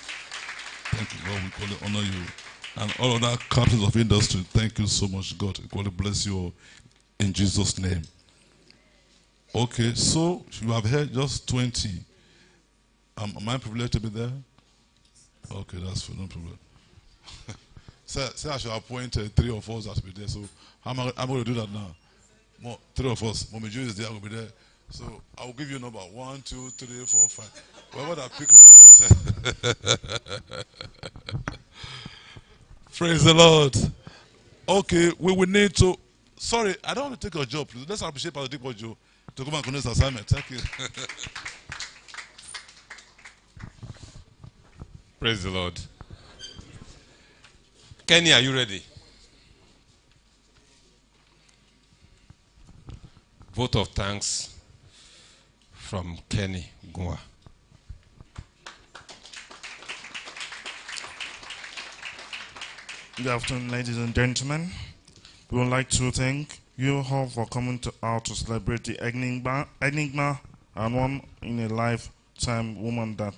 Thank you, God. We call it honor you. And all other captains of industry, thank you so much, God. God bless you all in Jesus' name. Okay, so you have heard just 20. Um, am I privileged to be there? Okay, that's fine, no problem. say, say I should appoint uh, three of us that be there. So how am I, I'm going to do that now? More, three of us. Mommy Joe is there, I will be there. So I will give you a number one, two, three, four, five. Whatever that pick number, say. Praise the Lord. Okay, we will need to sorry, I don't want to take your job. Please. Let's appreciate Pastor Dipo Joe to come and continue his assignment. Thank you. Praise the Lord. Kenny, are you ready? Vote of thanks from Kenny Gunwa. Good afternoon, ladies and gentlemen. We would like to thank you all for coming to, out to celebrate the Enigma, Enigma and one in a lifetime woman that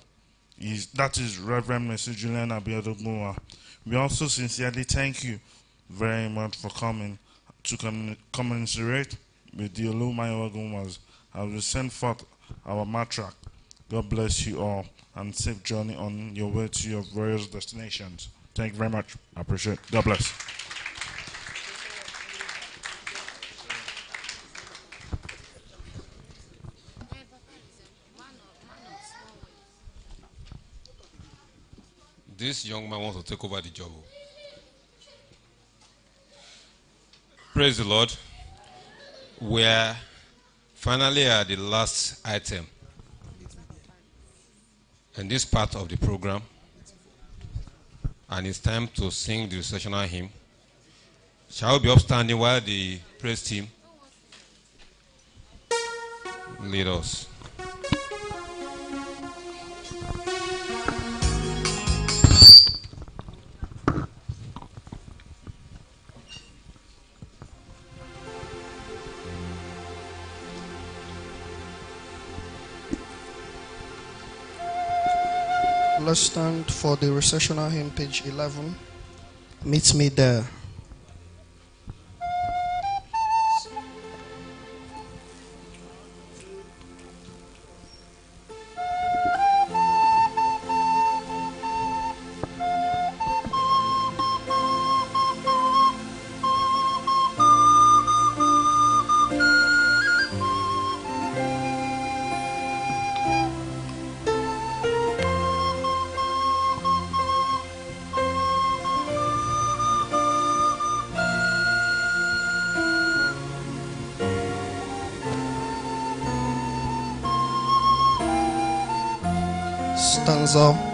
is that is Reverend Mrs. Juliana Abiodun Gunwa. We also sincerely thank you very much for coming to com- commiserate with the Olumayo as we send forth our matriarch. God bless you all and safe journey on your way to your various destinations. Thank you very much. I appreciate it. God bless. This young man wants to take over the job. Praise the Lord. We're finally at the last item in this part of the program. And it's time to sing the recessional hymn. Shall we be upstanding while the praise team lead us? Stand for the recessional hymn, page 11. Meet me there. casal.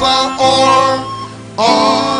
Are o'er on